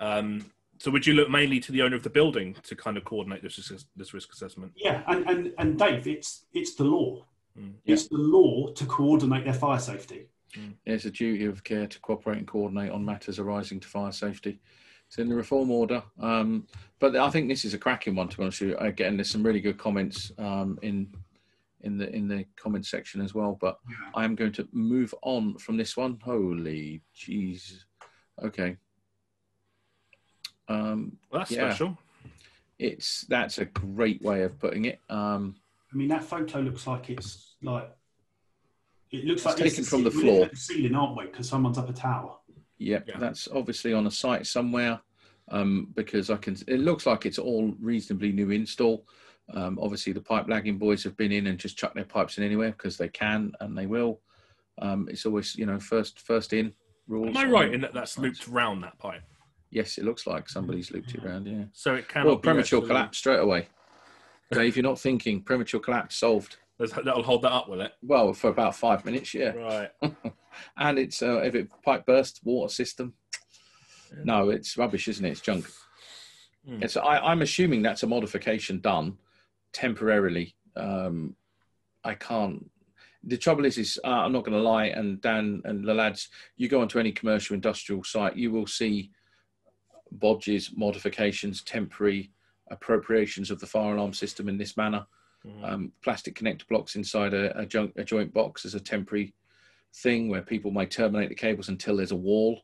[SPEAKER 2] Um, so would you look mainly to the owner of the building to kind of coordinate this risk- this risk assessment?
[SPEAKER 3] Yeah, and, and, and Dave, it's it's the law.
[SPEAKER 2] Mm.
[SPEAKER 3] It's the law to coordinate their fire safety.
[SPEAKER 1] It's a duty of care to cooperate and coordinate on matters arising to fire safety. It's in the reform order, um, but I think this is a cracking one. To be honest with you, again, there's some really good comments um, in in the in the comment section as well. But I am going to move on from this one. Holy jeez. Okay. Um,
[SPEAKER 2] Well, that's
[SPEAKER 1] Yeah.
[SPEAKER 2] special.
[SPEAKER 1] it's that's a great way of putting it. Um,
[SPEAKER 3] I mean, that photo looks like it's like it looks
[SPEAKER 1] It's
[SPEAKER 3] like
[SPEAKER 1] taken from the floor.
[SPEAKER 3] the ceiling, aren't we? Because someone's up a tower.
[SPEAKER 1] Yep,
[SPEAKER 2] Yeah.
[SPEAKER 1] that's obviously on a site somewhere um, because I can. It looks like it's all reasonably new install. Um, obviously, the pipe lagging boys have been in and just chucked their pipes in anywhere because they can and they will. Um, it's always you know first first in rules.
[SPEAKER 2] Am I right in that that's looped round that pipe?
[SPEAKER 1] Yes, it looks like somebody's looped it around. Yeah.
[SPEAKER 2] So it cannot
[SPEAKER 1] Well, premature
[SPEAKER 2] actually-
[SPEAKER 1] collapse straight away. Dave, if you're not thinking premature collapse solved.
[SPEAKER 2] That'll hold that up, will it?
[SPEAKER 1] Well, for about five minutes, yeah.
[SPEAKER 2] Right.
[SPEAKER 1] and it's uh, if it pipe burst water system. No, it's rubbish, isn't it? It's junk.
[SPEAKER 2] Hmm.
[SPEAKER 1] It's I, I'm assuming that's a modification done temporarily. Um, I can't. The trouble is, is uh, I'm not going to lie, and Dan and the lads, you go onto any commercial industrial site, you will see bodges, modifications, temporary appropriations of the fire alarm system in this manner
[SPEAKER 2] Mhm.
[SPEAKER 1] um, plastic connector blocks inside a, a, junk, a joint box as a temporary thing where people may terminate the cables until there's a wall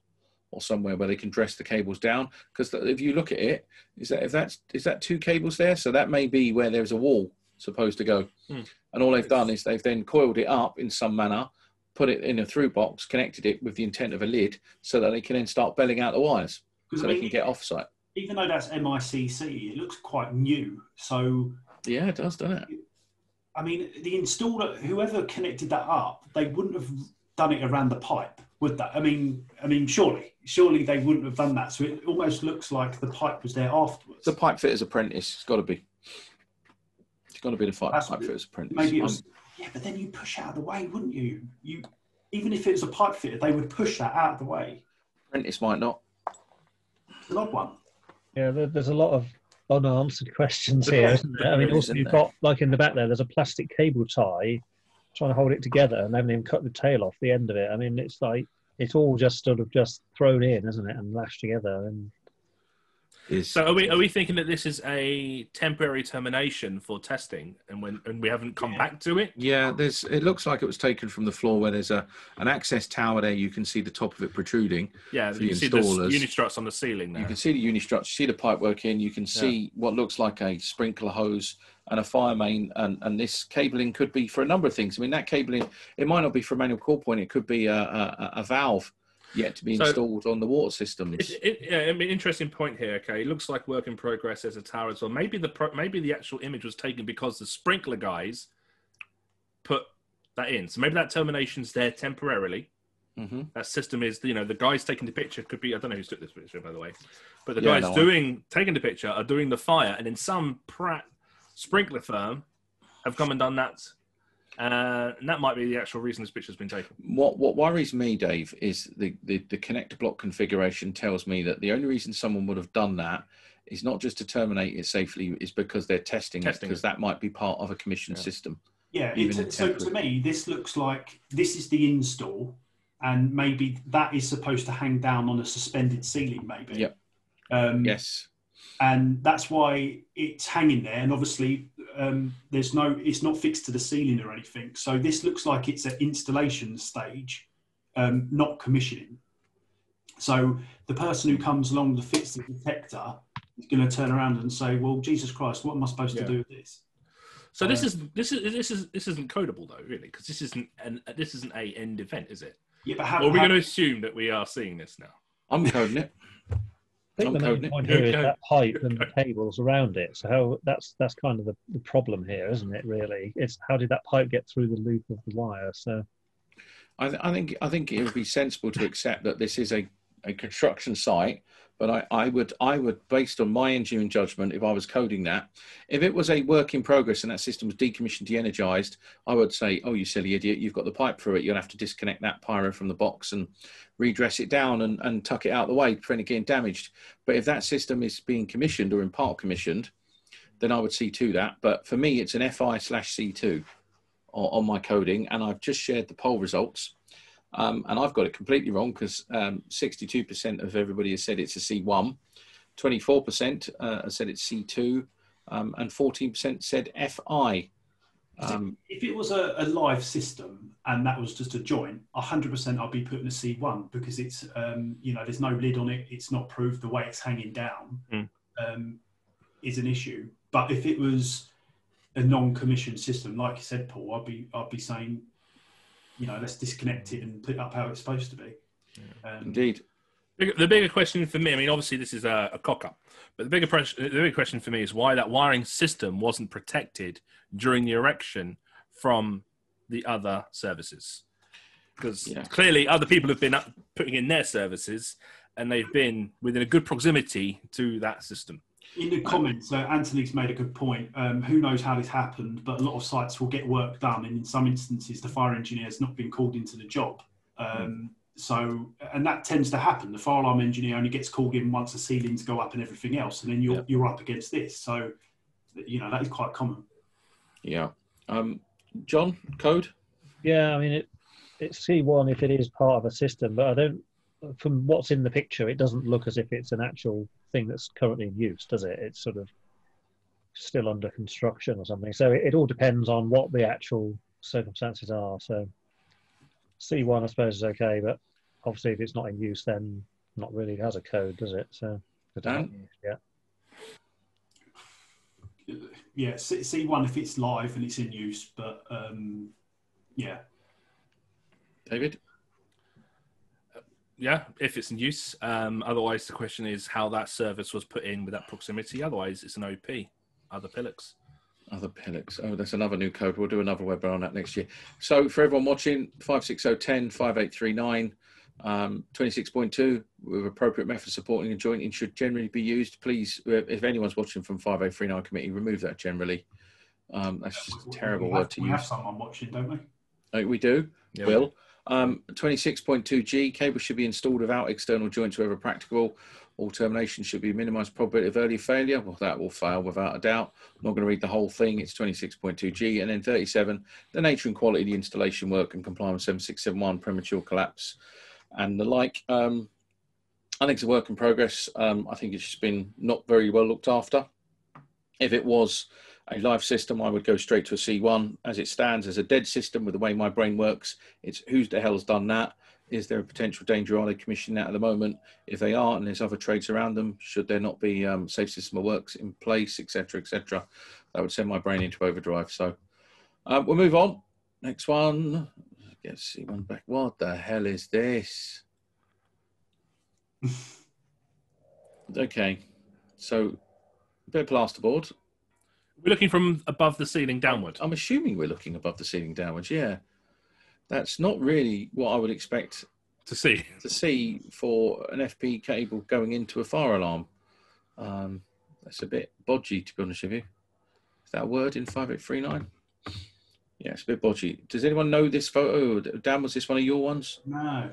[SPEAKER 1] or somewhere where they can dress the cables down. Because if you look at it, is that if that's is that two cables there? So that may be where there's a wall supposed to go.
[SPEAKER 2] Hmm.
[SPEAKER 1] And all they've done is they've then coiled it up in some manner, put it in a through box, connected it with the intent of a lid, so that they can then start belling out the wires, so
[SPEAKER 3] I
[SPEAKER 1] they can get off site.
[SPEAKER 3] even though that's MICC, it looks quite new. So
[SPEAKER 1] Yeah, it does, doesn't it?
[SPEAKER 3] I mean, the installer, whoever connected that up, they wouldn't have done it around the pipe, would that? I mean, I mean, surely, surely they wouldn't have done that. So it almost looks like the pipe was there afterwards.
[SPEAKER 1] The pipe fitter's apprentice. It's got to be. It's got to be the pipe, pipe fitter's apprentice.
[SPEAKER 3] Maybe it
[SPEAKER 1] um,
[SPEAKER 3] was, yeah, but then you push out of the way, wouldn't you? You even if it was a pipe fitter, they would push that out of the way.
[SPEAKER 1] Apprentice might not.
[SPEAKER 3] It's an odd one.
[SPEAKER 4] Yeah, there's a lot of unanswered questions here, isn't there? I mean, also you've got like in the back there, there's a plastic cable tie trying to hold it together, and they haven't even cut the tail off the end of it. I mean, it's like it's all just sort of just thrown in, isn't it, and lashed together. And
[SPEAKER 2] is so are we are we thinking that this is a temporary termination for testing and when and we haven't come yeah. back to it?
[SPEAKER 1] Yeah there's it looks like it was taken from the floor where there's a an access tower there. You can see the top of it protruding
[SPEAKER 2] yeah you can see the unistruts on the ceiling there.
[SPEAKER 1] you can see the unistruts you see the pipe work in you can see yeah. what looks like a sprinkler hose and a fire main and, and this cabling could be for a number of things. I mean that cabling it might not be for a manual call point. It could be a, a, a valve yet to be so, installed on the water systems.
[SPEAKER 2] It, it, yeah, I mean, interesting point here. Okay, it looks like work in progress as a tower as well. Maybe the pro, maybe the actual image was taken because the sprinkler guys put that in. So maybe that termination's there temporarily. Mm-hmm. That system is, you know, the guys taking the picture could be. I don't know who took this picture, by the way, but the yeah, guys no doing one. taking the picture are doing the fire, and in some Pratt sprinkler firm have come and done that uh, and that might be the actual reason this picture's been taken.
[SPEAKER 1] What what worries me, Dave, is the, the, the connector block configuration tells me that the only reason someone would have done that is not just to terminate it safely, is because they're testing, testing it, because that might be part of a commissioned yeah. system.
[SPEAKER 3] Yeah, so to me, this looks like this is the install, and maybe that is supposed to hang down on a suspended ceiling, maybe.
[SPEAKER 1] Yep. Um, yes.
[SPEAKER 3] And that's why it's hanging there, and obviously um, there's no, it's not fixed to the ceiling or anything. So this looks like it's at installation stage, um, not commissioning. So the person who comes along to fix the detector is going to turn around and say, "Well, Jesus Christ, what am I supposed yeah. to do with this?"
[SPEAKER 2] So this uh, is this is this is this isn't codable though, really, because this isn't an this isn't a end event, is it?
[SPEAKER 3] Yeah, but how,
[SPEAKER 2] or are we going to assume that we are seeing this now?
[SPEAKER 1] I'm coding it.
[SPEAKER 4] I think the main point here is that pipe and the cables around it. So how that's that's kind of the, the problem here, isn't it? Really, it's how did that pipe get through the loop of the wire? So,
[SPEAKER 1] I, th- I think I think it would be sensible to accept that this is a, a construction site but I, I would I would based on my engineering judgment if I was coding that if it was a work in progress and that system was decommissioned de-energized I would say oh you silly idiot you've got the pipe through it. You'll have to disconnect that pyro from the box and redress it down and, and tuck it out of the way prevent it getting damaged. But if that system is being commissioned or in part commissioned then I would see to that. But for me it's an FI slash C2 on, on my coding and I've just shared the poll results um, and I've got it completely wrong because um, 62% of everybody has said it's a C1, 24% uh, has said it's C2, um, and 14% said FI.
[SPEAKER 3] Um, if it was a, a, live system and that was just a joint, 100% I'd be putting a C1 because it's, um, you know, there's no lid on it. It's not proved the way it's hanging down mm. is an issue. But if it was a non-commissioned system, like you said, Paul, I'd be, I'd be saying you know, let's disconnect it and put it up how it's supposed to be.
[SPEAKER 1] Um, Indeed.
[SPEAKER 2] The bigger question for me, I mean, obviously this is a, a cock up, but the bigger, the bigger question for me is why that wiring system wasn't protected during the erection from the other services. Because yeah. clearly other people have been putting in their services and they've been within a good proximity to that system
[SPEAKER 3] in the comments, uh, Anthony's made a good point. Um, who knows how this happened, but a lot of sites will get work done, and in some instances, the fire engineer has not been called into the job. Um, so, and that tends to happen. The fire alarm engineer only gets called in once the ceilings go up and everything else, and then you're you're up against this. So, you know that is quite common.
[SPEAKER 1] Yeah, um, John, code.
[SPEAKER 4] Yeah, I mean it. It's C1 if it is part of a system, but I don't. From what's in the picture, it doesn't look as if it's an actual thing that's currently in use, does it? It's sort of still under construction or something. So it, it all depends on what the actual circumstances are. So C1, I suppose, is okay, but obviously if it's not in use, then not really has a code, does it? So
[SPEAKER 1] Dan?
[SPEAKER 3] yeah. Yeah, C1 if it's live and it's in use, but um, yeah.
[SPEAKER 1] David?
[SPEAKER 2] Yeah, if it's in use. Um, otherwise, the question is how that service was put in with that proximity. Otherwise, it's an OP, other PILICs.
[SPEAKER 1] Other PILICs. Oh, that's another new code. We'll do another webinar on that next year. So, for everyone watching, 56010 5839 um, 26.2 with appropriate method supporting and jointing should generally be used. Please, if anyone's watching from 5839 committee, remove that generally. Um, that's just a terrible
[SPEAKER 3] word
[SPEAKER 1] to
[SPEAKER 3] we
[SPEAKER 1] use. We
[SPEAKER 3] have someone watching, don't we?
[SPEAKER 1] Uh, we do. Yeah, Will. Um, 26.2G, cable should be installed without external joints wherever practicable. All terminations should be minimized probability of early failure. Well, that will fail without a doubt. I'm not going to read the whole thing. It's 26.2G. And then 37, the nature and quality of the installation work and comply with 7671, premature collapse and the like. Um, I think it's a work in progress. Um, I think it's just been not very well looked after. If it was a live system, I would go straight to a C1. As it stands, as a dead system with the way my brain works, it's who's the hell's done that? Is there a potential danger? Are they commissioning that at the moment? If they are, and there's other trades around them, should there not be um, safe system of works in place, etc., etc., that would send my brain into overdrive. So uh, we'll move on. Next one. Get see one back. What the hell is this? okay, so a bit of plasterboard.
[SPEAKER 2] We're looking from above the ceiling downward.
[SPEAKER 1] I'm assuming we're looking above the ceiling downwards. Yeah that's not really what I would expect
[SPEAKER 2] to see
[SPEAKER 1] to see for an FP cable going into a fire alarm. Um, that's a bit bodgy, to be honest with you. Is that a word in five eight three nine? Yeah, it's a bit bodgy. Does anyone know this photo? Dan, was this one of your ones?
[SPEAKER 3] No, I,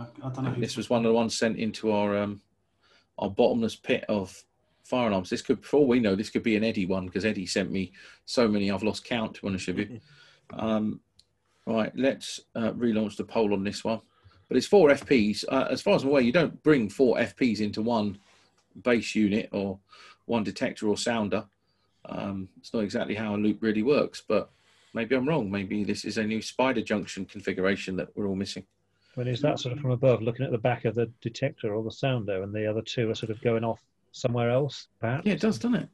[SPEAKER 3] I don't know.
[SPEAKER 1] This was one of the ones sent into our um, our bottomless pit of fire alarms. This could, for all we know, this could be an Eddie one because Eddie sent me so many I've lost count. To be honest with you. Um, Right, let's uh, relaunch the poll on this one. But it's four FPs. Uh, as far as I'm aware, you don't bring four FPs into one base unit or one detector or sounder. Um, it's not exactly how a loop really works, but maybe I'm wrong. Maybe this is a new spider junction configuration that we're all missing.
[SPEAKER 4] When is that sort of from above, looking at the back of the detector or the sounder, and the other two are sort of going off somewhere else, perhaps?
[SPEAKER 1] Yeah, it does, doesn't it?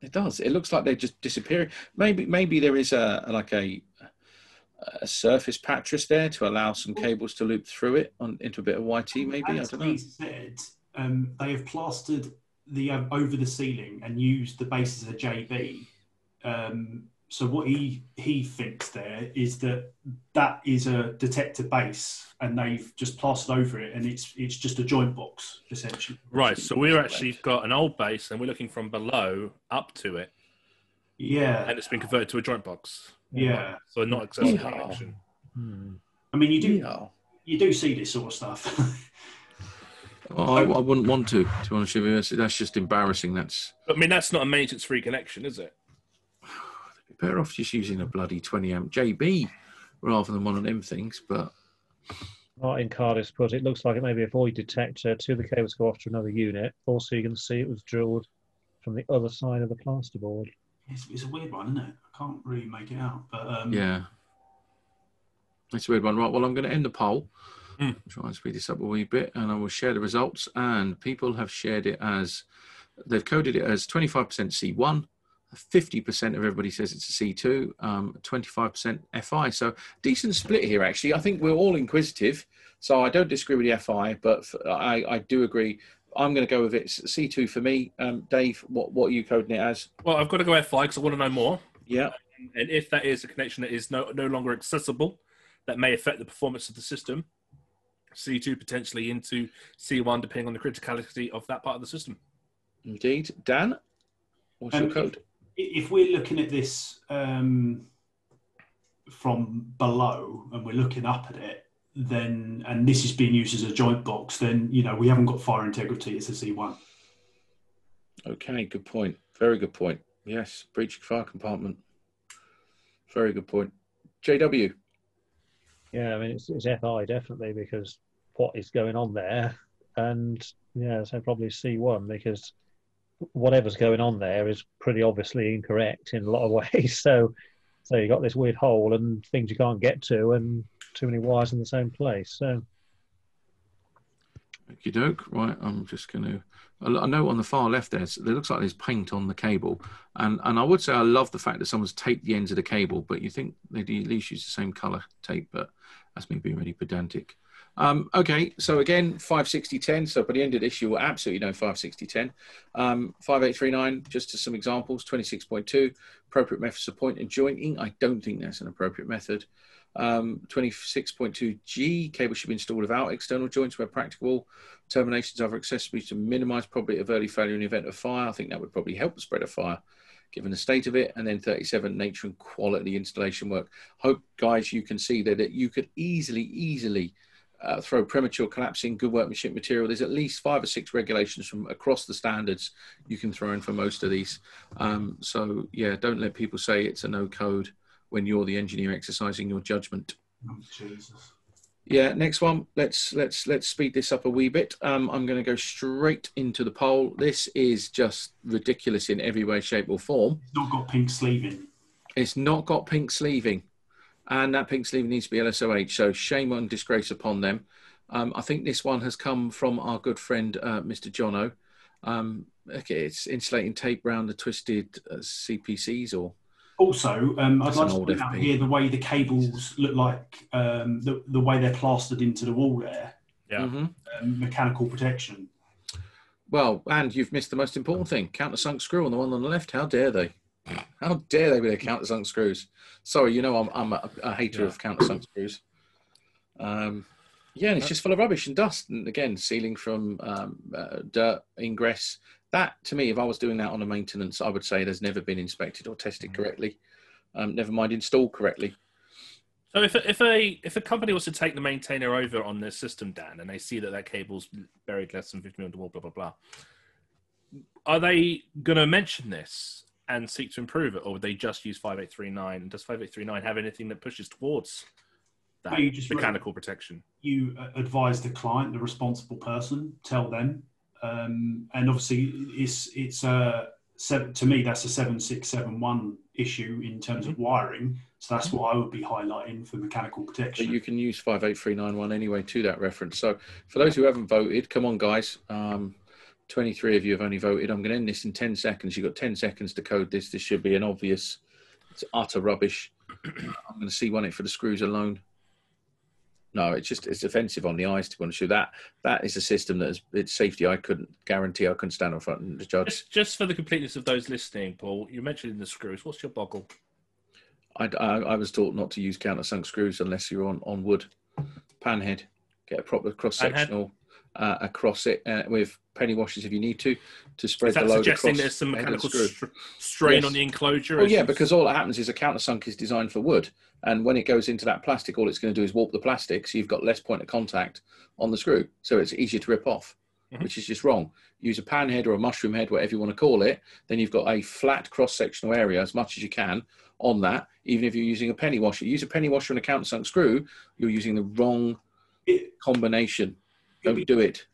[SPEAKER 1] It does. It looks like they're just disappearing. Maybe, maybe there is a like a a surface pattress there to allow some cables to loop through it on into a bit of YT maybe.
[SPEAKER 3] As I don't know. said, um, they have plastered the um, over the ceiling and used the base as a JB. Um, so what he he thinks there is that that is a detector base, and they've just plastered over it, and it's it's just a joint box essentially.
[SPEAKER 2] Right. So we've actually got an old base, and we're looking from below up to it.
[SPEAKER 3] Yeah.
[SPEAKER 2] And it's been converted to a joint box.
[SPEAKER 3] Yeah.
[SPEAKER 2] So not accessible yeah. connection.
[SPEAKER 3] Hmm. I mean, you do yeah. you do see this sort of stuff.
[SPEAKER 1] well, I, I, wouldn't want to. To be honest with you, that's, that's just embarrassing. That's.
[SPEAKER 2] I mean, that's not a maintenance-free connection, is it?
[SPEAKER 1] Better off just using a bloody 20 amp JB rather than one of them things. But
[SPEAKER 4] Martin Cardiff put it looks like it may be a void detector. Two of the cables go off to another unit. Also, you can see it was drilled from the other side of the plasterboard.
[SPEAKER 3] It's, it's a weird one, isn't it? I can't really make it out. But um...
[SPEAKER 1] yeah, it's a weird one. Right. Well, I'm going to end the poll. Mm. Try and speed this up a wee bit, and I will share the results. And people have shared it as they've coded it as 25% C1. 50% of everybody says it's a C2, um, 25% FI. So decent split here, actually. I think we're all inquisitive. So I don't disagree with the FI, but I, I do agree I'm going to go with it. C2 for me. Um, Dave, what, what are you coding it as?
[SPEAKER 2] Well, I've got to go FI because I want to know more.
[SPEAKER 1] Yeah.
[SPEAKER 2] And if that is a connection that is no, no longer accessible, that may affect the performance of the system, C2 potentially into C1, depending on the criticality of that part of the system.
[SPEAKER 1] Indeed. Dan, what's um, your code?
[SPEAKER 3] If, if, we're looking at this um, from below and we're looking up at it, then and this is being used as a joint box, then you know we haven't got fire integrity. It's a C1.
[SPEAKER 1] Okay, good point. Very good point. Yes, breaching fire compartment. Very good point. JW.
[SPEAKER 4] Yeah, I mean it's, it's FI definitely because what is going on there, and yeah, so probably C1 because whatever's going on there is pretty obviously incorrect in a lot of ways. So, so you got this weird hole and things you can't get to, and too many wires in the same place. So.
[SPEAKER 1] Okie doke. Right, I'm just going to. I know on the far left there, it looks like there's paint on the cable, and and I would say I love the fact that someone's taped the ends of the cable, but you think they'd at least use the same color tape, but that's me being really pedantic. Um, okay, so again, 56010. So by the end of this, you will absolutely know 56010. Um, 5839, just to some examples, 26.2, appropriate methods of point and jointing. I don't think that's an appropriate method. Um, 26.2G, cable should be installed without external joints where practicable. Terminations are accessible to minimize probability of early failure in the event of fire. I think that would probably help spread of fire given the state of it, and then 37 nature and quality installation work. Hope, guys, you can see that you could easily, easily uh, throw premature collapsing, good workmanship material. There's at least five or six regulations from across the standards you can throw in for most of these. Um, so yeah, don't let people say it's a no code when you're the engineer exercising your judgment.
[SPEAKER 3] Oh, Jesus.
[SPEAKER 1] Yeah, next one. Let's let's let's speed this up a wee bit. Um, I'm going to go straight into the poll. This is just ridiculous in every way, shape, or form.
[SPEAKER 3] It's not got pink sleeving.
[SPEAKER 1] It's not got pink sleeving, and that pink sleeve needs to be LSOH. So shame and disgrace upon them. Um, I think this one has come from our good friend uh, Mr. Jono. Um, okay, it's insulating tape around the twisted uh, CPCs or
[SPEAKER 3] Also, um, I'd like to
[SPEAKER 1] old
[SPEAKER 3] point out here the way the cables look like, um, the, the way they're plastered into the wall there,
[SPEAKER 2] Yeah.
[SPEAKER 1] Mhm.
[SPEAKER 3] um, mechanical protection.
[SPEAKER 1] Well, and you've missed the most important thing: countersunk screw on the one on the left. How dare they? How dare they with their countersunk screws? Sorry, you know I'm I'm a, a hater
[SPEAKER 2] Yeah.
[SPEAKER 1] of countersunk screws. Um, yeah, and it's just full of rubbish and dust, and again, sealing from um, uh, dirt, ingress. That to me, if I was doing that on a maintenance, I would say there's never been inspected or tested correctly. Um, never mind installed correctly.
[SPEAKER 2] So if a, if a if a company was to take the maintainer over on their system, Dan, and they see that that cable's buried less than 50 mil to wall, blah blah blah, are they going to mention this and seek to improve it, or would they just use 5839? And does 5839 have anything that pushes towards that
[SPEAKER 3] Well, you just wrote-
[SPEAKER 2] mechanical protection?
[SPEAKER 3] You uh, advise the client, the responsible person, tell them, um, and obviously it's it's a seven, to me that's a seven six seven one issue in terms of wiring. So that's what I would be highlighting for mechanical
[SPEAKER 1] But
[SPEAKER 3] protection.
[SPEAKER 1] you can use 58391 anyway to that reference. So for those who haven't voted, come on, guys. Um, 23 of you have only voted. I'm going to end this in 10 seconds. You've got 10 seconds to code this. This should be an obvious, it's utter rubbish. Uh, I'm going to see one it for the screws alone. No, it's just it's offensive on the eyes to be honest with you. That that is a system that is it's safety. I couldn't guarantee I couldn't stand in front of the judge.
[SPEAKER 2] Just, just for the completeness of those listening, Paul, you mentioned the screws. What's your boggle?
[SPEAKER 1] I, I, I was taught not to use countersunk screws unless you're on, on wood. Panhead. Get a proper cross sectional uh, across it uh, with penny washers if you need to, to spread
[SPEAKER 2] Is that
[SPEAKER 1] the load
[SPEAKER 2] suggesting
[SPEAKER 1] across
[SPEAKER 2] there's some
[SPEAKER 1] the head of the
[SPEAKER 2] mechanical strain
[SPEAKER 1] Yes.
[SPEAKER 2] on the enclosure?
[SPEAKER 1] Well, yeah, because all that happens is a countersunk is designed for wood. And when it goes into that plastic, all it's going to do is warp the plastic. So you've got less point of contact on the screw. So it's easier to rip off,
[SPEAKER 2] Mhm.
[SPEAKER 1] which is just wrong. Use a pan head or a mushroom head, whatever you want to call it. Then you've got a flat cross sectional area as much as you can on that, even if you're using a penny washer. Use a penny washer and a countersunk screw, you're using the wrong combination.
[SPEAKER 3] It'd be
[SPEAKER 1] Don't do it.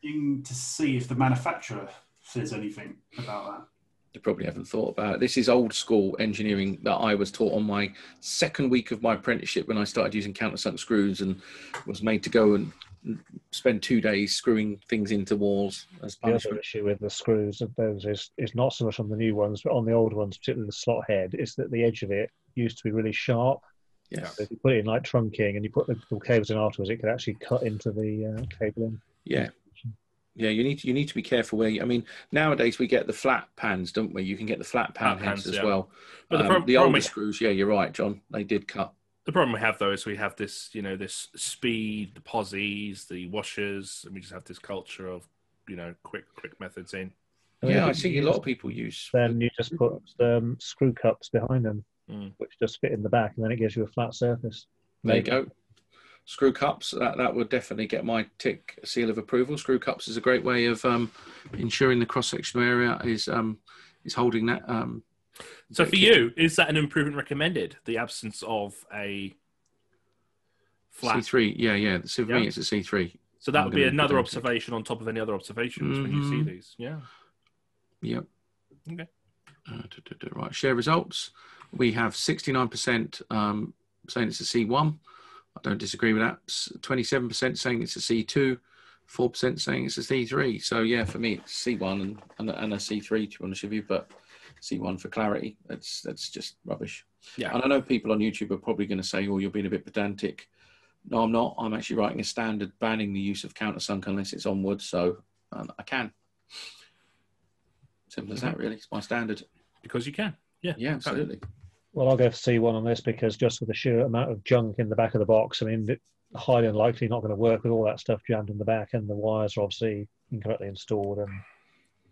[SPEAKER 3] to see if the manufacturer says anything about that.
[SPEAKER 1] You probably haven't thought about it. This is old school engineering that I was taught on my second week of my apprenticeship when I started using countersunk screws and was made to go and spend two days screwing things into walls as
[SPEAKER 4] The other
[SPEAKER 1] punishment.
[SPEAKER 4] issue with the screws of those is, is not so much on the new ones, but on the old ones, particularly the slot head, is that the edge of it used to be really sharp.
[SPEAKER 1] Yeah.
[SPEAKER 4] So if you put it in like trunking and you put the, the cables in afterwards, it could actually cut into the uh, cabling.
[SPEAKER 1] Yeah. Yeah, you need to, you need to be careful where you, I mean nowadays we get the flat pans, don't we? You can get the flat pan
[SPEAKER 2] Flat
[SPEAKER 1] heads
[SPEAKER 2] pans,
[SPEAKER 1] as
[SPEAKER 2] yeah.
[SPEAKER 1] well.
[SPEAKER 2] But the
[SPEAKER 1] Um,
[SPEAKER 2] prob-
[SPEAKER 1] the
[SPEAKER 2] problem
[SPEAKER 1] older
[SPEAKER 2] we-
[SPEAKER 1] screws, yeah, you're right, John. They did cut.
[SPEAKER 2] the problem we have though is we have this, you know, this speed, the posies, the washers, and we just have this culture of, you know, quick, quick methods in.
[SPEAKER 4] I mean,
[SPEAKER 1] yeah, I
[SPEAKER 4] if you
[SPEAKER 1] see a lot of people use.
[SPEAKER 4] Then you just put um, screw cups behind them,
[SPEAKER 2] Mm.
[SPEAKER 4] which just fit in the back, and then it gives you a flat surface.
[SPEAKER 1] There you go. Screw cups. That that would definitely get my tick seal of approval. Screw cups is a great way of um, ensuring the cross sectional area is um, is holding that. Um,
[SPEAKER 2] So for you, is that an improvement recommended? The absence of a flat.
[SPEAKER 1] C3, yeah, yeah. So for
[SPEAKER 2] Yeah.
[SPEAKER 1] me, it's a C3.
[SPEAKER 2] So that
[SPEAKER 1] I'm
[SPEAKER 2] would be another observation on top of any other observations when you see
[SPEAKER 1] Mhm.
[SPEAKER 2] these. Yeah.
[SPEAKER 1] Yep.
[SPEAKER 2] Okay.
[SPEAKER 1] Uh, duh, duh, duh, right. Share results. We have 69% um, saying it's a C1. I don't disagree with that. 27% saying it's a C2. 4% saying it's a C3. So, yeah, for me, it's C1 and, and, a- and a C3, to be honest with you. But C1 for clarity, that's, that's just rubbish.
[SPEAKER 2] Yeah.
[SPEAKER 1] And I know people on YouTube are probably going to say, oh, you're being a bit pedantic. No, I'm not. I'm actually writing a standard banning the use of countersunk unless it's on wood. So um, I can. Simple as that, really. It's my standard.
[SPEAKER 2] Because you can. Yeah.
[SPEAKER 1] Yeah, absolutely.
[SPEAKER 4] Well, I'll go for C1 on this because just with the sheer amount of junk in the back of the box, I mean, it, highly unlikely not going to work with all that stuff jammed in the back, and the wires are obviously incorrectly installed, and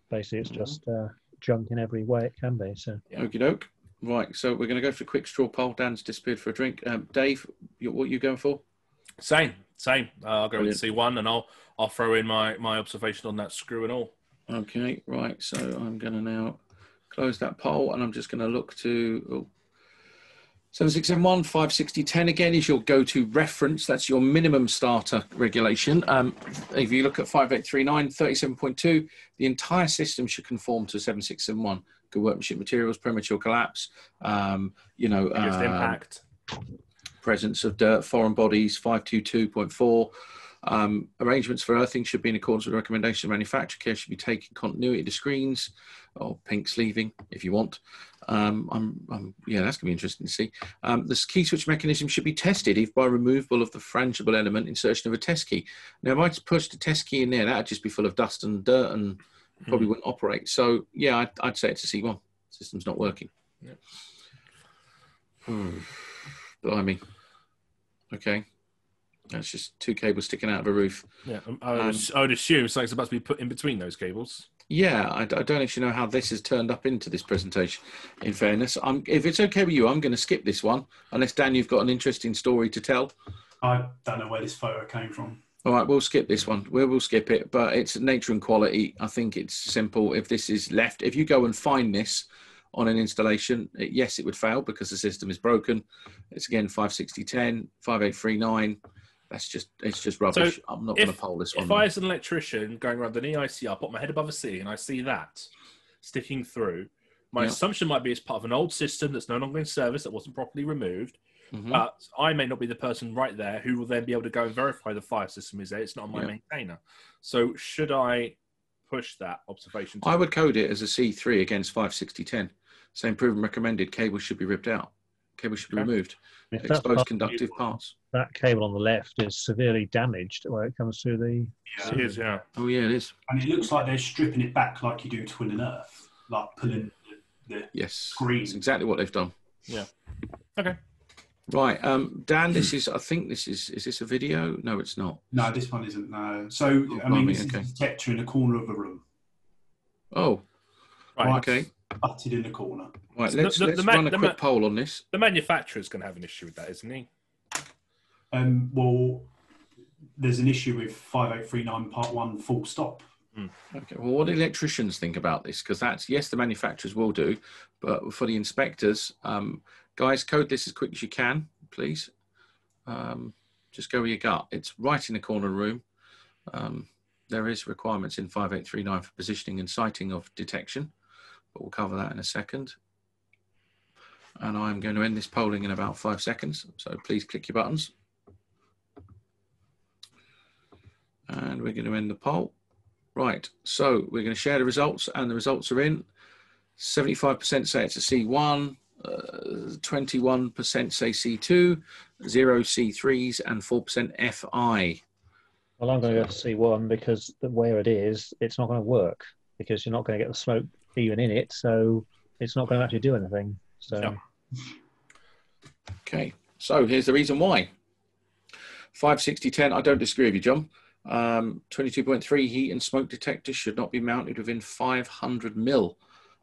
[SPEAKER 4] basically it's
[SPEAKER 1] Mhm.
[SPEAKER 4] just uh, junk in every way it can be. So,
[SPEAKER 1] yeah. okie doke. Right, so we're going to go for a quick straw poll. Dan's disappeared for a drink. Um, Dave, what are you going for?
[SPEAKER 2] Same, same. Uh, I'll go Brilliant. with C one, and I'll I'll throw in my my observation on that screw and all.
[SPEAKER 1] Okay, right. So I'm going to now close that poll, and I'm just going to look to. Oh, 7671 560 10 again is your go-to reference. That's your minimum starter regulation. Um, if you look at 5839 37.2, the entire system should conform to 7671. Good workmanship materials, premature collapse, um, you know, uh,
[SPEAKER 2] impact,
[SPEAKER 1] presence of dirt, foreign bodies, 522.4. Um, arrangements for earthing should be in accordance with the recommendation of manufacturer. Care should be taken continuity to screens or pink sleeving if you want. Um, I'm, I'm, yeah, that's going to be interesting to see. Um, the key switch mechanism should be tested if by removal of the frangible element, insertion of a test key. Now, if I just pushed the test key in there, that would just be full of dust and dirt and probably mm. wouldn't operate. So, yeah, I'd, I'd, say it's a C1. System's not working. Yeah. Hmm. Blimey. Okay. That's just two cables sticking out of a roof.
[SPEAKER 2] Yeah, um, I would, um, I would assume something's about to be put in between those cables.
[SPEAKER 1] Yeah, I, I, don't actually know how this has turned up into this presentation. In fairness, I'm, if it's okay with you, I'm going to skip this one, unless Dan, you've got an interesting story to tell.
[SPEAKER 3] I don't know where this photo came from.
[SPEAKER 1] All right, we'll skip this one. We will skip it, but it's nature and quality. I think it's simple. If this is left, if you go and find this on an installation, it, yes, it would fail because the system is broken. It's again 56010, 5839 that's just it's just rubbish. So I'm not going to poll this one.
[SPEAKER 2] If I, as an electrician, going around an EIC, I put my head above a sea and I see that sticking through, my yeah. assumption might be it's part of an old system that's no longer in service that wasn't properly removed. Mm-hmm. But I may not be the person right there who will then be able to go and verify the fire system is there. It's not on my yeah. maintainer. So should I push that observation?
[SPEAKER 1] I would code it as a C3 against 56010. Same proven recommended. Cable should be ripped out. Cable should be okay. removed. Exposed conductive parts
[SPEAKER 4] that cable on the left is severely damaged where it comes to the.
[SPEAKER 2] Yeah, it is. Yeah.
[SPEAKER 1] Oh yeah, it is.
[SPEAKER 3] And it looks like they're stripping it back like you do Twin and Earth, like pulling the, the
[SPEAKER 1] yes
[SPEAKER 3] screen.
[SPEAKER 1] That's exactly what they've done.
[SPEAKER 2] Yeah. Okay.
[SPEAKER 1] Right, um, Dan. This is. I think this is. Is this a video? No, it's not.
[SPEAKER 3] No, this one isn't. No. So oh, I mean, this okay. is a detector in the corner of a room.
[SPEAKER 1] Oh.
[SPEAKER 3] Right. right. Okay. Butted in the corner.
[SPEAKER 1] Right. Let's, the, the, let's the run a quick ma- poll on this.
[SPEAKER 2] The manufacturer's going to have an issue with that, isn't he?
[SPEAKER 3] Um, well, there's an issue with 5839 part one full stop.
[SPEAKER 1] Mm. Okay. Well, what do electricians think about this? Because that's yes, the manufacturers will do, but for the inspectors, um, guys, code this as quick as you can, please. Um, just go with your gut. It's right in the corner of the room. Um, there is requirements in 5839 for positioning and siting of detection, but we'll cover that in a second. And I'm going to end this polling in about five seconds. So please click your buttons. and we're going to end the poll. Right, so we're going to share the results, and the results are in. 75% say it's a C1, uh, 21% say C2, 0 C3s, and 4% FI.
[SPEAKER 4] Well, I'm going to go for C1 because the, where it is, it's not going to work because you're not going to get the smoke even in it, so it's not going to actually do anything. So,
[SPEAKER 1] okay, so here's the reason why. 56010, I don't disagree with you, John. Um, 22.3 heat and smoke detectors should not be mounted within 500 mil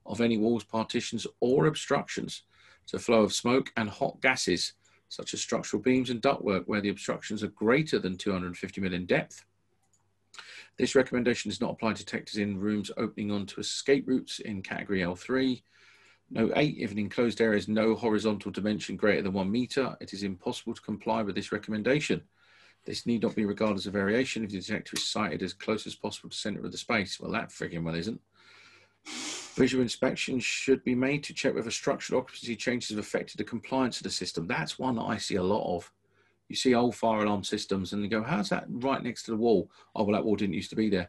[SPEAKER 1] of any walls, partitions, or obstructions to flow of smoke and hot gases, such as structural beams and ductwork, where the obstructions are greater than 250 mil in depth. This recommendation does not apply to detectors in rooms opening onto escape routes in category L3. Note 8, if an enclosed area has no horizontal dimension greater than one meter, it is impossible to comply with this recommendation. This need not be regarded as a variation if the detector is sited as close as possible to the centre of the space. Well, that frigging well isn't. Visual inspection should be made to check whether structural occupancy changes have affected the compliance of the system. That's one that I see a lot of. You see old fire alarm systems and you go, how's that right next to the wall? Oh, well, that wall didn't used to be there.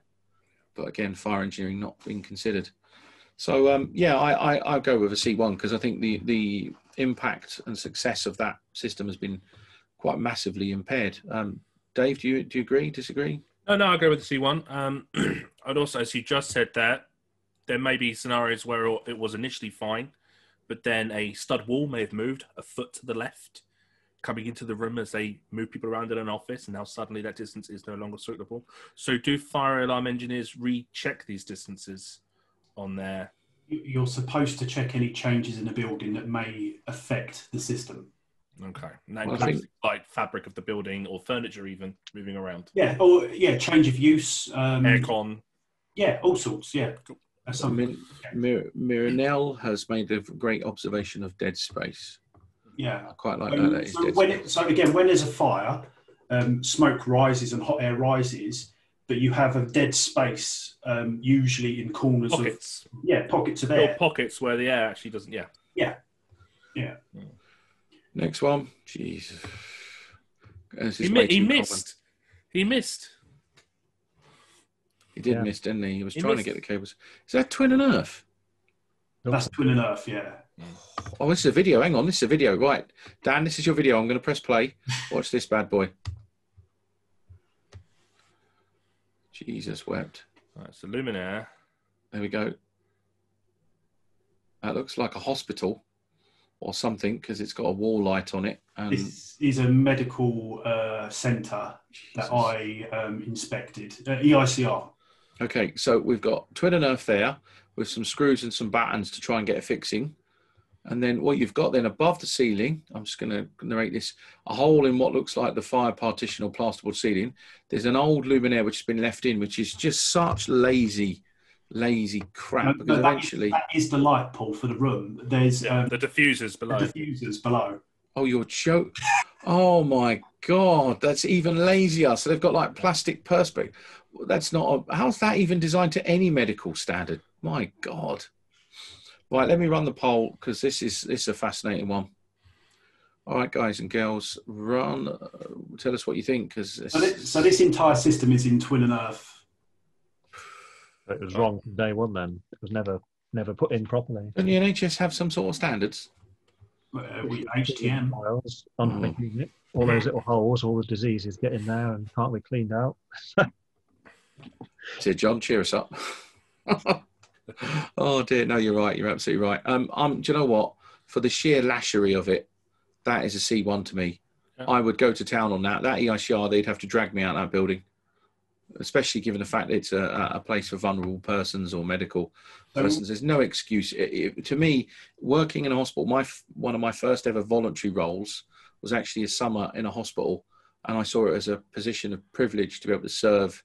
[SPEAKER 1] But again, fire engineering not being considered. So um, yeah, I, I, I go with a C1 because I think the, the impact and success of that system has been quite massively impaired. Um, Dave, do you do you agree? Disagree?
[SPEAKER 2] No, no, I agree with the C one. Um, I'd also, as you just said, that there may be scenarios where it was initially fine, but then a stud wall may have moved a foot to the left, coming into the room as they move people around in an office, and now suddenly that distance is no longer suitable. So, do fire alarm engineers recheck these distances on their
[SPEAKER 3] You're supposed to check any changes in the building that may affect the system.
[SPEAKER 2] Okay. And that well, think... like fabric of the building or furniture even moving around.
[SPEAKER 3] Yeah. Or yeah, change of use. Um,
[SPEAKER 2] Aircon.
[SPEAKER 3] Yeah, all sorts. Yeah. Cool.
[SPEAKER 1] I mean, Mir- Mirinell has made a great observation of dead space.
[SPEAKER 3] Yeah,
[SPEAKER 1] I quite like um, that.
[SPEAKER 3] So, when it, so again, when there's a fire, um, smoke rises and hot air rises, but you have a dead space um, usually in corners
[SPEAKER 2] pockets.
[SPEAKER 3] of yeah pockets of air.
[SPEAKER 2] pockets where the air actually doesn't. Yeah.
[SPEAKER 3] Yeah. Yeah.
[SPEAKER 1] Next one. Jeez.
[SPEAKER 2] He, mi- he missed. He missed.
[SPEAKER 1] He did yeah. miss, didn't he? He was he trying missed. to get the cables. Is that Twin and Earth?
[SPEAKER 3] That's Twin and Earth, yeah.
[SPEAKER 1] Oh, this is a video. Hang on, this is a video. Right, Dan, this is your video. I'm going to press play. Watch this bad boy. Jesus wept.
[SPEAKER 2] That's the luminaire.
[SPEAKER 1] There we go. That looks like a hospital or something because it's got a wall light on it.
[SPEAKER 3] And this is a medical uh, centre that I um, inspected, uh, EICR.
[SPEAKER 1] Okay, so we've got Twin and Earth there with some screws and some battens to try and get a fixing. And then what you've got then above the ceiling, I'm just going to narrate this, a hole in what looks like the fire partition or plasterboard ceiling. There's an old luminaire which has been left in, which is just such lazy, lazy crap. No, because no, that eventually, is,
[SPEAKER 3] that is the light pole for the room. There's
[SPEAKER 2] yeah, um, the diffusers below.
[SPEAKER 3] The diffusers below.
[SPEAKER 1] Oh, you're joke. oh my god, that's even lazier. So they've got like plastic perspex. That's not. A, how's that even designed to any medical standard? My god. Right, let me run the poll because this is this is a fascinating one. All right, guys and girls, run. Uh, tell us what you think because
[SPEAKER 3] so, this, so this entire system is in Twin and Earth.
[SPEAKER 4] It was wrong from day one. Then it was never never put in properly.
[SPEAKER 1] Don't the NHS have some sort of standards?
[SPEAKER 3] Uh, we HTM
[SPEAKER 4] miles underneath oh. all those little holes, all the diseases get in there and can't be cleaned out.
[SPEAKER 1] so, John, cheer us up. oh dear, no, you're right. You're absolutely right. Um, um, do you know what? For the sheer lashery of it, that is a C1 to me. Yeah. I would go to town on that. That EICR, they'd have to drag me out of that building, especially given the fact that it's a, a place for vulnerable persons or medical um, persons. There's no excuse. It, it, to me, working in a hospital, my one of my first ever voluntary roles was actually a summer in a hospital, and I saw it as a position of privilege to be able to serve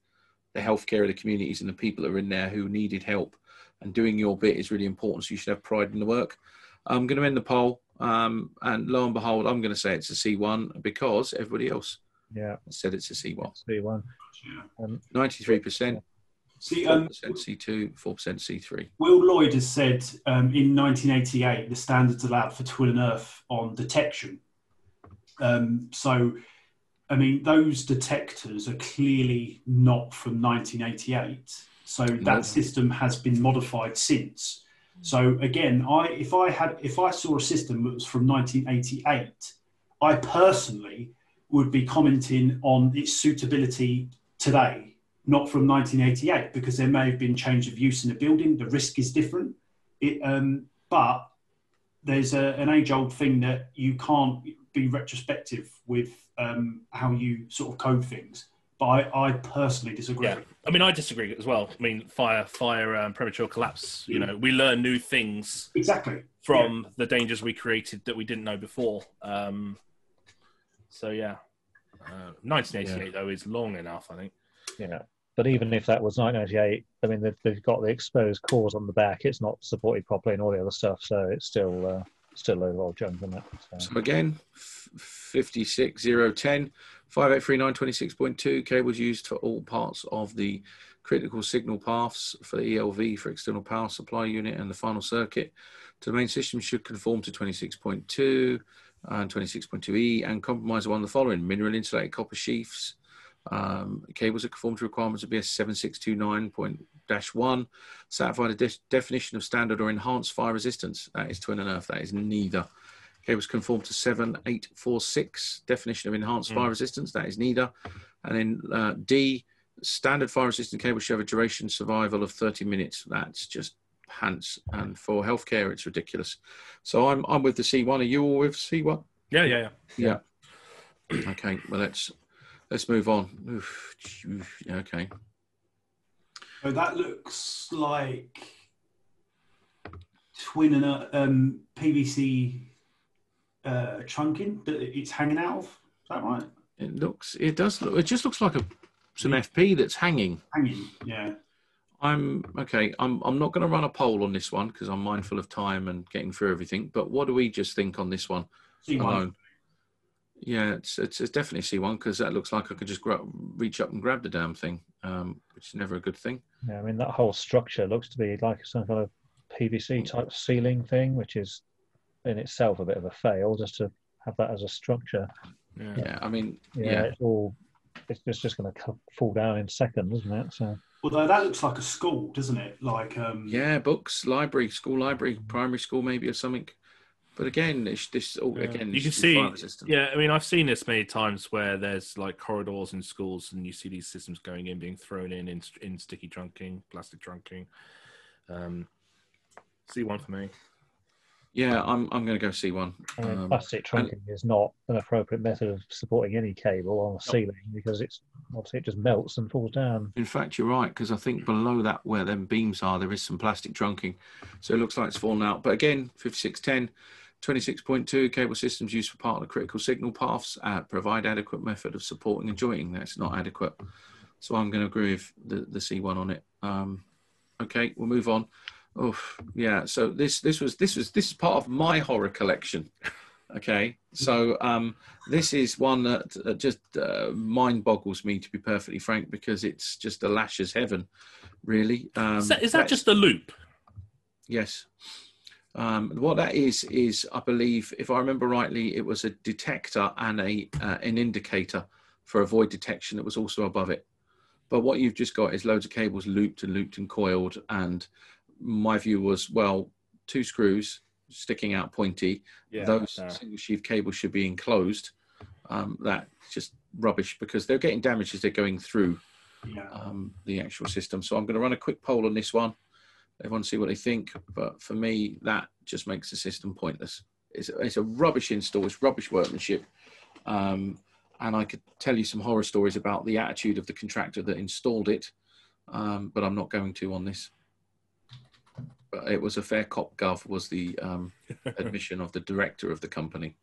[SPEAKER 1] the healthcare of the communities and the people that are in there who needed help and doing your bit is really important. So you should have pride in the work. I'm going to end the poll, um, and lo and behold, I'm going to say it's a C1 because everybody else
[SPEAKER 4] yeah
[SPEAKER 1] said it's a C1.
[SPEAKER 4] C1.
[SPEAKER 1] Um, 93%.
[SPEAKER 3] See, um,
[SPEAKER 1] C2, 4% C3.
[SPEAKER 3] Will Lloyd has said um, in 1988 the standards allowed for Twin and Earth on detection. Um, so, I mean, those detectors are clearly not from 1988. So that system has been modified since. So again, I if I had if I saw a system that was from 1988, I personally would be commenting on its suitability today, not from 1988, because there may have been change of use in the building. The risk is different. It, um, but there's a, an age-old thing that you can't be retrospective with um, how you sort of code things. But I, I personally disagree.
[SPEAKER 2] Yeah. I mean, I disagree as well. I mean, fire, fire, um, premature collapse. You know, we learn new things
[SPEAKER 3] exactly
[SPEAKER 2] from yeah. the dangers we created that we didn't know before. Um, so yeah, uh, 1988 yeah. though is long enough, I think.
[SPEAKER 4] Yeah, but even if that was 1988, I mean, they've, they've got the exposed cores on the back. It's not supported properly and all the other stuff, so it's still uh, still a lot of junk in it.
[SPEAKER 1] So, so again, 56010. 583926.2 cables used for all parts of the critical signal paths for the ELV for external power supply unit and the final circuit to the main system should conform to 26.2 and 26.2e and compromise one of the following mineral insulated copper sheaths um, cables that conform to requirements of BS 7629.1 satisfy the de- definition of standard or enhanced fire resistance. That is twin and earth. That is neither. Cables conform to 7846, definition of enhanced mm. fire resistance, that is neither. And then uh, D, standard fire resistant cables show a duration survival of 30 minutes. That's just pants. And for healthcare, it's ridiculous. So I'm, I'm with the C1. Are you all with C1?
[SPEAKER 2] Yeah, yeah,
[SPEAKER 1] yeah. Yeah. okay, well, let's let's move on. Oof, okay.
[SPEAKER 3] So that looks like twin and a um, PVC uh, trunking that it's hanging out of. Is that right?
[SPEAKER 1] It looks. It does. Look, it just looks like a some FP that's hanging.
[SPEAKER 3] Hanging. Yeah.
[SPEAKER 1] I'm okay. I'm I'm not going to run a poll on this one because I'm mindful of time and getting through everything. But what do we just think on this one
[SPEAKER 3] C1.
[SPEAKER 1] alone? Yeah, it's it's, it's definitely C one because that looks like I could just gra- reach up and grab the damn thing, um, which is never a good thing.
[SPEAKER 4] Yeah, I mean that whole structure looks to be like some kind of PVC type ceiling thing, which is in itself a bit of a fail just to have that as a structure.
[SPEAKER 2] Yeah.
[SPEAKER 1] Yeah, I mean,
[SPEAKER 4] Yeah,
[SPEAKER 1] yeah,
[SPEAKER 4] it's all it's just, just going to fall down in seconds, isn't it? So
[SPEAKER 3] Although that looks like a school, doesn't it? Like um,
[SPEAKER 1] yeah, books, library, school library, primary school maybe or something. But again, it's this all
[SPEAKER 2] Yeah.
[SPEAKER 1] again.
[SPEAKER 2] You can see, yeah. I mean, I've seen this many times where there's like corridors in schools, and you see these systems going in, being thrown in in, in sticky trunking, plastic trunking. Um, C one for me.
[SPEAKER 1] Yeah, I'm I'm going to go C one.
[SPEAKER 4] I mean,
[SPEAKER 1] Um,
[SPEAKER 4] plastic trunking is not an appropriate method of supporting any cable on a ceiling because it's obviously it just melts and falls down.
[SPEAKER 1] In fact, you're right because I think below that, where them beams are, there is some plastic trunking, so it looks like it's fallen out. But again, 5610, 26.2 cable systems used for part of the critical signal paths uh, provide adequate method of supporting and jointing. That's not adequate, so I'm going to agree with the the C1 on it. Um, okay, we'll move on. Oh, yeah. So this this was this was this is part of my horror collection. Okay, so um, this is one that uh, just uh, mind boggles me, to be perfectly frank, because it's just a lash as heaven, really. Um,
[SPEAKER 2] Is that, is that just a loop?
[SPEAKER 1] Yes. Um, what that is is, I believe, if I remember rightly, it was a detector and a uh, an indicator for a void detection that was also above it. But what you've just got is loads of cables looped and looped and coiled. And my view was, well, two screws sticking out pointy. Those
[SPEAKER 2] uh,
[SPEAKER 1] single sheave cables should be enclosed. Um, that's just rubbish because they're getting damaged as they're going through
[SPEAKER 3] yeah.
[SPEAKER 1] um, the actual system. So I'm going to run a quick poll on this one. Everyone see what they think. But for me, that just makes the system pointless. It's, it's a rubbish install. It's rubbish workmanship. Um, and I could tell you some horror stories about the attitude of the contractor that installed it. Um, but I'm not going to on this. But it was a fair cop gov was the um, admission of the director of the company.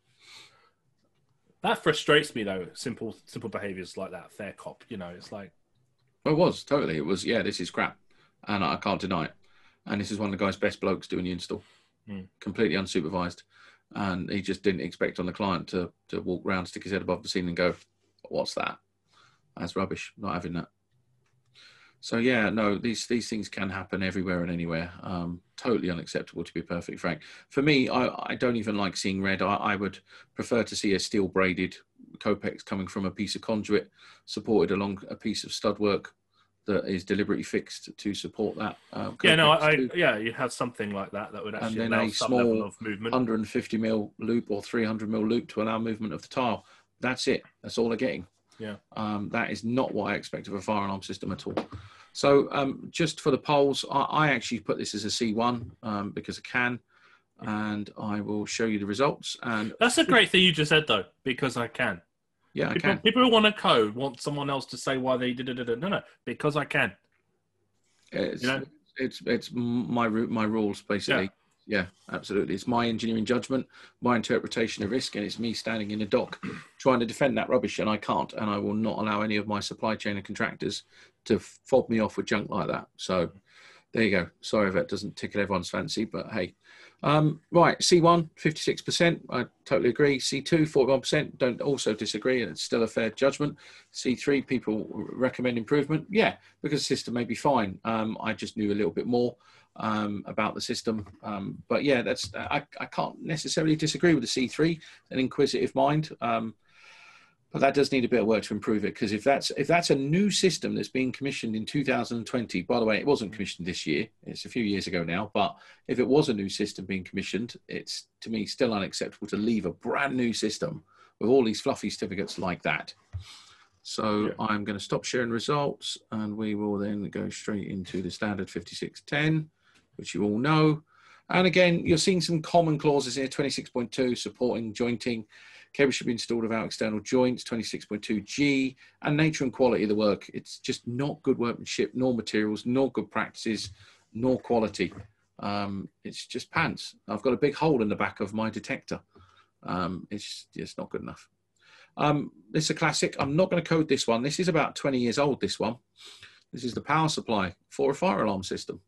[SPEAKER 2] that frustrates me though. Simple simple behaviors like that. Fair cop. You know, it's like
[SPEAKER 1] Well, it was totally. It was yeah. This is crap, and I can't deny it. And this is one of the guy's best blokes doing the install,
[SPEAKER 2] Hmm.
[SPEAKER 1] completely unsupervised, and he just didn't expect on the client to to walk round, stick his head above the ceiling, and go, "What's that? That's rubbish. Not having that." So yeah, no, these these things can happen everywhere and anywhere. Um, totally unacceptable, to be perfectly frank. For me, I, I don't even like seeing red. I, I would prefer to see a steel braided Kopex coming from a piece of conduit supported along a piece of stud work that is deliberately fixed to support that. Uh,
[SPEAKER 2] yeah, no, I, I yeah, you'd have something like that that would actually
[SPEAKER 1] then
[SPEAKER 2] allow
[SPEAKER 1] a
[SPEAKER 2] some
[SPEAKER 1] small
[SPEAKER 2] level of movement.
[SPEAKER 1] 150 mil loop or 300 mil loop to allow movement of the tile. That's it. That's all they're getting.
[SPEAKER 2] Yeah.
[SPEAKER 1] Um, that is not what I expect of a fire alarm system at all. So um, just for the polls, I, I actually put this as a C1 um, because I can, and I will show you the results. And
[SPEAKER 2] That's a great thing you just said though, because I can.
[SPEAKER 1] yeah, I
[SPEAKER 2] People,
[SPEAKER 1] can.
[SPEAKER 2] people who want to code want someone else to say why they did it. No, no, because I can.
[SPEAKER 1] It's,
[SPEAKER 2] You know?
[SPEAKER 1] it's it's my my rules basically. Yeah. Absolutely. It's my engineering judgment, my interpretation of risk, and it's me standing in a dock trying to defend that rubbish, and I can't, and I will not allow any of my supply chain and contractors to fob me off with junk like that. So there you go. Sorry if that doesn't tickle everyone's fancy, but hey. Um, right, C1, 56%. I totally agree. C2, 41%. Don't also disagree, and it's still a fair judgment. C3, people recommend improvement. Yeah, because the system may be fine. Um, I just knew a little bit more um, about the system. Um, but yeah, that's I, I can't necessarily disagree with the C3, an inquisitive mind. Um, but that does need a bit of work to improve it because if that's if that's a new system that's being commissioned in 2020, by the way, it wasn't commissioned this year; it's a few years ago now. But if it was a new system being commissioned, it's to me still unacceptable to leave a brand new system with all these fluffy certificates like that. So
[SPEAKER 2] Yeah.
[SPEAKER 1] I'm going to stop sharing results, and we will then go straight into the standard 5610, which you all know. And again, you're seeing some common clauses here 26.2 supporting jointing. Cable should be installed without external joints, 26.2G, and nature and quality of the work. It's just not good workmanship, nor materials, nor good practices, nor quality. Um, it's just pants. I've got a big hole in the back of my detector. Um, it's just not good enough. Um, this is a classic. I'm not going to code this one. This is about 20 years old, this one. This is the power supply for a fire alarm system.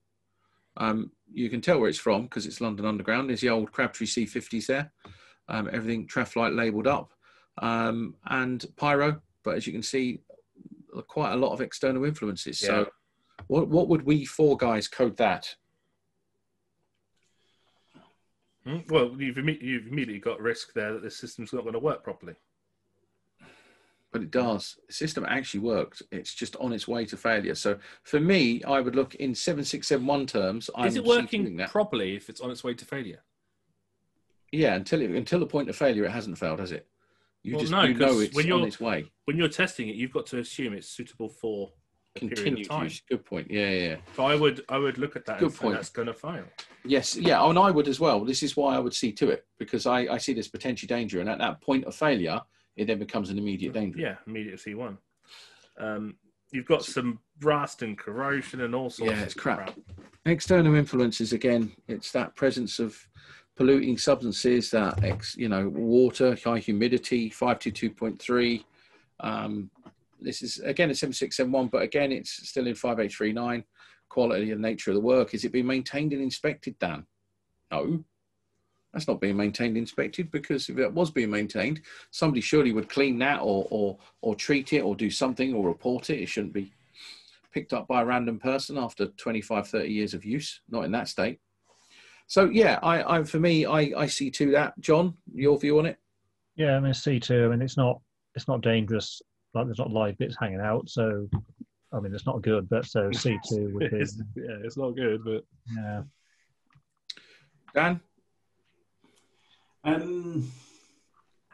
[SPEAKER 1] Um, you can tell where it's from because it's London Underground. There's the old Crabtree C50s there. Um, everything Traffolyte labelled up. Um, and Pyro, but as you can see, quite a lot of external influences. Yeah. So what, what would we four guys code that?
[SPEAKER 2] Hmm? Well, you've, you've immediately got risk there that the system's not going to work properly
[SPEAKER 1] but it does. The system actually worked. It's just on its way to failure. So for me, I would look in 7671 terms.
[SPEAKER 2] Is I'm it working properly if it's on its way to failure?
[SPEAKER 1] Yeah, until it, until the point of failure, it hasn't failed, has it? You well, just no, you know it's when you're, on its way.
[SPEAKER 2] When you're testing it, you've got to assume it's suitable for continued use.
[SPEAKER 1] Good point. Yeah, yeah.
[SPEAKER 2] So I would I would look at that. Good point. That's going to fail.
[SPEAKER 1] Yes, yeah, and I would as well. This is why I would see to it because I, I see this potential danger, and at that point of failure, it then becomes an immediate danger.
[SPEAKER 2] Yeah, immediate C1. Um, you've got some rust and corrosion and all sorts.
[SPEAKER 1] Yeah, it's crap. crap. External influences again. It's that presence of polluting substances, that ex, you know, water, high humidity, five two two point three. Um, this is again a seven six seven one, but again it's still in five eight three nine. Quality and nature of the work. Is it being maintained and inspected, Dan? No. That's not being maintained, inspected, because if it was being maintained, somebody surely would clean that or, or, or treat it or do something or report it. It shouldn't be picked up by a random person after 25, 30 years of use, not in that state. So yeah, I, I for me, I, I see to that. John, your view on it?
[SPEAKER 4] Yeah, I mean C two. I mean it's not it's not dangerous. Like there's not live bits hanging out, so I mean it's not good. But so C two would be.
[SPEAKER 2] yeah, it's not good, but
[SPEAKER 4] yeah.
[SPEAKER 1] Dan.
[SPEAKER 3] Um,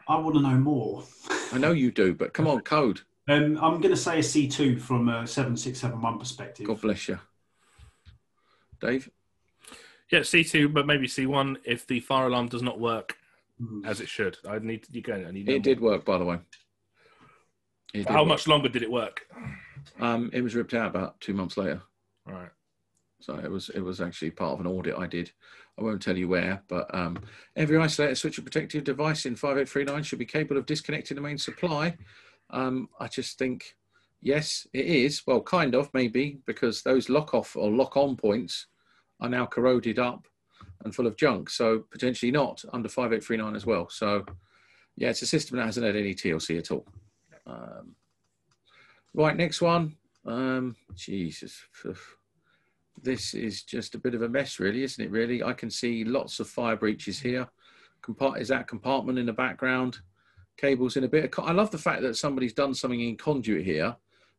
[SPEAKER 3] I want to know more.
[SPEAKER 1] I know you do, but come on, code.
[SPEAKER 3] Um, I'm going to say a C2 from a 7671 perspective.
[SPEAKER 1] God bless you. Dave?
[SPEAKER 2] Yeah, C2, but maybe C1 if the fire alarm does not work mm. as it should. I need you go. I need
[SPEAKER 1] it did work, by the way.
[SPEAKER 2] How work. much longer did it work?
[SPEAKER 1] Um, it was ripped out about two months later.
[SPEAKER 2] All right.
[SPEAKER 1] So it was it was actually part of an audit I did. I won't tell you where, but um, every isolated switch or protective device in 5839 should be capable of disconnecting the main supply. Um, I just think, yes, it is. Well, kind of, maybe, because those lock off or lock on points are now corroded up and full of junk. So potentially not under 5839 as well. So, yeah, it's a system that hasn't had any TLC at all. Um, right, next one. Um, Jesus this is just a bit of a mess, really, isn't it? Really, I can see lots of fire breaches here. Compart is that compartment in the background? Cables in a bit. Of, I love the fact that somebody's done something in conduit here,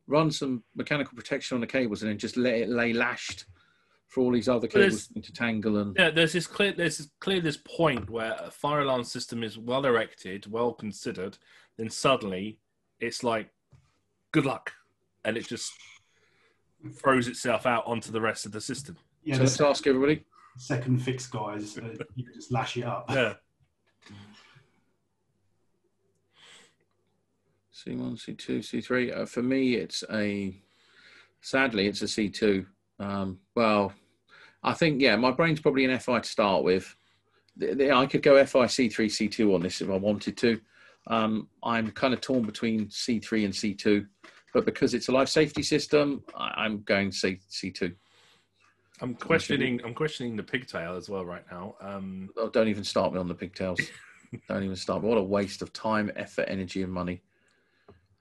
[SPEAKER 1] run some mechanical protection on the cables, and then just let it lay lashed for all these other cables to tangle and
[SPEAKER 2] yeah. There's this clear. There's this clear this point where a fire alarm system is well erected, well considered, then suddenly it's like, good luck, and it just throws itself out onto the rest of the system.
[SPEAKER 1] Yeah, so let's ask everybody.
[SPEAKER 3] Second fix, guys. Uh, you can just lash it up.
[SPEAKER 2] Yeah.
[SPEAKER 1] C1, C2, C3. Uh, for me, it's a. Sadly, it's a C2. Um, well, I think yeah, my brain's probably an FI to start with. The, the, I could go FI C3, C2 on this if I wanted to. Um, I'm kind of torn between C3 and C2 but because it's a life safety system, I, am going to say C2.
[SPEAKER 2] I'm questioning. I'm questioning the pigtail as well right now. Um,
[SPEAKER 1] oh, don't even start me on the pigtails. don't even start me. What a waste of time, effort, energy, and money.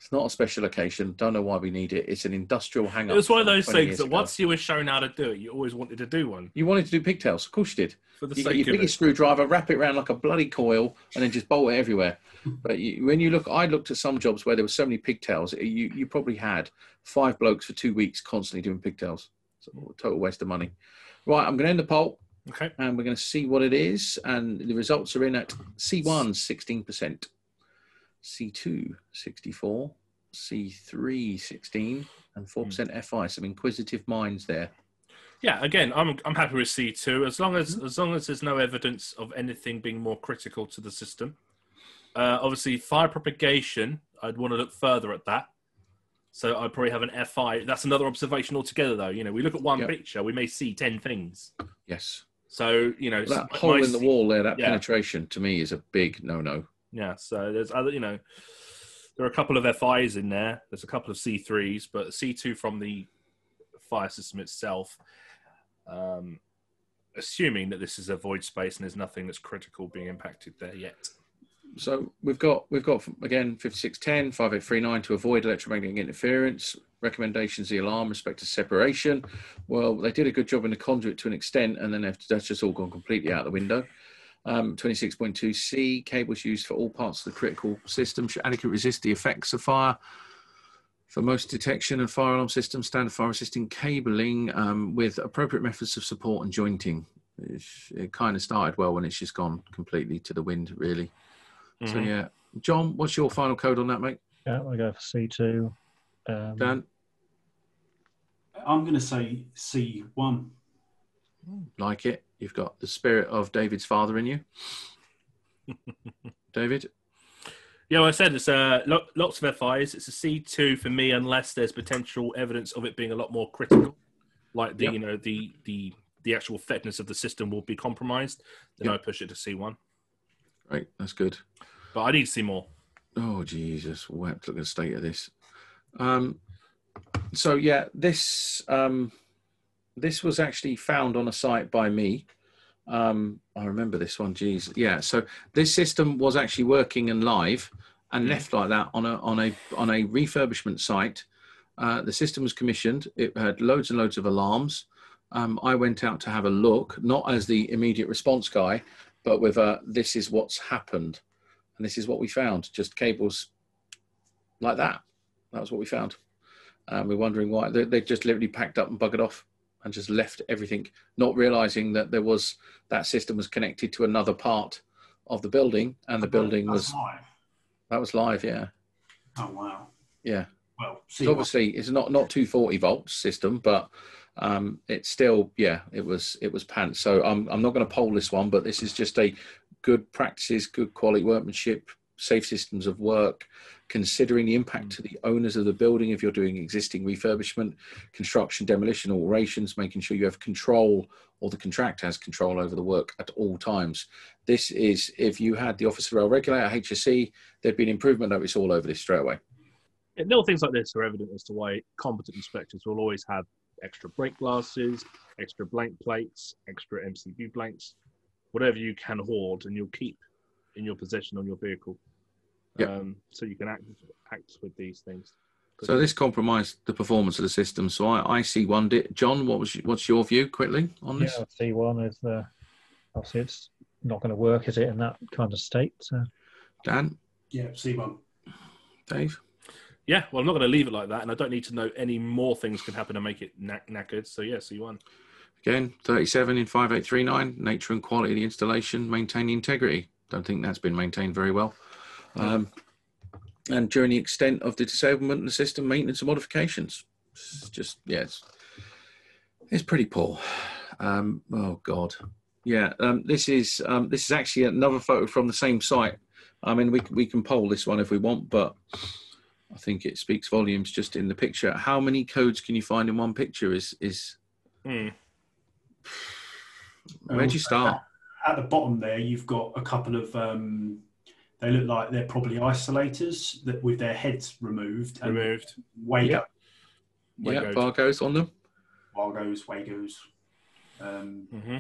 [SPEAKER 1] It's not a special occasion. Don't know why we need it. It's an industrial hang up.
[SPEAKER 2] It's one of those things that ago. once you were shown how to do it, you always wanted to do one.
[SPEAKER 1] You wanted to do pigtails. Of course you did. For the you sake your biggest screwdriver, wrap it around like a bloody coil, and then just bolt it everywhere. but you, when you look, I looked at some jobs where there were so many pigtails. You, you probably had five blokes for two weeks constantly doing pigtails. So total waste of money. Right, I'm going to end the poll.
[SPEAKER 2] Okay.
[SPEAKER 1] And we're going to see what it is. And the results are in at C1, 16%. C2, 64. C3 16 and 4% mm. FI. Some inquisitive minds there.
[SPEAKER 2] Yeah, again, I'm I'm happy with C2 as long as as long as there's no evidence of anything being more critical to the system. Uh, obviously, fire propagation, I'd want to look further at that. So I'd probably have an FI. That's another observation altogether, though. You know, we look at one yep. picture, we may see ten things.
[SPEAKER 1] Yes.
[SPEAKER 2] So you know,
[SPEAKER 1] that hole in the wall there, that yeah. penetration to me is a big no-no.
[SPEAKER 2] Yeah. So there's other, you know, there are a couple of FIs in there. There's a couple of C3s, but C2 from the fire system itself. Um, assuming that this is a void space and there's nothing that's critical being impacted there yet.
[SPEAKER 1] So we've got we've got again 5610 5839 to avoid electromagnetic interference. Recommendations the alarm respect to separation. Well, they did a good job in the conduit to an extent, and then that's just all gone completely out the window. Um, 26.2c cables used for all parts of the critical system should adequately resist the effects of fire. For most detection and fire alarm systems, standard fire resisting cabling um, with appropriate methods of support and jointing. It, it kind of started well when it's just gone completely to the wind, really. Mm-hmm. So yeah, John, what's your final code on that, mate?
[SPEAKER 4] Yeah, I go for C two.
[SPEAKER 1] Um, Dan,
[SPEAKER 3] I'm going to say C one.
[SPEAKER 1] Like it. You've got the spirit of David's father in you. David.
[SPEAKER 2] Yeah, well, I said it's uh, lots of FIs. It's a C two for me, unless there's potential evidence of it being a lot more critical, like the yep. you know the the the actual fitness of the system will be compromised. Then yep. I push it to C one.
[SPEAKER 1] Right, that's good.
[SPEAKER 2] But I need to see more.
[SPEAKER 1] Oh Jesus, wept at the state of this. Um, so yeah, this um, this was actually found on a site by me. Um, I remember this one. Geez, yeah. So this system was actually working and live, and mm-hmm. left like that on a on a on a refurbishment site. Uh, the system was commissioned. It had loads and loads of alarms. Um, I went out to have a look, not as the immediate response guy, but with a this is what's happened, and this is what we found. Just cables like that. That was what we found. Um, we're wondering why they, they just literally packed up and buggered off and just left everything, not realizing that there was that system was connected to another part of the building, and the building was
[SPEAKER 3] live.
[SPEAKER 1] that was live. Yeah.
[SPEAKER 3] Oh wow.
[SPEAKER 1] Yeah.
[SPEAKER 3] Well,
[SPEAKER 1] so obviously it's not not 240 volts system, but um, it's still yeah it was it was pants so i'm, I'm not going to poll this one but this is just a good practices good quality workmanship safe systems of work considering the impact mm. to the owners of the building if you're doing existing refurbishment construction demolition alterations making sure you have control or the contractor has control over the work at all times. This is if you had the office of rail regulator hse there'd be an improvement notice all over this straight away.
[SPEAKER 2] Little things like this are evident as to why competent inspectors will always have extra brake glasses, extra blank plates, extra MCB blanks, whatever you can hoard and you'll keep in your possession on your vehicle.
[SPEAKER 1] Yep. Um,
[SPEAKER 2] so you can act act with these things.
[SPEAKER 1] So this compromised the performance of the system. So I, I see one. John, what was what's your view quickly on this?
[SPEAKER 4] Yeah, C one is the obviously it's not going to work, is it, in that kind of state? So.
[SPEAKER 1] Dan.
[SPEAKER 3] Yeah, C one.
[SPEAKER 1] Dave
[SPEAKER 2] yeah, well, I'm not going to leave it like that, and I don't need to know any more things can happen to make it knack- knackered. So yeah, C1.
[SPEAKER 1] Again, 37 in 5839, nature and quality of the installation, maintain the integrity. Don't think that's been maintained very well. Um, and during the extent of the disablement and the system, maintenance and modifications. It's just, yeah, it's, it's pretty poor. Um, oh, God. Yeah, um, this is um, this is actually another photo from the same site. I mean, we, we can poll this one if we want, but I think it speaks volumes just in the picture. How many codes can you find in one picture? Is is
[SPEAKER 2] mm.
[SPEAKER 1] where do you start?
[SPEAKER 3] At, the bottom there, you've got a couple of. Um, they look like they're probably isolators that with their heads removed.
[SPEAKER 2] And removed.
[SPEAKER 3] Wago.
[SPEAKER 1] Yeah, Vargos on them.
[SPEAKER 3] Vargos, Wagos. Um,
[SPEAKER 2] mm-hmm.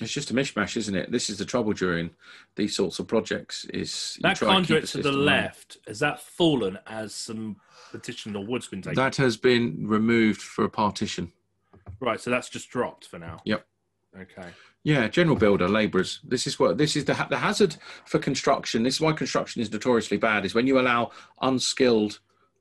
[SPEAKER 1] It's just a mishmash, isn't it? This is the trouble during these sorts of projects. Is
[SPEAKER 2] that conduit to the left has that fallen as some partition or wood's been taken?
[SPEAKER 1] That has been removed for a partition.
[SPEAKER 2] Right, so that's just dropped for now.
[SPEAKER 1] Yep.
[SPEAKER 2] Okay.
[SPEAKER 1] Yeah, general builder, labourers. This is what this is the the hazard for construction. This is why construction is notoriously bad. Is when you allow unskilled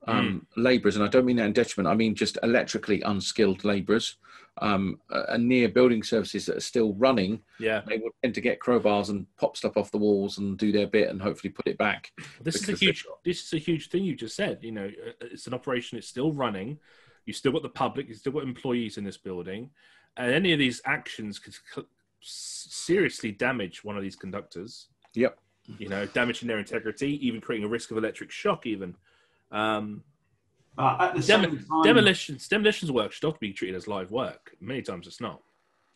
[SPEAKER 1] um, mm. labourers, and I don't mean that in detriment. I mean just electrically unskilled labourers um, uh, near building services that are still running,
[SPEAKER 2] yeah,
[SPEAKER 1] they would tend to get crowbars and pop stuff off the walls and do their bit and hopefully put it back.
[SPEAKER 2] This is a huge. This is a huge thing you just said. You know, uh, it's an operation. It's still running. You still got the public. You still got employees in this building, and any of these actions could seriously damage one of these conductors.
[SPEAKER 1] Yep.
[SPEAKER 2] You know, damaging their integrity, even creating a risk of electric shock, even. Um,
[SPEAKER 3] Uh, at the Dem- time,
[SPEAKER 2] demolitions, demolitions work should not be treated as live work. Many times it's not.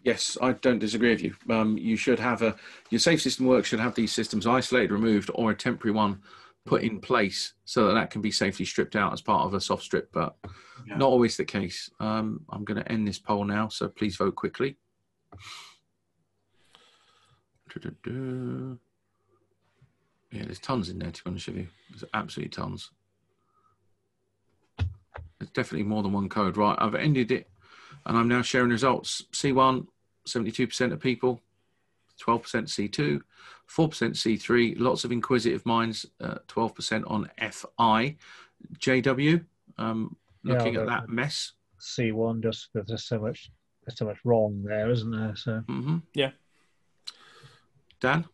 [SPEAKER 1] Yes, I don't disagree with you. Um, you should have a your safe system work should have these systems isolated, removed, or a temporary one put in place so that that can be safely stripped out as part of a soft strip. But yeah. not always the case. Um, I'm going to end this poll now, so please vote quickly. Yeah, there's tons in there to be honest with you. There's absolutely tons. There's definitely more than one code. Right, I've ended it and I'm now sharing results. C1, 72% of people, 12% C2, 4% C3, lots of inquisitive minds, uh, 12% on FI. JW, um, looking yeah, at that mess.
[SPEAKER 4] C1, just there's so much, there's so much wrong there, isn't there? So
[SPEAKER 1] mm-hmm.
[SPEAKER 2] yeah.
[SPEAKER 1] Dan.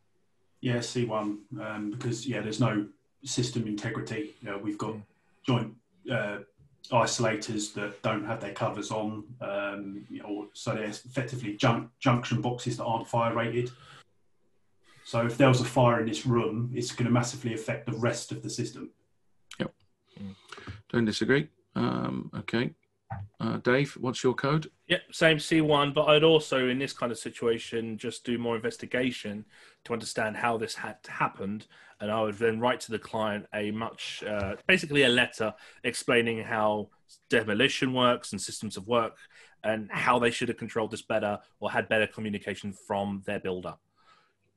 [SPEAKER 3] Yeah, C1, um, because yeah, there's no system integrity. You know, we've got joint uh, isolators that don't have their covers on, um, you know, so they're effectively junk, junction boxes that aren't fire rated. So if there was a fire in this room, it's going to massively affect the rest of the system.
[SPEAKER 1] Yep. Don't disagree. Um, okay. Uh, Dave, what's your code?
[SPEAKER 2] Yep, same C1, but I'd also, in this kind of situation, just do more investigation to understand how this had happened. And I would then write to the client a much, uh, basically a letter explaining how demolition works and systems of work and how they should have controlled this better or had better communication from their builder.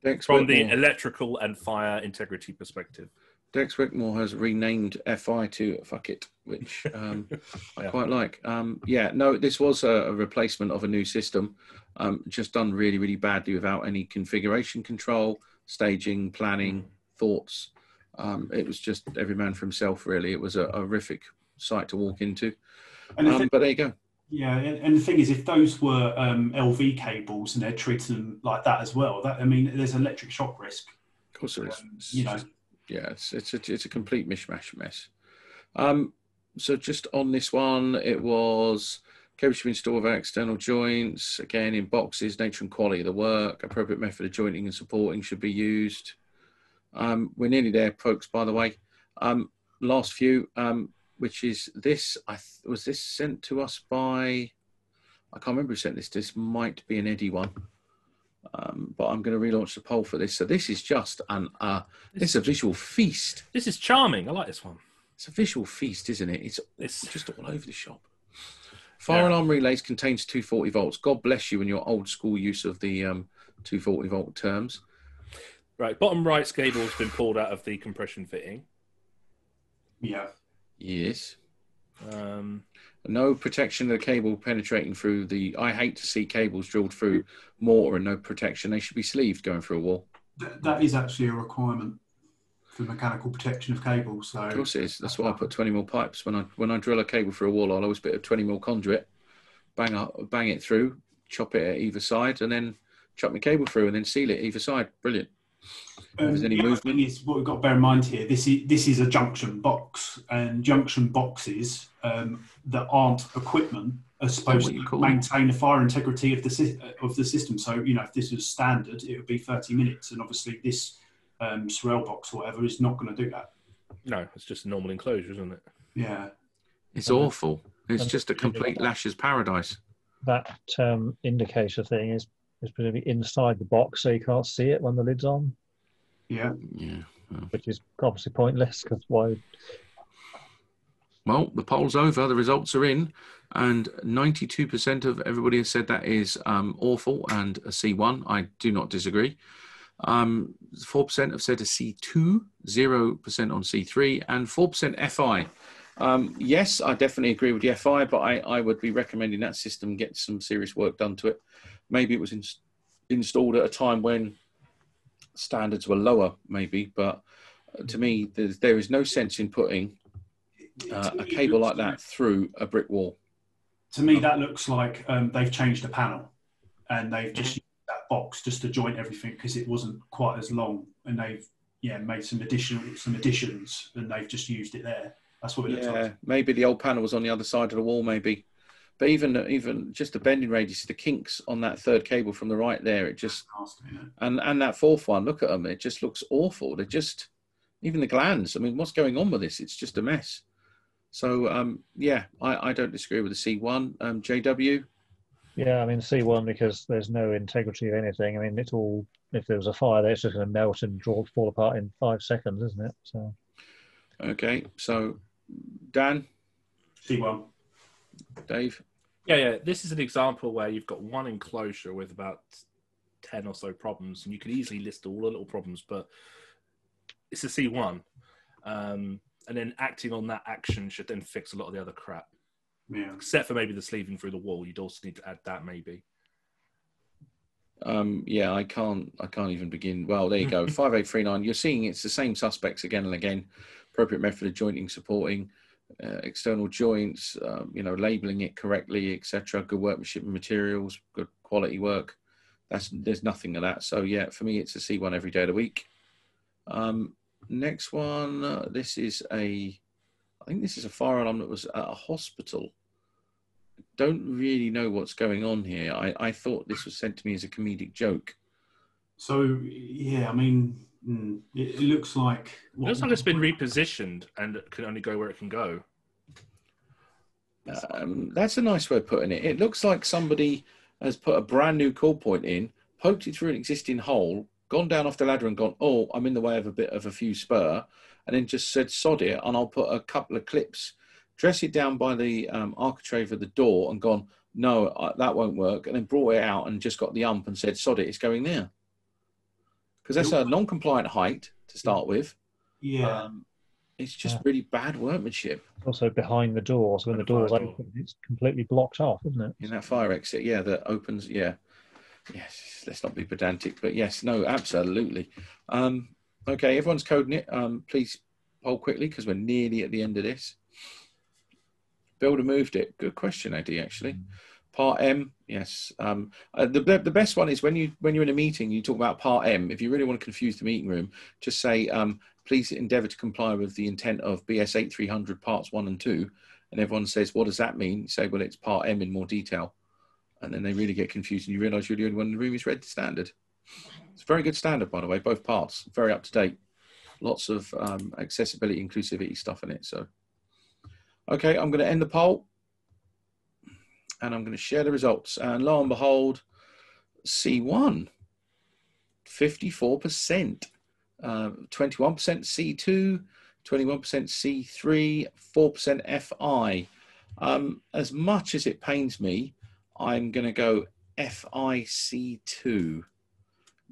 [SPEAKER 2] Thanks, from the electrical and fire integrity perspective.
[SPEAKER 1] Dex Wickmore has renamed FI to fuck it, which um, I quite like. Um, yeah, no, this was a, a, replacement of a new system, um, just done really, really badly without any configuration control, staging, planning, mm. thoughts. Um, it was just every man for himself, really. It was a, a horrific site to walk into. Um, thing, but there you go.
[SPEAKER 3] Yeah, and the thing is, if those were um, LV cables and they're treating them like that as well, that I mean, there's electric shock risk.
[SPEAKER 1] Of course there is.
[SPEAKER 3] you know,
[SPEAKER 1] yeah, it's it's a, it's a complete mishmash mess. Um, so just on this one, it was cable should be installed with external joints. Again, in boxes, nature and quality of the work. Appropriate method of jointing and supporting should be used. Um, we're nearly there, folks. By the way, um, last few, um, which is this. I th- was this sent to us by. I can't remember who sent this. This might be an Eddie one. Um, but I'm going to relaunch the poll for this. So this is just an uh, it's a visual feast.
[SPEAKER 2] This is charming. I like this one.
[SPEAKER 1] It's a visual feast, isn't it? It's it's just all over the shop. Fire yeah. alarm relays contains 240 volts. God bless you and your old school use of the um, 240 volt terms.
[SPEAKER 2] Right, bottom right cable has been pulled out of the compression fitting.
[SPEAKER 3] Yeah.
[SPEAKER 1] Yes.
[SPEAKER 2] Um,
[SPEAKER 1] no protection of the cable penetrating through the. I hate to see cables drilled through mortar and no protection. They should be sleeved going through a wall.
[SPEAKER 3] that is actually a requirement for mechanical protection of cables. So
[SPEAKER 1] of course it is. That's why I put 20 mil pipes when I when I drill a cable through a wall. I'll always put a 20 mil conduit, bang up, bang it through, chop it at either side, and then chop my cable through and then seal it either side. Brilliant.
[SPEAKER 3] Um, there's any the movement. Thing is, what we've got to bear in mind here, this is this is a junction box, and junction boxes um, that aren't equipment are supposed to maintain the fire integrity of the of the system. So you know, if this was standard, it would be 30 minutes, and obviously this um, Sorel box or whatever is not going to do that.
[SPEAKER 2] No, it's just a normal enclosure, isn't it?
[SPEAKER 3] Yeah,
[SPEAKER 1] it's awful. It's just a complete lashes paradise.
[SPEAKER 4] That um, indicator thing is is presumably inside the box, so you can't see it when the lid's on.
[SPEAKER 3] Yeah.
[SPEAKER 1] Yeah. Well.
[SPEAKER 4] Which is obviously pointless because why?
[SPEAKER 1] Well, the poll's over. The results are in, and 92% of everybody has said that is um, awful and a C1. I do not disagree. Um, 4% have said a C2, 0% on C3, and 4% FI. Um, yes, I definitely agree with the FI, but I, I would be recommending that system get some serious work done to it. Maybe it was in, installed at a time when standards were lower, maybe, but to me, there is no sense in putting uh, a cable like that through a brick wall.
[SPEAKER 3] To me, that looks like um, they've changed the panel and they've just used that box just to join everything because it wasn't quite as long, and they've yeah made some additional some additions and they've just used it there. That's what it looks like. yeah, like.
[SPEAKER 1] maybe the old panel was on the other side of the wall, maybe. But even even just the bending radius, the kinks on that third cable from the right there, it just and and that fourth one, look at them, it just looks awful. They're just even the glands. I mean, what's going on with this? It's just a mess. So um, yeah, I, I don't disagree with the C1. Um, JW.
[SPEAKER 4] Yeah, I mean C1 because there's no integrity of anything. I mean, it's all if there was a fire there, it's just going to melt and draw fall apart in five seconds, isn't it? So.
[SPEAKER 1] Okay, so Dan.
[SPEAKER 3] C1.
[SPEAKER 1] Dave.
[SPEAKER 2] Yeah, yeah. This is an example where you've got one enclosure with about ten or so problems, and you could easily list all the little problems, but it's a C1. Um, and then acting on that action should then fix a lot of the other crap.
[SPEAKER 3] Yeah.
[SPEAKER 2] Except for maybe the sleeving through the wall, you'd also need to add that maybe.
[SPEAKER 1] Um, yeah, I can't. I can't even begin. Well, there you go. Five eight three nine. You're seeing it's the same suspects again and again. Appropriate method of jointing, supporting, uh, external joints. Um, you know, labeling it correctly, etc. Good workmanship and materials. Good quality work. That's there's nothing of that. So yeah, for me, it's a C one every day of the week. Um, next one. Uh, this is a. I think this is a fire alarm that was at a hospital don't really know what's going on here. I, I thought this was sent to me as a comedic joke.
[SPEAKER 3] So yeah, I mean, mm, it, it, looks like
[SPEAKER 2] it looks like it's been repositioned and it can only go where it can go.
[SPEAKER 1] Um, that's a nice way of putting it. It looks like somebody has put a brand new call point in, poked it through an existing hole, gone down off the ladder and gone, oh, I'm in the way of a bit of a fused spur, and then just said, sod it, and I'll put a couple of clips dress it down by the um, architrave of the door and gone, no, uh, that won't work, and then brought it out and just got the ump and said, sod it, it's going there. Because that's a non-compliant height to start with.
[SPEAKER 3] Yeah. Um,
[SPEAKER 1] it's just yeah. really bad workmanship.
[SPEAKER 4] Also behind the door, so when the door's open, it's completely blocked off, isn't it?
[SPEAKER 1] In that fire exit, yeah, that opens, yeah. Yes, let's not be pedantic, but yes, no, absolutely. Um, okay, everyone's coding it. Um, please hold quickly because we're nearly at the end of this. Builder moved it. Good question, Eddie. Actually, part M. Yes. Um, uh, the the best one is when you when you're in a meeting, you talk about part M. If you really want to confuse the meeting room, just say, um, "Please endeavour to comply with the intent of BS 8300 parts one and two. And everyone says, "What does that mean?" You say, "Well, it's part M in more detail." And then they really get confused, and you realise you're the only one in the room who's read the standard. It's a very good standard, by the way, both parts, very up to date. Lots of um, accessibility, inclusivity stuff in it. So Okay, I'm going to end the poll and I'm going to share the results. And lo and behold, C1, 54%, uh, 21% C2, 21% C3, 4% FI. Um, as much as it pains me, I'm going to go FIC2.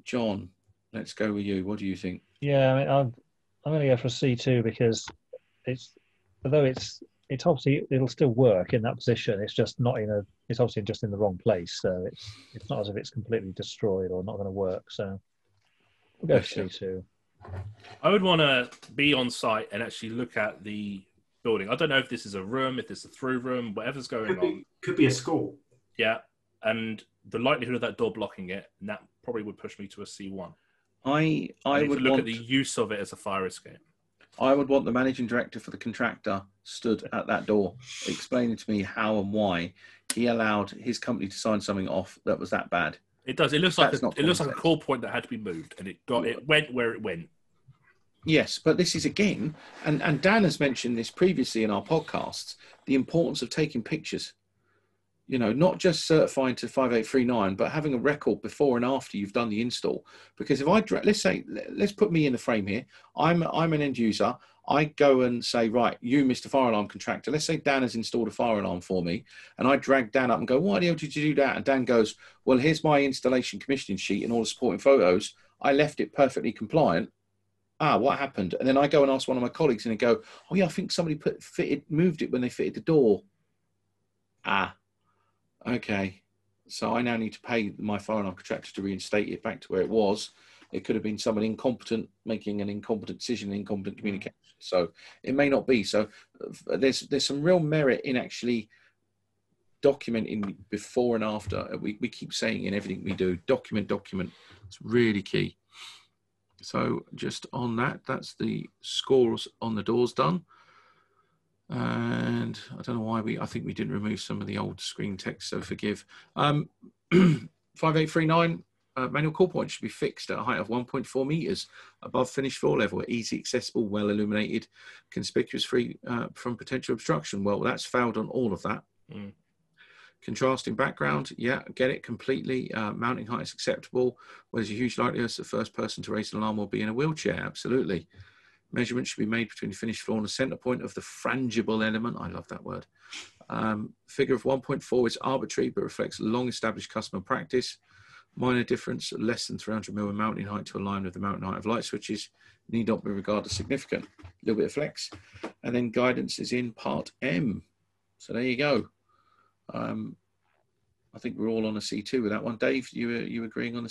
[SPEAKER 1] John, let's go with you. What do you think?
[SPEAKER 4] Yeah, I mean, I'm, I'm going to go for C2 because it's although it's it's obviously it'll still work in that position. It's just not in a. It's obviously just in the wrong place. So it's it's not as if it's completely destroyed or not going to work. So we'll go C two.
[SPEAKER 2] I would want to be on site and actually look at the building. I don't know if this is a room, if it's a through room, whatever's going
[SPEAKER 3] could be,
[SPEAKER 2] on.
[SPEAKER 3] Could be a school.
[SPEAKER 2] Yeah, and the likelihood of that door blocking it, and that probably would push me to a C one.
[SPEAKER 1] I I would
[SPEAKER 2] look
[SPEAKER 1] want...
[SPEAKER 2] at the use of it as a fire escape.
[SPEAKER 1] I would want the managing director for the contractor stood at that door, explaining to me how and why he allowed his company to sign something off that was that bad.
[SPEAKER 2] It does. It looks like a, it looks like a call point that had to be moved, and it got it went where it went.
[SPEAKER 1] Yes, but this is again, and and Dan has mentioned this previously in our podcasts, the importance of taking pictures you know, not just certifying to 5839, but having a record before and after you've done the install. Because if I, let's say, let's put me in the frame here. I'm, I'm an end user. I go and say, right, you, Mr. Fire Alarm Contractor, let's say Dan has installed a fire alarm for me. And I drag Dan up and go, why did you do that? And Dan goes, well, here's my installation commissioning sheet and all the supporting photos. I left it perfectly compliant. Ah, what happened? And then I go and ask one of my colleagues and they go, oh yeah, I think somebody put fitted, moved it when they fitted the door. Ah, okay, so I now need to pay my foreign contractor to reinstate it back to where it was. It could have been someone incompetent making an incompetent decision, incompetent communication. So it may not be. So uh, there's there's some real merit in actually documenting before and after. We, we keep saying in everything we do, document, document. It's really key. So just on that, that's the scores on the doors done and I don't know why we. I think we didn't remove some of the old screen text, so forgive. Um, five eight three nine. uh, manual call point should be fixed at a height of 1.4 meters above finished floor level, easy accessible, well illuminated, conspicuous free uh, from potential obstruction. Well, that's failed on all of that. Mm. Contrasting background, yeah, get it completely. Uh, mounting height is acceptable. Well, there's a huge likelihood the first person to raise an alarm will be in a wheelchair. Absolutely. Measurements should be made between the finished floor and the center point of the frangible element. I love that word. Um, figure of 1.4 is arbitrary but reflects long established customer practice. Minor difference, less than 300 mm mounting height to align with the mounting height of light switches need not be regarded as significant. A little bit of flex. And then guidance is in part M. So there you go. Um, I think we're all on a C2 with that one. Dave, you you agreeing on a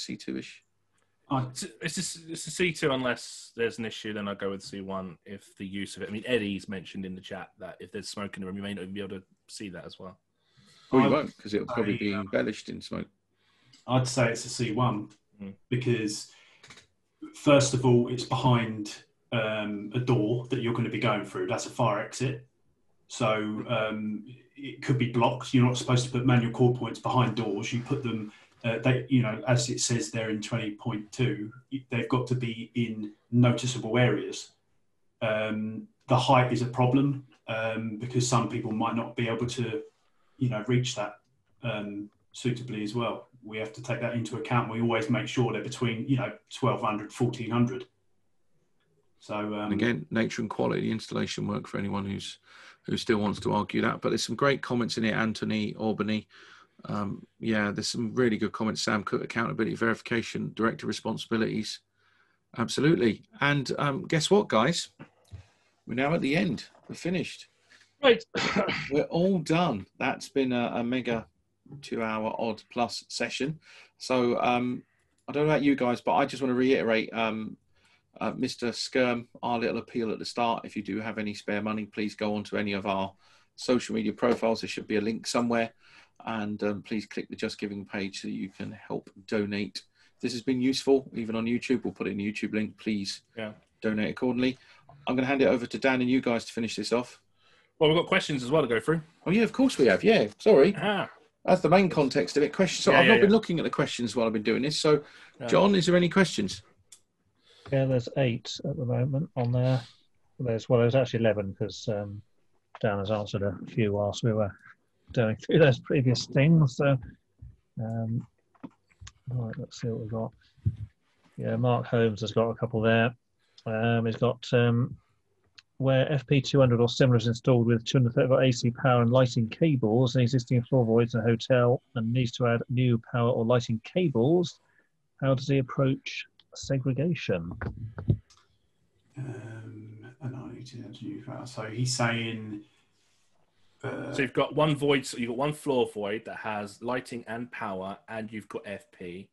[SPEAKER 1] C2-ish?
[SPEAKER 2] It's, it's, a, it's a C2 unless there's an issue, then I go with C1 if the use of it. I mean, Eddie's mentioned in the chat that if there's smoke in the room, you may not even be able to see that as well.
[SPEAKER 1] Well, you won't because it'll probably be embellished in smoke.
[SPEAKER 3] I'd say it's a C1 mm. because, first of all, it's behind um, a door that you're going to be going through. That's a fire exit. So um, it could be blocked. You're not supposed to put manual call points behind doors. You put them uh, they, you know, as it says there in 20.2, they've got to be in noticeable areas. Um, the height is a problem um, because some people might not be able to, you know, reach that um, suitably as well. We have to take that into account. We always make sure they're between, you know, 1200, 1400. So um,
[SPEAKER 1] again, nature and quality installation work for anyone who's who still wants to argue that. But there's some great comments in here, Anthony Albany. Um, yeah, there's some really good comments. Sam Cook, accountability, verification, director responsibilities. Absolutely. And um, guess what, guys? We're now at the end. We're finished.
[SPEAKER 2] Right.
[SPEAKER 1] We're all done. That's been a, a mega two hour odd plus session. So um, I don't know about you guys, but I just want to reiterate um, uh, Mr. Skyrme, our little appeal at the start. If you do have any spare money, please go onto any of our social media profiles. There should be a link somewhere and um, please click the JustGiving page so you can help donate. this has been useful, even on YouTube. We'll put it in the YouTube link. Please
[SPEAKER 2] yeah.
[SPEAKER 1] donate accordingly. I'm going to hand it over to Dan and you guys to finish this off.
[SPEAKER 2] Well, we've got questions as well to go through.
[SPEAKER 1] Oh yeah, of course we have. Yeah, sorry. Ah. That's the main context of it. Questions. So yeah, I've yeah, not been looking at the questions while I've been doing this. So, John, is there any questions?
[SPEAKER 4] Yeah, there's eight at the moment on there. There's well, there's actually eleven because um, Dan has answered a few whilst we were going through those previous things. So, um, right, let's see what we've got. Yeah, Mark Holmes has got a couple there. Um, he's got um, where FP200 or similar is installed with 230 volt AC power and lighting cables and existing floor voids in a hotel and needs to add new power or lighting cables. How does he approach segregation?
[SPEAKER 3] Um, and I need to add new power. So he's saying
[SPEAKER 2] so you've got one void, so you've got one floor void that has lighting and power, and you've got FP.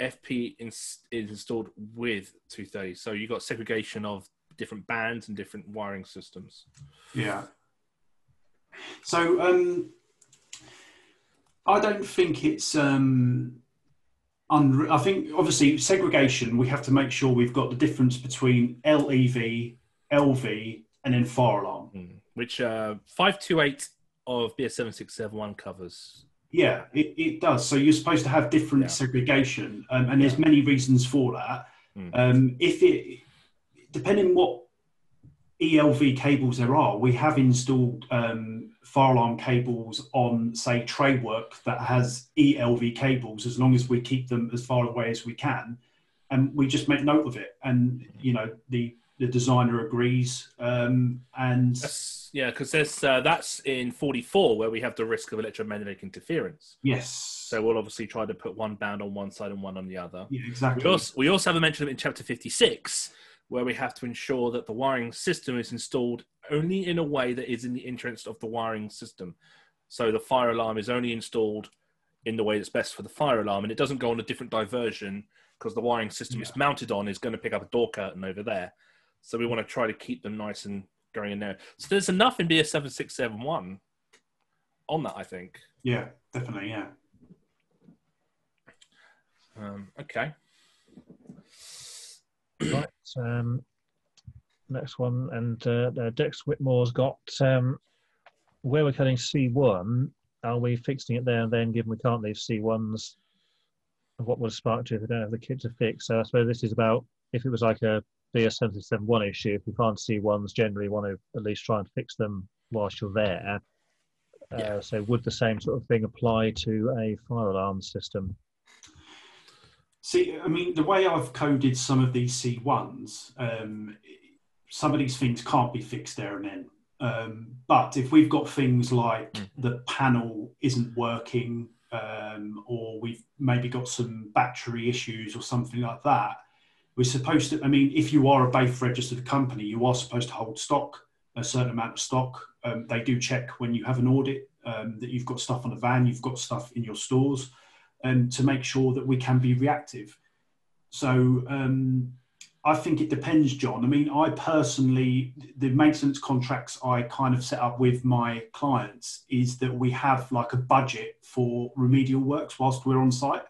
[SPEAKER 2] FP is installed with 230, so you've got segregation of different bands and different wiring systems.
[SPEAKER 3] Yeah. So um, I don't think it's. Um, unre- I think obviously segregation. We have to make sure we've got the difference between LEV, LV, and then fire alarm.
[SPEAKER 2] Mm which uh, 528 of BS7671 covers.
[SPEAKER 3] Yeah, it, it does. So you're supposed to have different yeah. segregation, um, and there's many reasons for that. Mm. Um, if it, depending what ELV cables there are, we have installed um, fire alarm cables on, say, tray work that has ELV cables, as long as we keep them as far away as we can, and we just make note of it. And you know, the the designer agrees, um, and.
[SPEAKER 2] That's- yeah, because there's uh, that's in 44 where we have the risk of electromagnetic interference.
[SPEAKER 3] Yes.
[SPEAKER 2] So we'll obviously try to put one band on one side and one on the other.
[SPEAKER 3] Yeah, exactly.
[SPEAKER 2] We also, we also have a mention of it in chapter 56 where we have to ensure that the wiring system is installed only in a way that is in the interest of the wiring system. So the fire alarm is only installed in the way that's best for the fire alarm, and it doesn't go on a different diversion because the wiring system yeah. it's mounted on is going to pick up a door curtain over there. So we want to try to keep them nice and going in there. So there's enough in BS seven six seven one on that, I think.
[SPEAKER 3] Yeah, definitely. Yeah.
[SPEAKER 2] Um, okay.
[SPEAKER 4] Right. Um, next one, and uh, uh, Dex Whitmore's got um, where we're cutting C1. Are we fixing it there and then, given we can't leave C1s what was spark to if they don't have the kit to fix. So I suppose this is about if it was like a BS7671 issue, if you find C1s, generally want to at least try and fix them whilst you're there. Uh, so would the same sort of thing apply to a fire alarm system?
[SPEAKER 3] See, I mean, the way I've coded some of these C1s, um, some of these things can't be fixed there and then. Um, but if we've got things like mm. the panel isn't working, um, or we've maybe got some battery issues or something like that, we're supposed to. I mean, if you are a BAFE registered company, you are supposed to hold stock, a certain amount of stock. Um, they do check when you have an audit um, that you've got stuff on a van, you've got stuff in your stores, and to make sure that we can be reactive. So um, I think it depends, John. I mean, I personally, the maintenance contracts I kind of set up with my clients is that we have like a budget for remedial works whilst we're on site.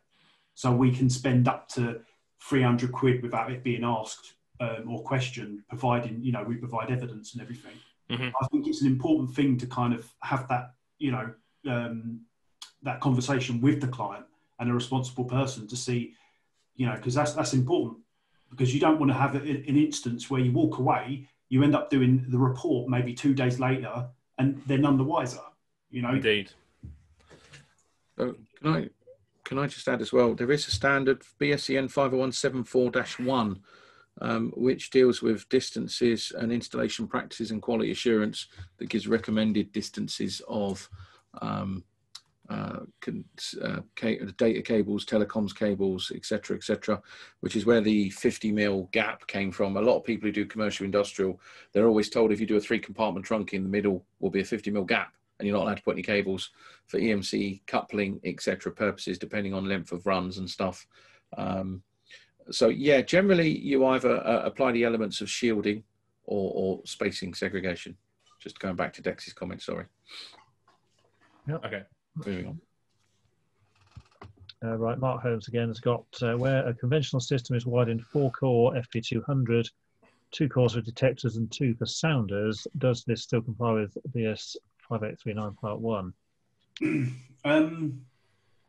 [SPEAKER 3] So we can spend up to 300 quid without it being asked um, or questioned, providing, you know, we provide evidence and everything. Mm-hmm. I think it's an important thing to kind of have that, you know, um, that conversation with the client and a responsible person to see, you know, because that's, that's important because you don't want to have an instance where you walk away, you end up doing the report maybe two days later, and they're none the wiser. You know.
[SPEAKER 2] Indeed.
[SPEAKER 1] So can I can I just add as well? There is a standard BSEN 50174-1, um, which deals with distances and installation practices and quality assurance that gives recommended distances of um, uh, uh, data cables, telecoms cables, etc., etc., which is where the 50 mil gap came from. A lot of people who do commercial industrial, they're always told if you do a three compartment trunk in the middle, will be a 50 mil gap, and you're not allowed to put any cables for EMC coupling, etc. purposes, depending on length of runs and stuff. Um, so yeah, generally you either uh, apply the elements of shielding or, or spacing segregation. Just going back to Dex's comment, sorry.
[SPEAKER 2] Yep. Okay. Moving
[SPEAKER 1] on.
[SPEAKER 4] Uh, right, Mark Holmes again has got uh, where a conventional system is wired in four core FP200, two cores for detectors and two for sounders. Does this still comply with BS 5839 Part 1?
[SPEAKER 3] Um,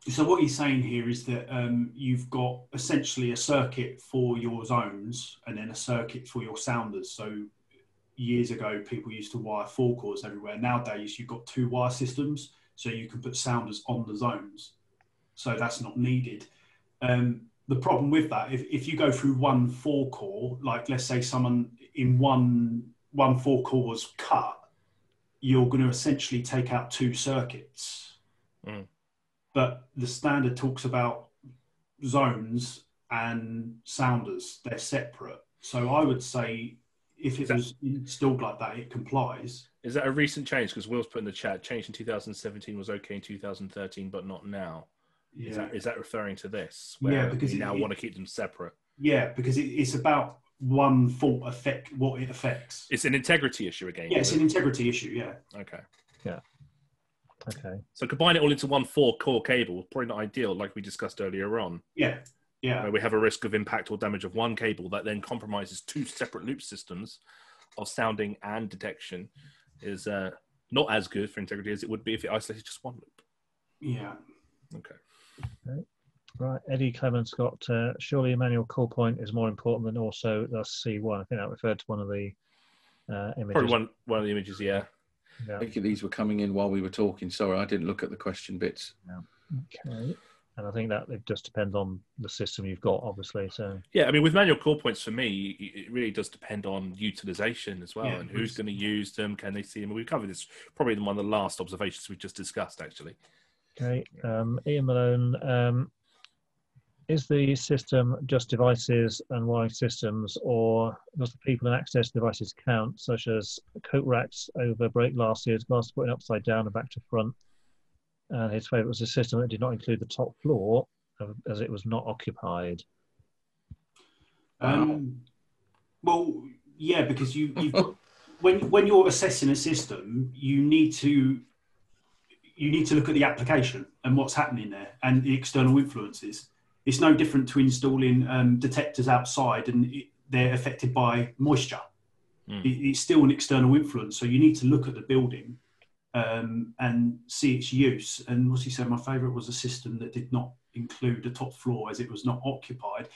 [SPEAKER 3] so, what he's saying here is that um, you've got essentially a circuit for your zones and then a circuit for your sounders. So, years ago, people used to wire four cores everywhere. Nowadays, you've got two wire systems so you can put sounders on the zones. So that's not needed. Um, the problem with that, if, if you go through one four core, like let's say someone in one one four core was cut, you're going to essentially take out two circuits. Mm. But the standard talks about zones and sounders; they're separate. So I would say if it was installed like that, it complies.
[SPEAKER 2] Is that a recent change? Because Will's put in the chat, change in 2017 was okay in 2013, but not now. Yeah. Is that, is that referring to this?
[SPEAKER 3] yeah, because
[SPEAKER 2] we now it, want to keep them separate.
[SPEAKER 3] Yeah, because it, it's about one fault affect what it affects.
[SPEAKER 2] It's an integrity issue again.
[SPEAKER 3] Yeah, it's an integrity issue. Yeah.
[SPEAKER 2] Okay.
[SPEAKER 4] Yeah. Okay.
[SPEAKER 2] So combine it all into one four core cable, probably not ideal, like we discussed earlier on.
[SPEAKER 3] Yeah. Yeah.
[SPEAKER 2] Where we have a risk of impact or damage of one cable that then compromises two separate loop systems of sounding and detection is uh, not as good for integrity as it would be if it isolated just one loop.
[SPEAKER 3] Yeah.
[SPEAKER 2] Okay.
[SPEAKER 4] okay. Right, Eddie Clements got uh, surely a manual call point is more important than also the C1. I think that referred to one of the uh, images.
[SPEAKER 2] Probably one one of the images, yeah.
[SPEAKER 1] yeah. I think these were coming in while we were talking. Sorry, I didn't look at the question bits.
[SPEAKER 4] Yeah. Okay and I think that it just depends on the system you've got, obviously. So
[SPEAKER 2] yeah, I mean, with manual call points for me, it really does depend on utilization as well, yeah, and who's going to use them. Can they see them? We've covered this probably in one of the last observations we've just discussed, actually.
[SPEAKER 4] Okay, um, Ian Malone. Um, is the system just devices and wiring systems, or does the people and access devices count, such as coat racks over break glasses, glass putting upside down and back to front, and his favourite was a system that did not include the top floor as it was not occupied.
[SPEAKER 3] Um, well, yeah, because you when when you're assessing a system, you need to you need to look at the application and what's happening there and the external influences. It's no different to installing um, detectors outside and it, they're affected by moisture. Mm. It, it's still an external influence, so you need to look at the building um, and see its use. And what's he said? My favourite was a system that did not include the top floor as it was not occupied.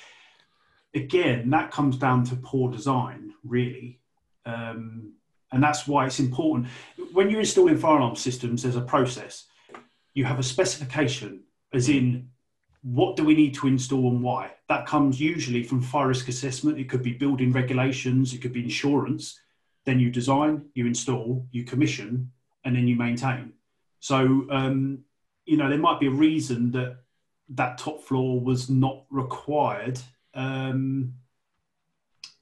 [SPEAKER 3] Again, that comes down to poor design, really. Um, and that's why it's important. When you're installing fire alarm systems, there's a process. You have a specification, as in what do we need to install and why? That comes usually from fire risk assessment. It could be building regulations, it could be insurance. Then you design, you install, you commission, and then you maintain. So, um, you know, there might be a reason that that top floor was not required. Um,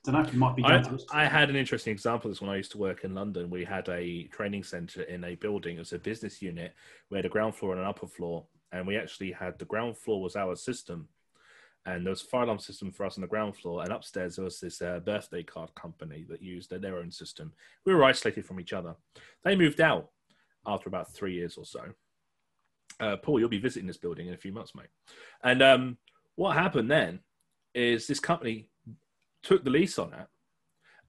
[SPEAKER 3] don't know. It might be.
[SPEAKER 2] I, I, had an interesting example of this when I used to work in London. We had a training centre in a building. It was a business unit. We had a ground floor and an upper floor, and we actually had the ground floor was our system, and there was a fire alarm system for us on the ground floor, and upstairs there was this uh, birthday card company that used their own system. We were isolated from each other. They moved out after about three years or so. Uh, Paul, you'll be visiting this building in a few months, mate. And um, what happened then is this company took the lease on it,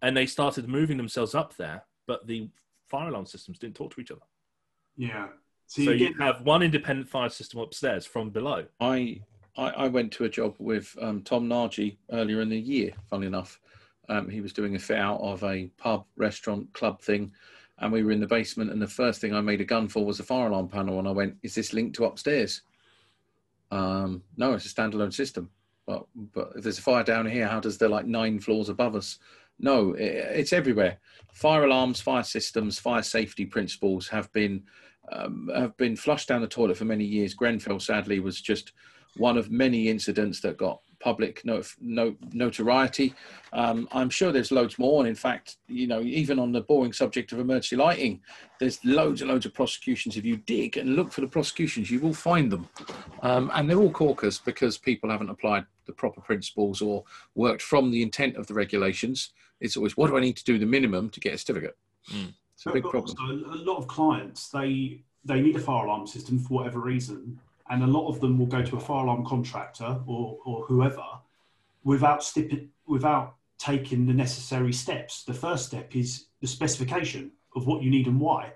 [SPEAKER 2] and they started moving themselves up there, but the fire alarm systems didn't talk to each other.
[SPEAKER 3] Yeah.
[SPEAKER 2] So, so you, you have one independent fire system upstairs from below.
[SPEAKER 1] I I, I went to a job with um, Tom Nargi earlier in the year. Funnily enough, um, he was doing a fit out of a pub, restaurant, club thing, and we were in the basement. And the first thing I made a gun for was a fire alarm panel, and I went, "Is this linked to upstairs?" Um, no, it's a standalone system. But but if there's a fire down here, how does there like nine floors above us? No, it, it's everywhere. Fire alarms, fire systems, fire safety principles have been um, have been flushed down the toilet for many years. Grenfell, sadly, was just one of many incidents that got public not, no, notoriety. Um, I'm sure there's loads more. And in fact, you know, even on the boring subject of emergency lighting, there's loads and loads of prosecutions. If you dig and look for the prosecutions, you will find them. Um, and they're all corkers because people haven't applied the proper principles or worked from the intent of the regulations. It's always, what do I need to do the minimum to get a certificate? Mm. It's a big problem.
[SPEAKER 3] a lot of clients, they, they need a fire alarm system for whatever reason and a lot of them will go to a fire alarm contractor or, or whoever without stip- without taking the necessary steps. The first step is the specification of what you need and why.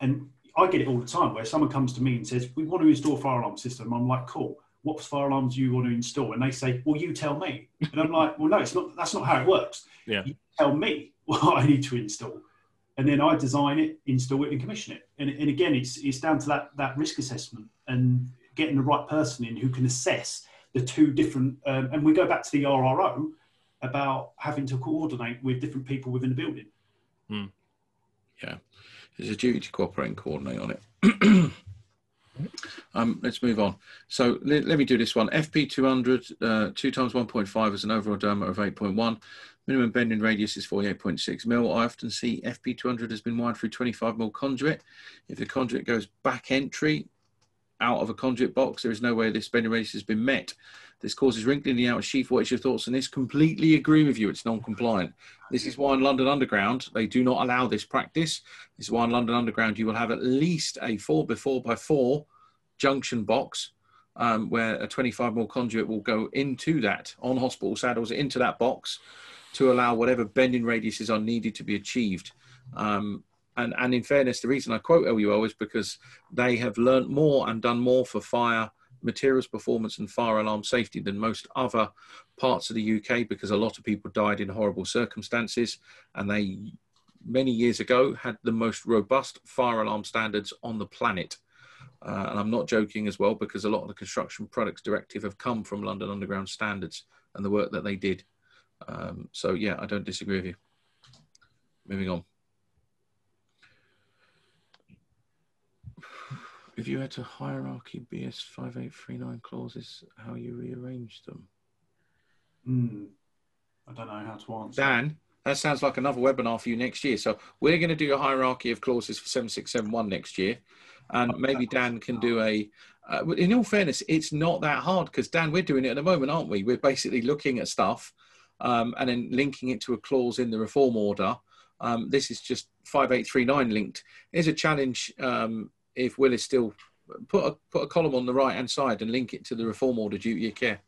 [SPEAKER 3] And I get it all the time where someone comes to me and says, "We want to install a fire alarm system." I'm like, "Cool. What fire alarms do you want to install?" And they say, "Well, you tell me." And I'm like, "Well, no, it's not. That's not how it works.
[SPEAKER 2] Yeah.
[SPEAKER 3] You tell me what I need to install." And then I design it, install it, and commission it. And, and again, it's it's down to that that risk assessment and getting the right person in who can assess the two different, um, and we go back to the RRO about having to coordinate with different people within the building.
[SPEAKER 1] Mm. Yeah, there's a duty to cooperate and coordinate on it. um, let's move on. So let, let, me do this one. FP200, uh, 2 times 1.5 is an overall diameter of 8.1. Minimum bending radius is 48.6 mil. I often see FP200 has been wired through 25 mil conduit. If the conduit goes back entry, out of a conduit box. There is no way this bending radius has been met. This causes wrinkling in the outer sheath. What is your thoughts on this? Completely agree with you. It's non-compliant. This is why in London Underground they do not allow this practice. This is why in London Underground you will have at least a four by four by four junction box um, where a 25 mil conduit will go into that on hospital saddles into that box to allow whatever bending radiuses are needed to be achieved. Um, and, and in fairness, the reason I quote LUL is because they have learnt more and done more for fire materials performance and fire alarm safety than most other parts of the UK because a lot of people died in horrible circumstances and they many years ago had the most robust fire alarm standards on the planet. Uh, and I'm not joking as well because a lot of the construction products directive have come from London Underground standards and the work that they did. Um, so yeah, I don't disagree with you. Moving on. if you had to hierarchy BS 5839 clauses, how you rearrange them?
[SPEAKER 3] Hmm. I don't know how to answer.
[SPEAKER 1] Dan, that sounds like another webinar for you next year. So we're going to do a hierarchy of clauses for 7671 next year. And maybe Dan can do a, uh, in all fairness, it's not that hard because Dan, we're doing it at the moment, aren't we? We're basically looking at stuff um, and then linking it to a clause in the reform order. Um, this is just 5839 linked. Here's a challenge um, if Will is still put a put a column on the right hand side and link it to the reform order duty of care.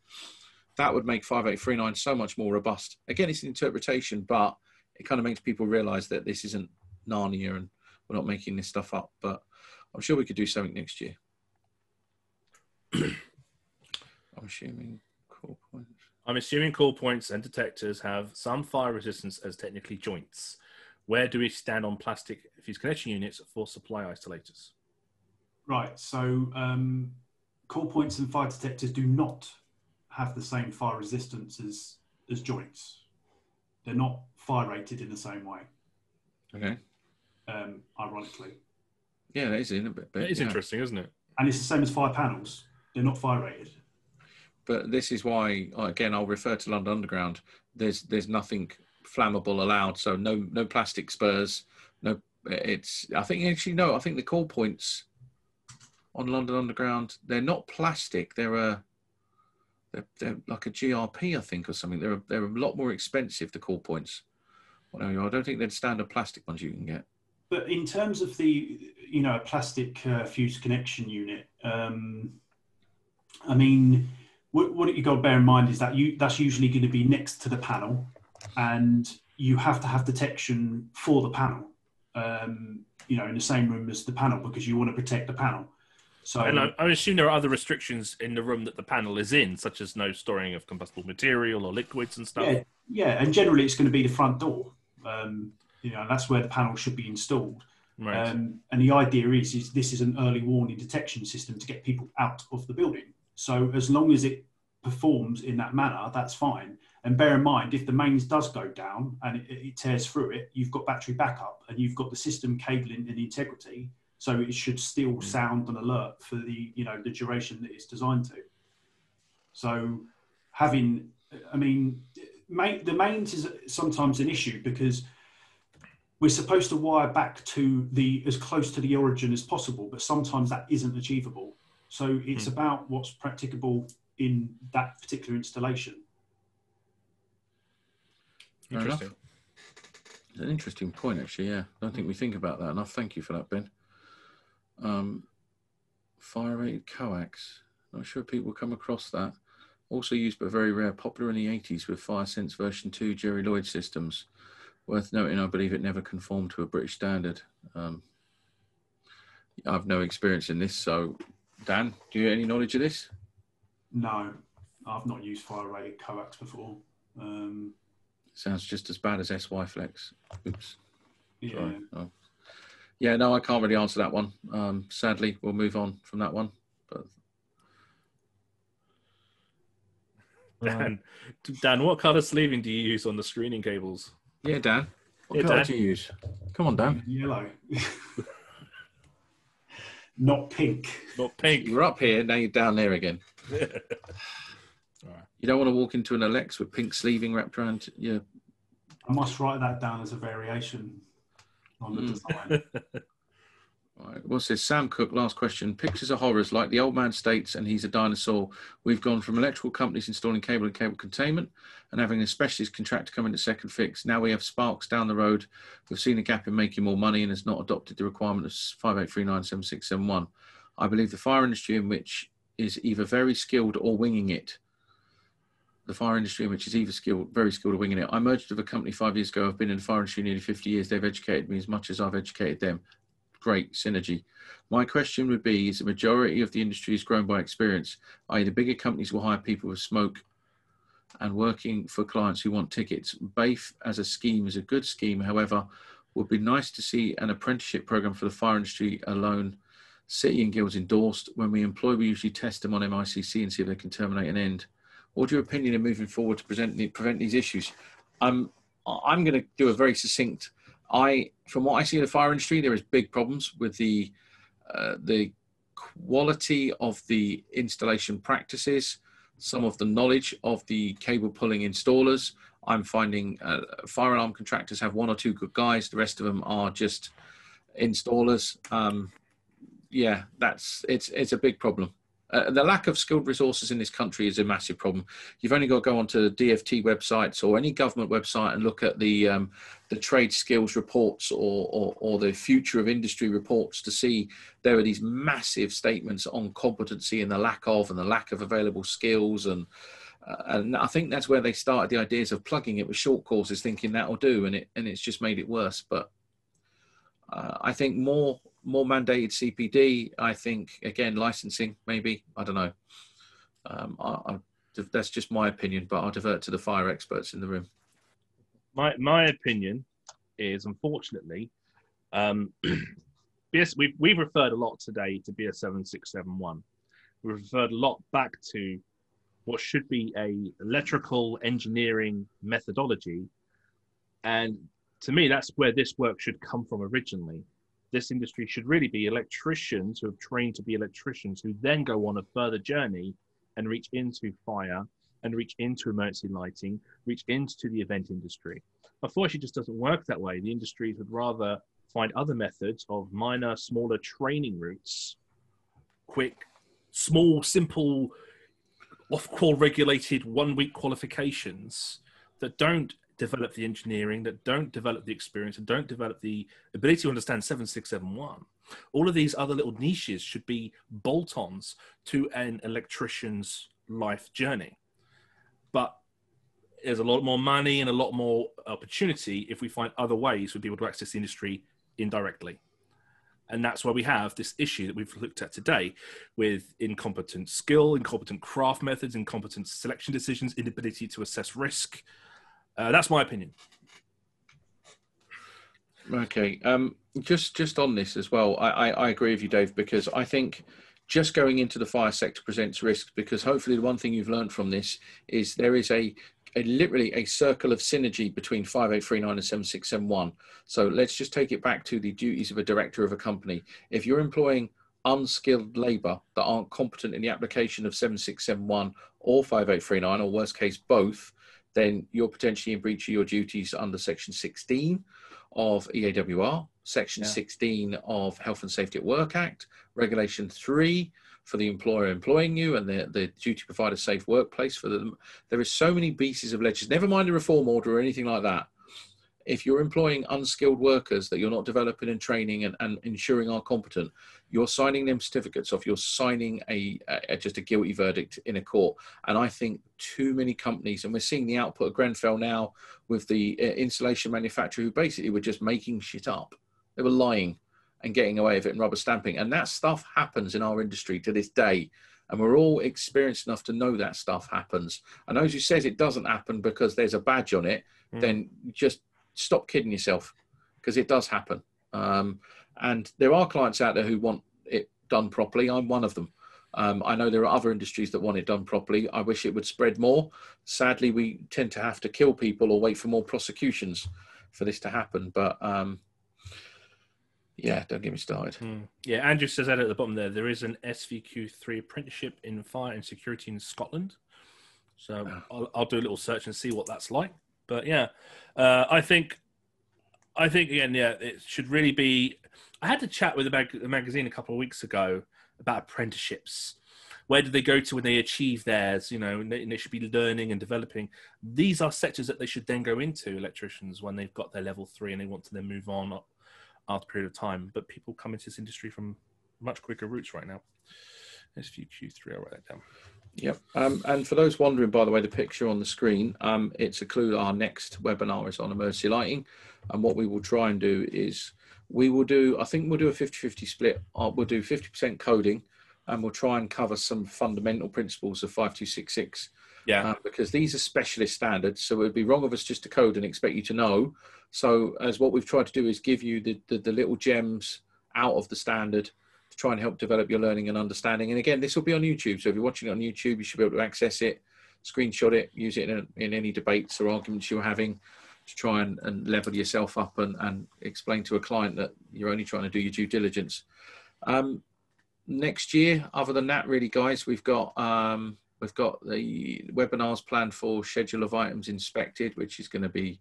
[SPEAKER 1] That would make 5839 so much more robust. Again, it's an interpretation, but it kind of makes people realise that this isn't Narnia and we're not making this stuff up. But I'm sure we could do something next year. I'm assuming call points.
[SPEAKER 2] I'm assuming call points and detectors have some fire resistance as technically joints. Where do we stand on plastic fuse connection units for supply isolators?
[SPEAKER 3] Right. So um, call points and fire detectors do not have the same fire resistance as as joints. They're not fire rated in the same way.
[SPEAKER 1] Okay.
[SPEAKER 3] Um, ironically.
[SPEAKER 1] Yeah, that is in a bit.
[SPEAKER 2] That is
[SPEAKER 1] yeah.
[SPEAKER 2] interesting, isn't it?
[SPEAKER 3] And it's the same as fire panels. They're not fire rated.
[SPEAKER 1] But this is why, again, I'll refer to London Underground. There's there's nothing flammable allowed, so no no plastic spurs. No, it's. I think actually no. I think the call points on London Underground they're not plastic. They're a they're, they're like a GRP, I think, or something. They're a, they're a lot more expensive. The call points. I don't think they're standard plastic ones you can get.
[SPEAKER 3] But in terms of the, you know, a plastic uh, fuse connection unit, um, I mean, what, what you got to bear in mind is that you that's usually going to be next to the panel, and you have to have detection for the panel. Um, you know, in the same room as the panel because you want to protect the panel. So,
[SPEAKER 2] and I, I, assume there are other restrictions in the room that the panel is in, such as no storing of combustible material or liquids and stuff.
[SPEAKER 3] Yeah, yeah, and generally it's going to be the front door. Um, you know, that's where the panel should be installed. Right. Um, and the idea is, is this is an early warning detection system to get people out of the building. So as long as it performs in that manner, that's fine. And bear in mind, if the mains does go down and it, it tears through it, you've got battery backup and you've got the system cabling and integrity. So it should still mm. sound and alert for the you know the duration that it's designed to. So having, I mean, main, the mains is sometimes an issue because we're supposed to wire back to the as close to the origin as possible, but sometimes that isn't achievable. So it's mm. about what's practicable in that particular installation.
[SPEAKER 2] Interesting.
[SPEAKER 1] An interesting point, actually. Yeah, I don't think we think about that enough. Thank you for that, Ben. Um, fire rated coax. Not sure people come across that. Also used but very rare, popular in the 80s with Fire Sense version 2 Jerry Lloyd systems. Worth noting, I believe it never conformed to a British standard. Um, I've no experience in this, so Dan, do you have any knowledge of this?
[SPEAKER 3] No, I've not used fire rated coax before. Um,
[SPEAKER 1] Sounds just as bad as SY Flex. Oops.
[SPEAKER 3] Yeah. Oh.
[SPEAKER 1] Yeah, no, I can't really answer that one. Um, sadly, we'll move on from that one. But
[SPEAKER 2] Dan, Dan, what color sleeving do you use on the screening cables?
[SPEAKER 1] Yeah, Dan. What yeah, color Dan. do you use? Come on, Dan.
[SPEAKER 3] Yellow. Not pink.
[SPEAKER 2] Not pink.
[SPEAKER 1] You're up here, now you're down there again. You don't want to walk into an Alex with pink sleeving wrapped around you.
[SPEAKER 3] I must write that down as a variation on the mm. design.
[SPEAKER 1] Right. What's this? Sam Cook, last question. Pictures are horrors, like the old man states, and he's a dinosaur. We've gone from electrical companies installing cable and cable containment and having a specialist contractor come in to second fix. Now we have Sparks down the road. We've seen a gap in making more money and has not adopted the requirement of 58397671. I believe the fire industry in which is either very skilled or winging it. The fire industry in which is either skilled, very skilled or winging it. I merged with a company five years ago. I've been in the fire industry nearly 50 years. They've educated me as much as I've educated them great synergy. My question would be is the majority of the industry is grown by experience, i.e., the bigger companies will hire people with smoke and working for clients who want tickets. BAFE as a scheme is a good scheme. However, would be nice to see an apprenticeship program for the fire industry alone. City and guilds endorsed. When we employ, we usually test them on MICC and see if they can terminate an end. What's your opinion in moving forward to present prevent these issues? I'm I'm going to do a very succinct I, from what I see in the fire industry, there is big problems with the uh, the quality of the installation practices, some of the knowledge of the cable pulling installers. I'm finding uh, fire alarm contractors have one or two good guys. The rest of them are just installers. Um, yeah, that's it's it's a big problem. Uh, the lack of skilled resources in this country is a massive problem. You've only got to go onto DFT websites or any government website and look at the um, the trade skills reports or, or, or the future of industry reports to see there are these massive statements on competency and the lack of and the lack of available skills and uh, and I think that's where they started the ideas of plugging it with short courses, thinking that'll do, and it and it's just made it worse. But uh, I think more more mandated CPD. I think again licensing maybe. I don't know. Um, I, I, that's just my opinion, but I'll divert to the fire experts in the room.
[SPEAKER 2] My my opinion is unfortunately, um, BS, we've we've referred a lot today to BS seven six seven one. We've referred a lot back to what should be a electrical engineering methodology, and to me, that's where this work should come from originally. This industry should really be electricians who have trained to be electricians who then go on a further journey and reach into fire and reach into emergency lighting, reach into the event industry. Unfortunately, it just doesn't work that way. The industries would rather find other methods of minor, smaller training routes, quick, small, simple, Ofqual regulated one-week qualifications that don't develop the engineering, that don't develop the experience, and don't develop the ability to understand 7671. All of these other little niches should be bolt ons to an electrician's life journey. But there's a lot more money and a lot more opportunity if we find other ways for people to access the industry indirectly. And that's why we have this issue that we've looked at today with incompetent skill, incompetent craft methods, incompetent selection decisions, inability to assess risk, uh, that's my opinion.
[SPEAKER 1] Okay. Um, just just on this as well, I, I, I, agree with you, Dave, because I think just going into the fire sector presents risks because hopefully the one thing you've learned from this is there is a, a literally a circle of synergy between 5839 and 7671. So let's just take it back to the duties of a director of a company. If you're employing unskilled labour that aren't competent in the application of 7671 or 5839, or worst case, both, then you're potentially in breach of your duties under Section 16 of EAWR, Section yeah. 16 of Health and Safety at Work Act, Regulation 3 for the employer employing you and the, the duty to provide a safe workplace for them. There is so many pieces of legislation, never mind a reform order or anything like that, if you're employing unskilled workers that you're not developing and training and, and ensuring are competent, you're signing them certificates off. You're signing a, a, just a guilty verdict in a court. And I think too many companies, and we're seeing the output of Grenfell now with the uh, insulation manufacturer who basically were just making shit up. They were lying and getting away with it and rubber stamping. And that stuff happens in our industry to this day. And we're all experienced enough to know that stuff happens. And those who says it doesn't happen because there's a badge on it, mm. then just stop kidding yourself because it does happen. Um, and there are clients out there who want it done properly. I'm one of them. Um, I know there are other industries that want it done properly. I wish it would spread more. Sadly, we tend to have to kill people or wait for more prosecutions for this to happen. But um, yeah, don't get me started.
[SPEAKER 2] Mm. Yeah, Andrew says that at the bottom there. There is an SVQ3 apprenticeship in fire and security in Scotland. So ah. I'll, I'll do a little search and see what that's like. But yeah, uh, I think, I think again, yeah, it should really be. I had to chat with a, mag- a magazine a couple of weeks ago about apprenticeships. Where do they go to when they achieve theirs? You know, and they, and they should be learning and developing. These are sectors that they should then go into. Electricians when they've got their level three and they want to then move on after a period of time. But people come into this industry from much quicker routes right now. SVQ3, I'll write that down.
[SPEAKER 1] Yep. Um, and for those wondering, by the way, the picture on the screen, um, it's a clue that our next webinar is on emergency lighting. And what we will try and do is we will do, I think we'll do a 50-50 split. Uh, we'll do 50% coding and we'll try and cover some fundamental principles of 5266.
[SPEAKER 2] Yeah.
[SPEAKER 1] Uh, because these are specialist standards. So it would be wrong of us just to code and expect you to know. So as what we've tried to do is give you the, the, the little gems out of the standard try and help develop your learning and understanding. And again, this will be on YouTube. So if you're watching it on YouTube, you should be able to access it, screenshot it, use it in, in any debates or arguments you're having to try and, and level yourself up and, and explain to a client that you're only trying to do your due diligence. Um, next year, other than that, really, guys, we've got um, we've got the webinars planned for schedule of items inspected, which is going to be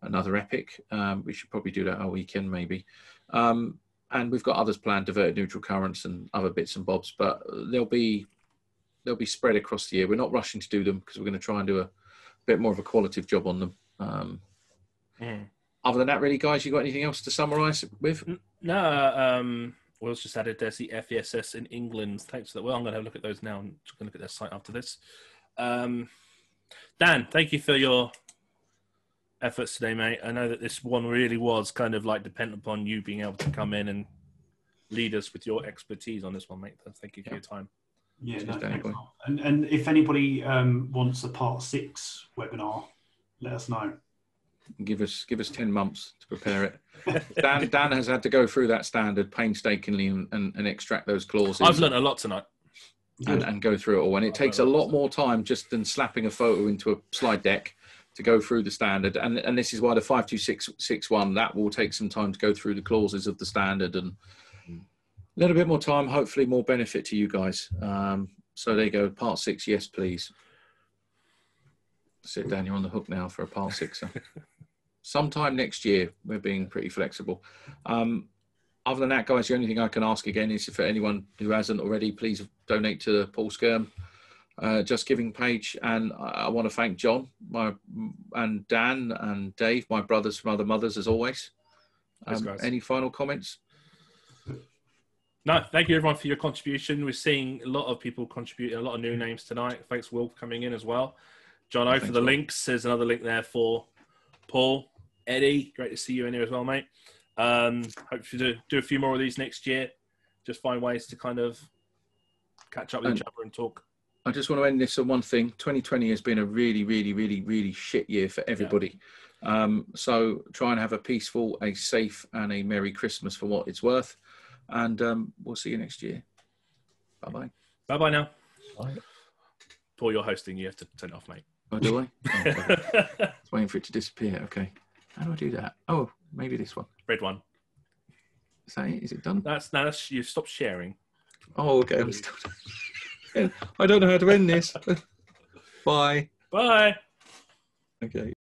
[SPEAKER 1] another epic. Um, we should probably do that our weekend, maybe. Um, and we've got others planned, diverted neutral currents and other bits and bobs, but they'll be they'll be spread across the year. We're not rushing to do them because we're going to try and do a bit more of a qualitative job on them. Um, mm. Other than that, really, guys, you got anything else to summarise with?
[SPEAKER 2] No. Um, Will's just added there's the FESS in England. Thanks for that. Well, I'm going to have a look at those now. I'm just going to look at their site after this. Um, Dan, thank you for your efforts today, mate. I know that this one really was kind of like dependent upon you being able to come in and lead us with your expertise on this one, mate. Thank you for yeah. your time.
[SPEAKER 3] Yeah, no, and, and if anybody um, wants a part six webinar, let us know.
[SPEAKER 1] Give us give us ten months to prepare it. Dan Dan has had to go through that standard painstakingly and, and, and extract those clauses.
[SPEAKER 2] I've learned a lot tonight.
[SPEAKER 1] And, and, go through it all. And it takes a lot more time just than slapping a photo into a slide deck to go through the standard. And and this is why the five two six six one that will take some time to go through the clauses of the standard and a little bit more time, hopefully more benefit to you guys. Um, so there you go, part six, yes, please. Sit down, you're on the hook now for a part six. Sometime next year, we're being pretty flexible. Um, other than that, guys, the only thing I can ask again is for anyone who hasn't already, please donate to the Paul Skyrme uh, JustGiving page. And I, I want to thank John my, and Dan and Dave, my brothers from other mothers, as always. Um, any final comments?
[SPEAKER 2] No, thank you everyone for your contribution. We're seeing a lot of people contributing, a lot of new names tonight. Thanks, Will, for coming in as well. John O for the links. There's another link there for Paul. Eddie, great to see you in here as well, mate. Um, hope to do, do a few more of these next year. Just find ways to kind of catch up with and each other and talk.
[SPEAKER 1] I just want to end this on one thing. 2020 has been a really, really, really, really shit year for everybody. Yeah. Um, so try and have a peaceful, a safe, and a Merry Christmas for what it's worth and um, we'll see you next year. Bye bye.
[SPEAKER 2] Bye bye now. Bye. Paul, you're hosting. You have to turn it off, mate.
[SPEAKER 1] Oh, do I? Oh, okay. waiting for it to disappear. Okay. How do I do that? Oh, maybe this one.
[SPEAKER 2] Red one.
[SPEAKER 1] Is that it? Is it done?
[SPEAKER 2] That's now. That's, you've stopped sharing.
[SPEAKER 1] Oh, okay. I'm still. I don't know how to end this. Bye.
[SPEAKER 2] Bye.
[SPEAKER 1] Okay.